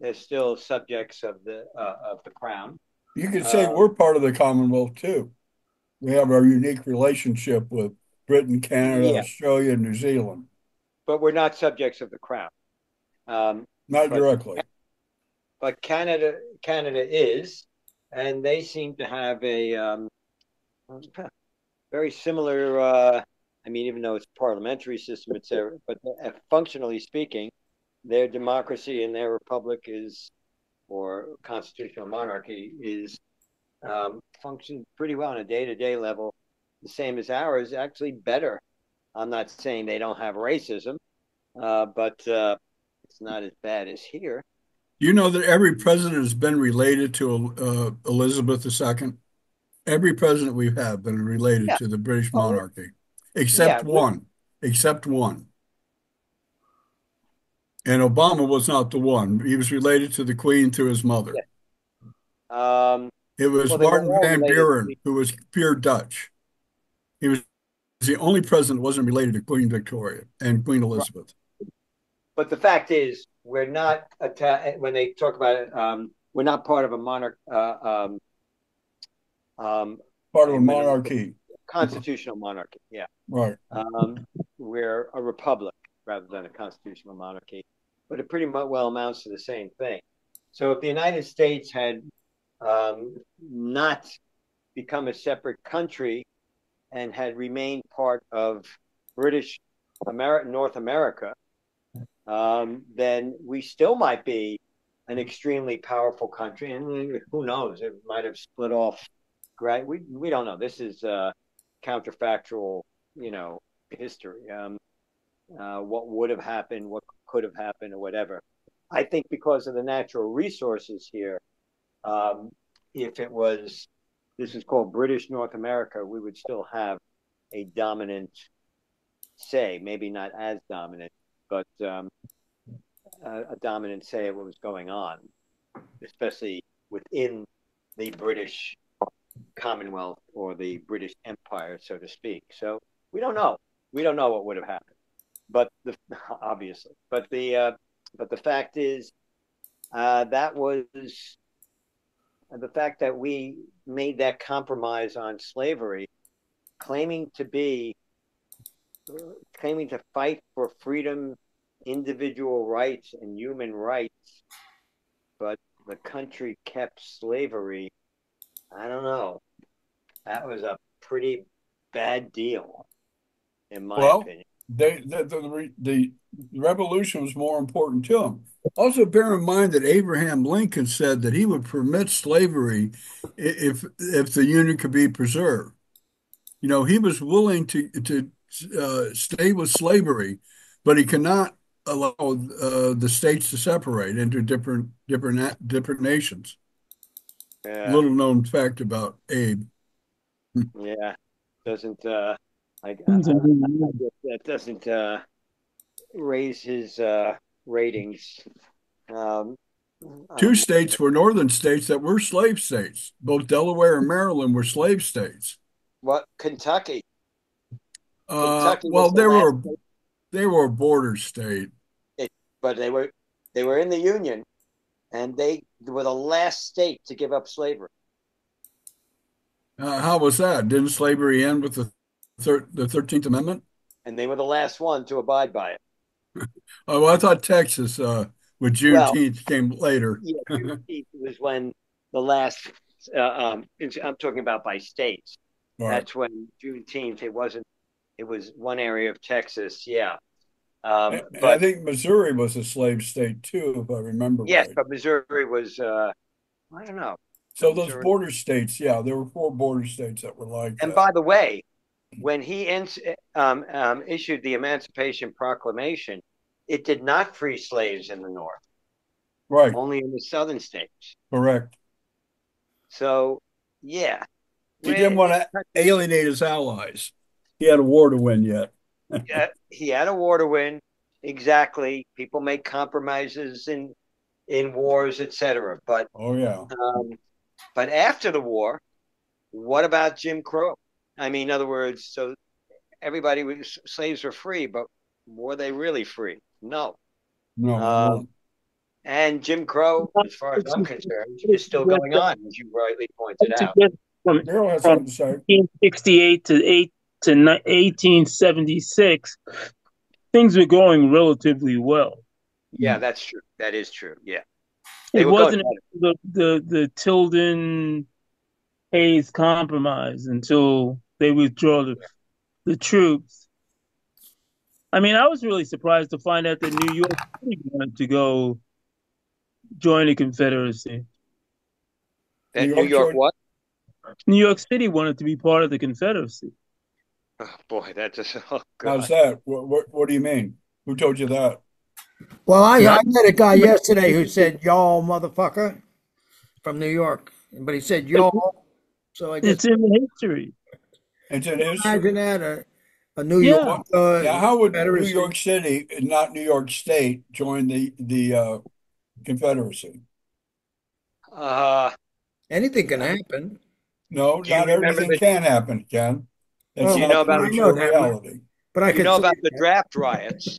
they're still subjects of the uh, of the crown. You could say um, we're part of the Commonwealth too. We have our unique relationship with Britain, Canada, yeah. Australia, New Zealand. But we're not subjects of the crown. Um, not directly. But Canada, Canada is, and they seem to have a um, very similar. Uh, I mean, even though it's parliamentary system, etc., but uh, functionally speaking, their democracy and their republic is, or constitutional monarchy is, um, functions pretty well on a day-to-day level the same as ours, actually better. I'm not saying they don't have racism, uh, but uh, it's not as bad as here. You know that every president has been related to uh, Elizabeth II. Every president we've had been related yeah. to the British monarchy, except yeah, one. Except one. And Obama was not the one. He was related to the Queen through his mother. Yeah. Um, it was well, Martin Van Buren, who was pure Dutch. He was the only president that wasn't related to Queen Victoria and Queen Elizabeth. But the fact is, we're not atta- when they talk about it. Um, we're not part of a monarch. Uh, um, um, part of a monarchy. Constitutional monarchy. Yeah. Right. Um, we're a republic rather than a constitutional monarchy, but it pretty much well amounts to the same thing. So if the United States had um, not become a separate country and had remained part of British America, North America, um, then we still might be an extremely powerful country. And who knows? It might have split off. Right? We we don't know. This is uh, counterfactual, you know, history. Um, uh, what would have happened, what could have happened, or whatever. I think because of the natural resources here, um, if it was this is called British North America, we would still have a dominant say, maybe not as dominant, but um, a, a, dominant say of what was going on, especially within the British Commonwealth or the British Empire, so to speak. So we don't know. We don't know what would have happened, but the, obviously, but the uh, but the fact is uh, that was the fact that we made that compromise on slavery, claiming to be claiming to fight for freedom, individual rights, and human rights, but the country kept slavery. I don't know. That was a pretty bad deal, in my Well, opinion. They, the, the, the revolution was more important to him. Also, bear in mind that Abraham Lincoln said that he would permit slavery if if the Union could be preserved. You know, he was willing to to uh, stay with slavery, but he cannot allow uh, the states to separate into different different different nations. Yeah, Little known fact about Abe. yeah. Doesn't uh, I, I, I- who you are. that doesn't uh, raise his uh, ratings. Um, Two um, states were northern states that were slave states. Both Delaware and Maryland were slave states. what Kentucky? Uh, well, the they were last, they were a border state. but they were they were in the Union, and they were the last state to give up slavery. Uh, how was that? Didn't slavery end with the thir the Thirteenth Amendment? and they were the last one to abide by it. Oh, well, I thought Texas uh, with Well, Juneteenth came later. yeah, Juneteenth was when the last. Uh, um, I'm talking about by states. Right. That's when Juneteenth. It wasn't. It was one area of Texas. Yeah, um, And, and I think Missouri was a slave state too, if I remember yes, right. but Missouri was. Uh, I don't know. So those border states, yeah, there were four border states that were like And that. by the way, when he ins- um, um, issued the Emancipation Proclamation, it did not free slaves in the North, Right, only in the Southern states. correct. So, yeah. He didn't want to alienate his allies. He had a war to win yet. Yeah, he had a war to win. Exactly. People make compromises in in wars, etc. But Oh yeah. um, but after the war, what about Jim Crow? I mean, in other words, so everybody was slaves were free, but were they really free? No. No, Um, no. And Jim Crow, as far as I'm concerned, is still going on, as you rightly pointed out. From from something to say. 1868 to eight to 1876, things were going relatively well. Yeah, that's true. That is true. Yeah. They It wasn't the the the Tilden Hayes compromise until they withdraw the, the troops. I mean, I was really surprised to find out that New York wanted to go join the Confederacy. That New New York York, what? New York City wanted to be part of the Confederacy. Oh, boy, that just oh How's that? What, what What do you mean? Who told you that? Well, I, I met a guy yesterday who said "y'all motherfucker" from New York, but he said "y'all," so I guess It's in history. It's in history. imagine that a, a New Yeah. York. Uh, Yeah, how would New York City not New York State join the the uh, Confederacy? Uh, Anything can happen. No, not everything the- can happen, Ken. That's Well, you know about- the I know true that, reality. But I you know say about the draft riots?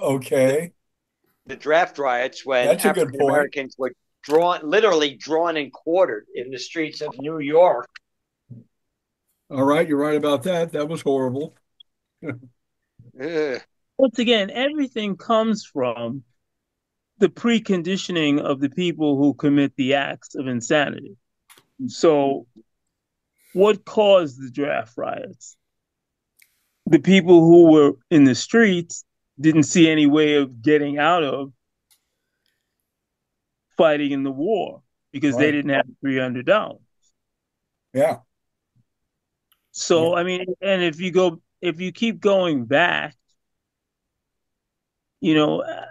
Okay, The draft riots when That's a good African Americans were drawn, literally drawn and quartered in the streets of New York. all right, you're right about that. That was horrible. Once again, everything comes from the preconditioning of the people who commit the acts of insanity. So, what caused the draft riots? The people who were in the streets didn't see any way of getting out of fighting in the war because they didn't have $300. Yeah, So, I mean, and if you go, if you keep going back, you know, uh,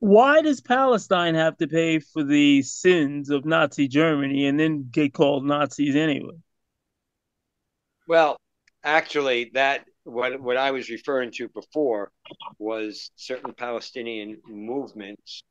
why does Palestine have to pay for the sins of Nazi Germany and then get called Nazis anyway? Well, actually, that what what I was referring to before was certain Palestinian movements,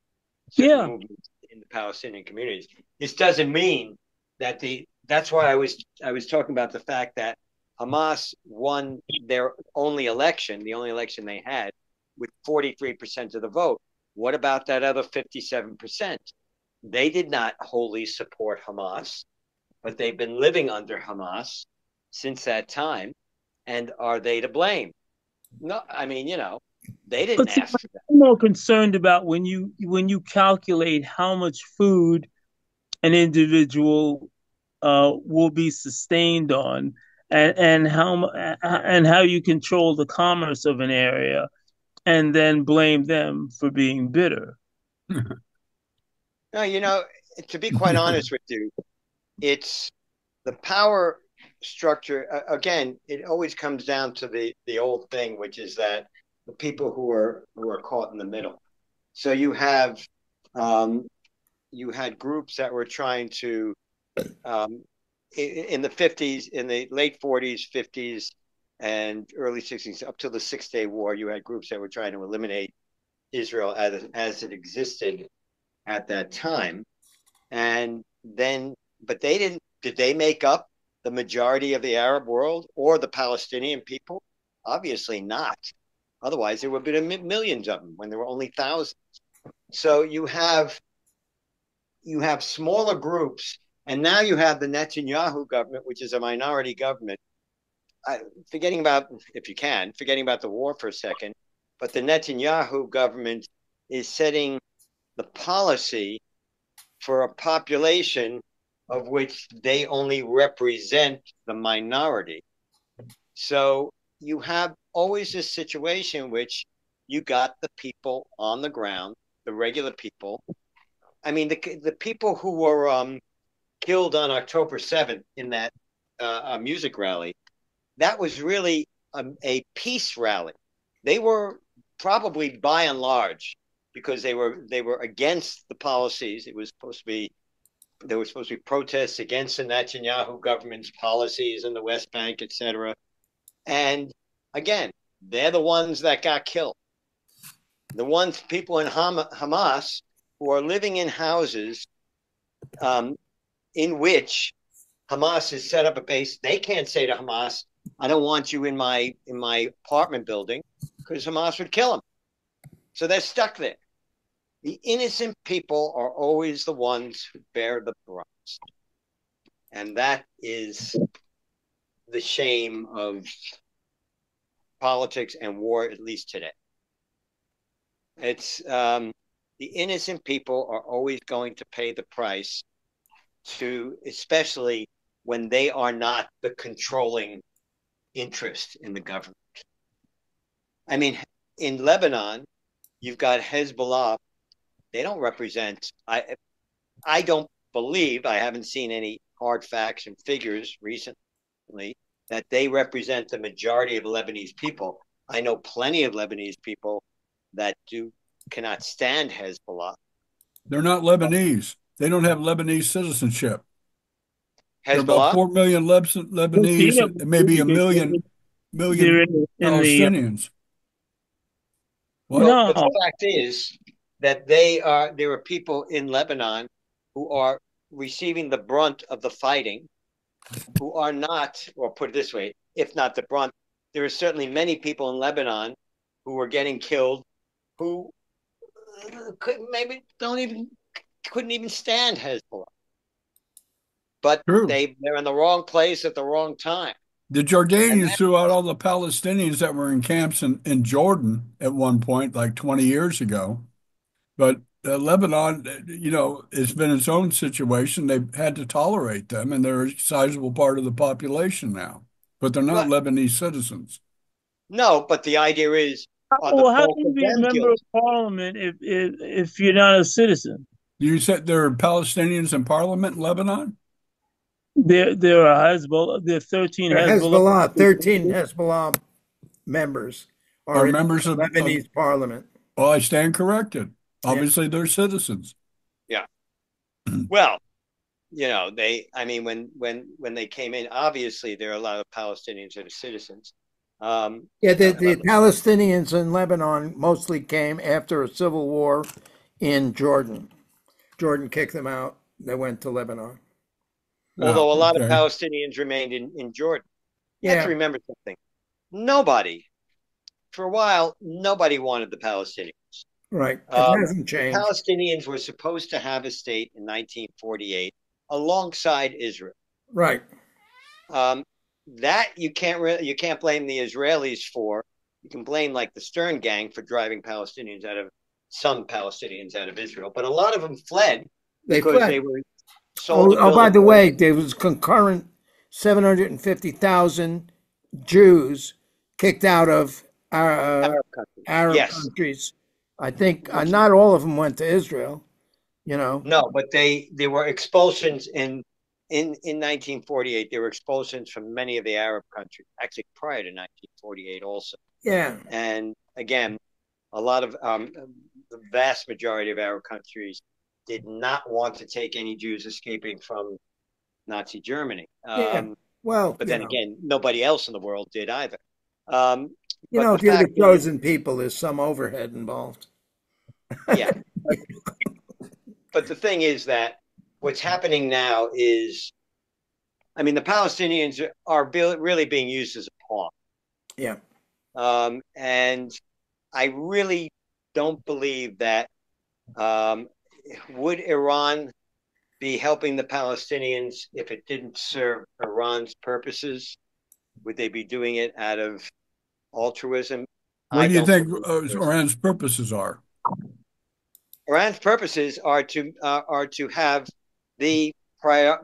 certain Yeah. movements in the Palestinian communities. This doesn't mean that the. That's why I was I was talking about the fact that Hamas won their only election, the only election they had, with forty three percent of the vote. What about that other fifty seven percent? They did not wholly support Hamas, but they've been living under Hamas since that time. And are they to blame? No, I mean, you know, they didn't But ask. I'm more concerned about when you when you calculate how much food an individual uh, will be sustained on, and and how and how you control the commerce of an area, and then blame them for being bitter. No, you know, to be quite honest with you, it's the power structure. Uh, again, it always comes down to the the old thing, which is that the people who are who are caught in the middle. So you have um, you had groups that were trying to um, in, in the 50s, in the late 40s, 50s, and early 60s, up to the Six Day War, you had groups that were trying to eliminate Israel as, as it existed at that time. And then, but they didn't, did they make up the majority of the Arab world or the Palestinian people? Obviously not. Otherwise, there would have been millions of them when there were only thousands. So you have you have smaller groups, and now you have the Netanyahu government, which is a minority government. I, forgetting about, if you can, forgetting about the war for a second, but the Netanyahu government is setting the policy for a population of which they only represent the minority. So you have always this situation which you got the people on the ground, the regular people. I mean, the the people who were um, killed on October seventh in that uh, music rally, that was really a, a peace rally. They were probably by and large because they were they were against the policies. It was supposed to be there were supposed to be protests against the Netanyahu government's policies in the West Bank, etc. And again, they're the ones that got killed. The ones people in Ham- Hamas who are living in houses um, in which Hamas has set up a base. They can't say to Hamas, "I don't want you in my in my apartment building," because Hamas would kill them. So they're stuck there. The innocent people are always the ones who bear the brunt, and that is the shame of politics and war, at least today. It's um, the innocent people are always going to pay the price to, especially when they are not the controlling interest in the government. I mean, in Lebanon, you've got Hezbollah. They don't represent. I, I don't believe. I haven't seen any hard facts and figures recently that they represent the majority of Lebanese people. I know plenty of Lebanese people that do cannot stand Hezbollah. They're not Lebanese. They don't have Lebanese citizenship. There are about Hezbollah. four million Lebs- Lebanese, and maybe a million They're million in, in the Palestinians. What? No. Well, but the fact is that they are there are people in Lebanon who are receiving the brunt of the fighting, who are not, or put it this way, if not the brunt, there are certainly many people in Lebanon who are getting killed who uh, could maybe don't even couldn't even stand Hezbollah. But True. they they're in the wrong place at the wrong time. The Jordanians threw out all the Palestinians that were in camps in, in Jordan at one point, like 20 years ago. But uh, Lebanon, uh, you know, it's been its own situation. They've had to tolerate them, and they're a sizable part of the population now. But they're not Lebanese citizens. No, but the idea is are Well, how can you be a member killed? of parliament if, if if you're not a citizen? You said there are Palestinians in parliament in Lebanon? There there are Hezbollah. There are thirteen Hezbollah, 13 Hezbollah members Are are members of, of Lebanese parliament. well, I stand corrected. Obviously, they're citizens. Yeah. well, you know, they. I mean, when when when they came in, obviously there are a lot of Palestinians that are citizens. Um, Yeah, the, the Palestinians in Lebanon mostly came after a civil war in Jordan. Jordan kicked them out. They went to Lebanon. although a lot okay. of Palestinians remained in in Jordan. You have Yeah, to remember something. Nobody, for a while, nobody wanted the Palestinians. Right. It Um, hasn't changed. Palestinians were supposed to have a state in 1948 alongside Israel. Right. Um, that you can't really you can't blame the Israelis for you can blame like the Stern gang for driving Palestinians out of some Palestinians out of Israel, but a lot of them fled They because fled. they were Oh, sold. to oh, by the way, there was concurrent 750,000 Jews kicked out of our, uh, Arab. Arab Yes. countries. I think uh, not all of them went to Israel, you know. No, but they there were expulsions in in in 1948. There were expulsions from many of the Arab countries, actually prior to 1948 also. Yeah. And again, a lot of um, the vast majority of Arab countries did not want to take any Jews escaping from Nazi Germany. Um, Yeah. Well, But then know, again, nobody else in the world did either. Um, you but know, if you're the fact is- chosen people, there's some overhead involved. yeah. But, the thing is that what's happening now is, I mean, the Palestinians are really being used as a pawn. Yeah. Um, and I really don't believe that um, would Iran be helping the Palestinians if it didn't serve Iran's purposes? Would they be doing it out of altruism? What I do you think believe uh, so. Iran's purposes are? Iran's purposes are to uh, are to have the prior,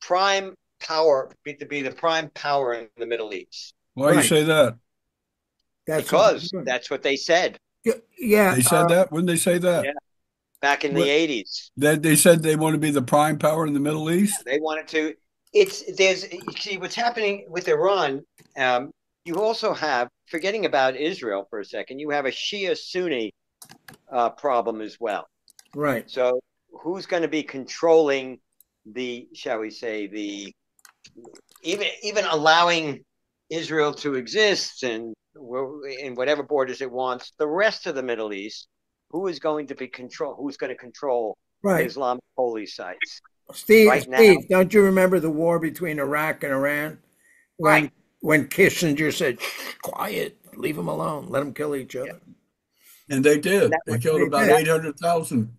prime power be to be the prime power in the Middle East Why do Right. you say that? That's what because they're that's what they said Yeah, yeah. They said uh, that? When they say that? yeah. back in What- the eighties. That they said they want to be the prime power in the Middle East? They wanted to. It's there's you see what's happening with Iran. Um, you also have forgetting about Israel for a second. You have a Shia Sunni uh, problem as well. Right. So who's going to be controlling the, shall we say, the even even allowing Israel to exist and in whatever borders it wants, the rest of the Middle East, who is going to be control? Who's going to control Right. Islamic holy sites? Steve, right now- Steve, don't you remember the war between Iraq and Iran? When, Right. When Kissinger said, quiet, leave them alone, let them kill each other. And they did. That They killed they about did. 800,000.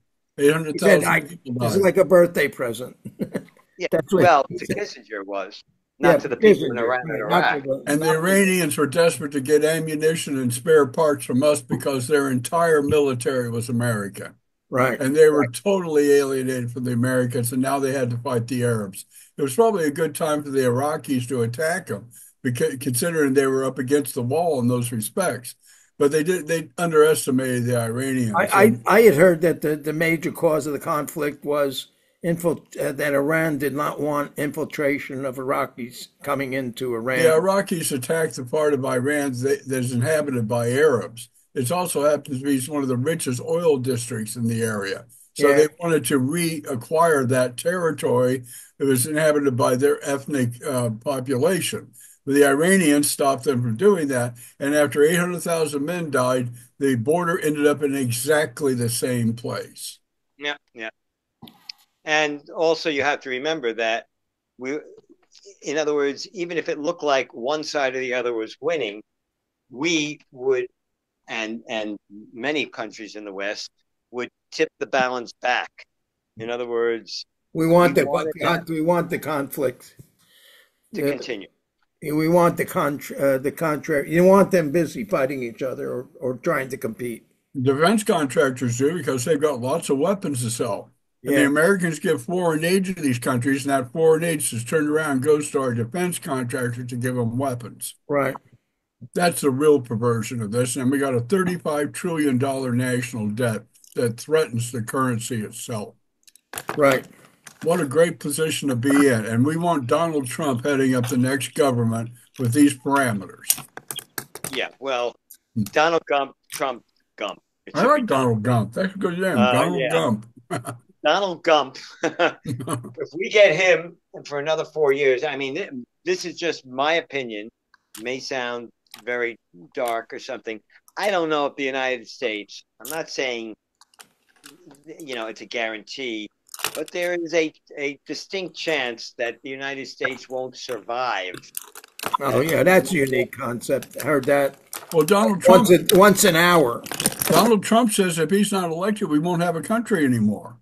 He said, 800,000 I, people this is died. like a birthday present. Yeah, That's what well, to. Kissinger was not Yeah, to the people in Iran and Iraq. the- And the Iranians were desperate to get ammunition and spare parts from us because their entire military was American. Right. And they were totally alienated from the Americans, and now they had to fight the Arabs. It was probably a good time for the Iraqis to attack them, because considering they were up against the wall in those respects. But they did they underestimated the Iranians. I, I, I had heard that the, the major cause of the conflict was infilt- uh, that Iran did not want infiltration of Iraqis coming into Iran. The Iraqis attacked the part of Iran that's inhabited by Arabs. It also happens to be one of the richest oil districts in the area. So Yeah. they wanted to reacquire that territory that was inhabited by their ethnic uh, population. But the Iranians stopped them from doing that. And after 800,000 men died, the border ended up in exactly the same place. Yeah, yeah. And also, you have to remember that we, in other words, even if it looked like one side or the other was winning, we would, and and many countries in the West would tip the balance back. In other words, we want we the wanted that. we want the conflict. to Yeah. continue. We want the contr uh, the contrary. You want them busy fighting each other or, or trying to compete. Defense contractors do because they've got lots of weapons to sell. And the Americans give foreign aid to these countries, and that foreign aid is turned around and goes to our defense contractors to give them weapons. Right. That's the real perversion of this. And we got a $35 trillion national debt that threatens the currency itself. Right. What a great position to be in. And we want Donald Trump heading up the next government with these parameters. Yeah. Well, Donald Gump, Trump, Gump. It I like Donald Gump. That's a good name. Uh, Donald yeah. Gump. Donald Gump. if we get him for another four years, I mean, this is just my opinion. May sound very dark or something. I don't know if the United States. I'm not saying, you know, it's a guarantee, but there is a a distinct chance that the United States won't survive. Oh yeah, that's a unique concept. I heard that Well, Donald Trump, once a, once an hour. Donald Trump says if he's not elected, we won't have a country anymore.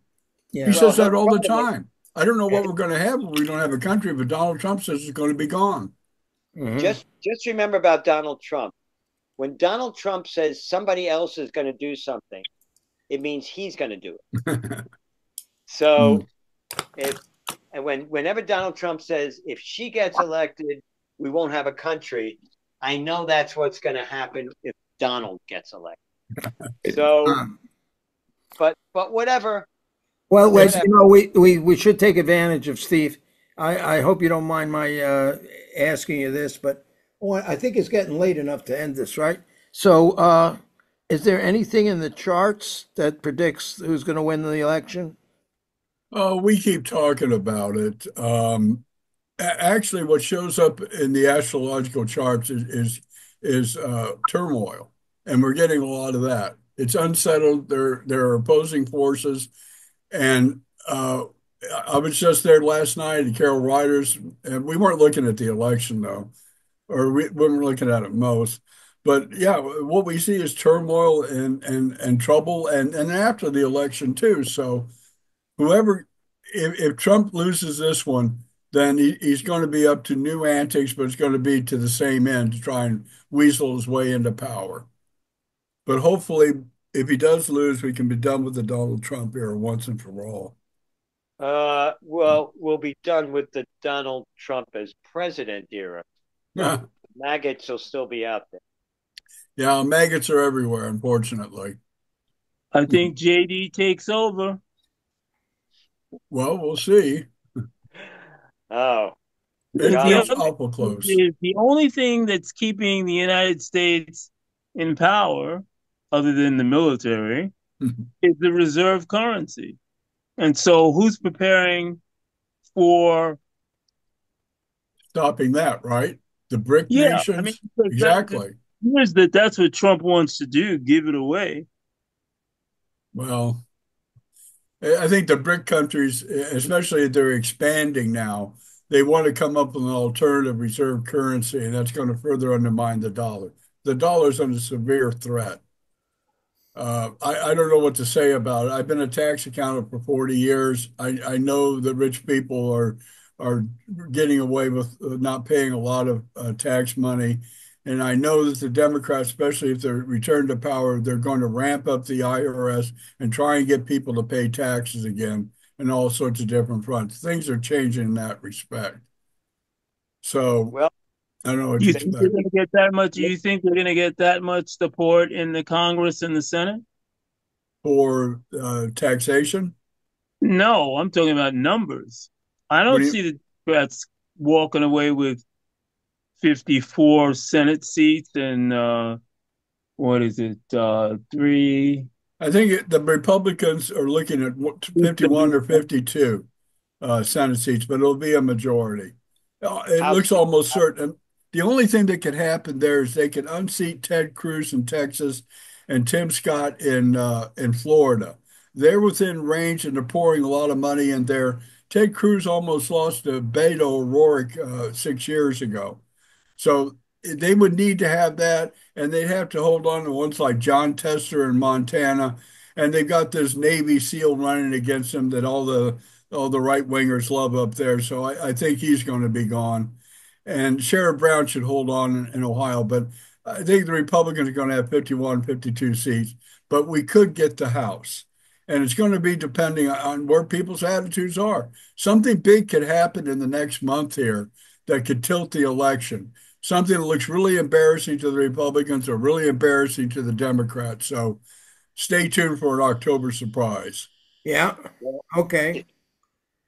Yeah. He says that all the time. I don't know what we're going to have when we don't have a country, but Donald Trump says it's going to be gone. Mhm. Just just remember about Donald Trump. when Donald Trump says somebody else is going to do something, it means he's going to do it. so, if and when whenever Donald Trump says if she gets elected, we won't have a country, I know that's what's going to happen if Donald gets elected. So, but but whatever. Well, Wes, you know, we, we, we should take advantage of Steve. I, I hope you don't mind my uh, asking you this, but oh, I think it's getting late enough to end this, right? So, uh, is there anything in the charts that predicts who's going to win the election? Oh, we keep talking about it. Um, actually, what shows up in the astrological charts is is, is uh, turmoil, and we're getting a lot of that. It's unsettled. There there are opposing forces, and uh, I was just there last night at Carol Ryder's, and we weren't looking at the election though, or we, we were looking at it most. But yeah, what we see is turmoil and and and trouble, and and after the election too. So whoever, if, if Trump loses this one, then he, he's going to be up to new antics, but it's going to be to the same end to try and weasel his way into power. But hopefully, if he does lose, we can be done with the Donald Trump era once and for all. Uh, well, we'll be done with the Donald Trump as president era. Yeah, Maggots will still be out there. yeah, maggots are everywhere, unfortunately. I think JD takes over. Well, we'll see. Oh, It Yeah. feels awful close. The only thing that's keeping the United States in power, other than the military, is the reserve currency. And so, who's preparing for? Stopping that, right? The BRICS Yeah, nations. I mean, because that- exactly. Here's that that's what Trump wants to do: give it away. Well, I think the BRICS countries, especially if they're expanding now, they want to come up with an alternative reserve currency, and that's going to further undermine the dollar. The dollar is under severe threat. Uh, I, I don't know what to say about it. I've been a tax accountant for 40 years. I, I know that rich people are are getting away with not paying a lot of uh, tax money. And I know that the Democrats, especially if they're returned to power, they're going to ramp up the IRS and try and get people to pay taxes again and all sorts of different fronts. Things are changing in that respect. So well, I don't know what You to think expect. they're going to get that much? Do You think they're going to get that much support in the Congress and the Senate? For uh, taxation, No, I'm talking about numbers. I don't do you- see the Democrats walking away with 54 Senate seats and uh, what is it, uh, three? I think the Republicans are looking at 51 or 52 uh, Senate seats, but it'll be a majority. Uh, It looks almost certain. The only thing that could happen there is they could unseat Ted Cruz in Texas and Tim Scott in uh, in Florida. They're within range and they're pouring a lot of money in there. Ted Cruz almost lost to Beto O'Rourke uh, six years ago. So they would need to have that, and they'd have to hold on to ones like Jon Tester in Montana, and they've got this Navy SEAL running against them that all the all the right wingers love up there. So I, I think he's going to be gone, and Sherrod Brown should hold on in, in Ohio, but I think the Republicans are going to have 51, 52 seats, but we could get the House. And it's going to be depending on where people's attitudes are. Something big could happen in the next month here that could tilt the election something that looks really embarrassing to the Republicans or really embarrassing to the Democrats. So stay tuned for an October surprise. Yeah. Okay.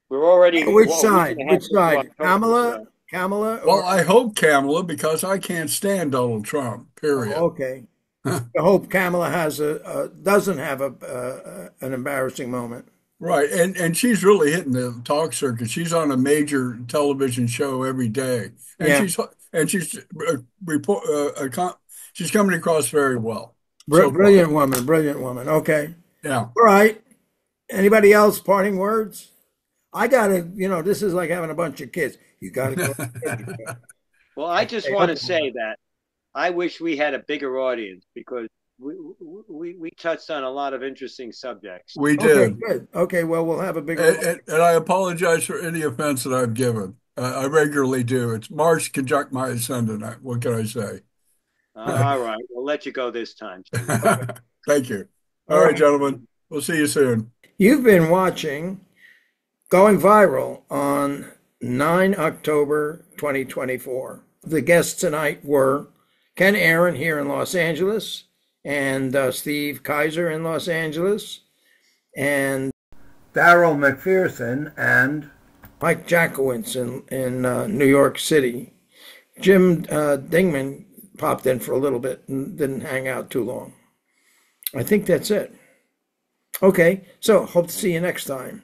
we're already. Which well, side? we can have Which side? October, Kamala? so- Kamala? Well, I hope Kamala because I can't stand Donald Trump. Period. Oh, okay. I hope Kamala has a, a doesn't have a uh, an embarrassing moment. Right, and and she's really hitting the talk circuit. She's on a major television show every day, and Yeah. she's and she's uh, report uh, uh, com- she's coming across very well. Br- So far. brilliant woman, brilliant woman. Okay. Yeah. All right. Anybody else parting words? I gotta, you know, this is like having a bunch of kids. You gotta go. Well, I just want to say that I wish we had a bigger audience because we we we touched on a lot of interesting subjects. We okay, did, good. Okay, well, we'll have a bigger. and, and, and I apologize for any offense that I've given. Uh, I regularly do. It's Mars conjunct my ascendant. I- What can I say? All right, we'll let you go this time. Thank you. All right, gentlemen. We'll see you soon. You've been watching Going Viral on 9 October 2024. The guests tonight were Ken Aaron here in Los Angeles and uh, Steve Kaiser in Los Angeles and Darryl McPherson and Mike Jankowitz in, in uh, New York City. Jim uh, Dingeman popped in for a little bit and didn't hang out too long. I think that's it. Okay, so hope to see you next time.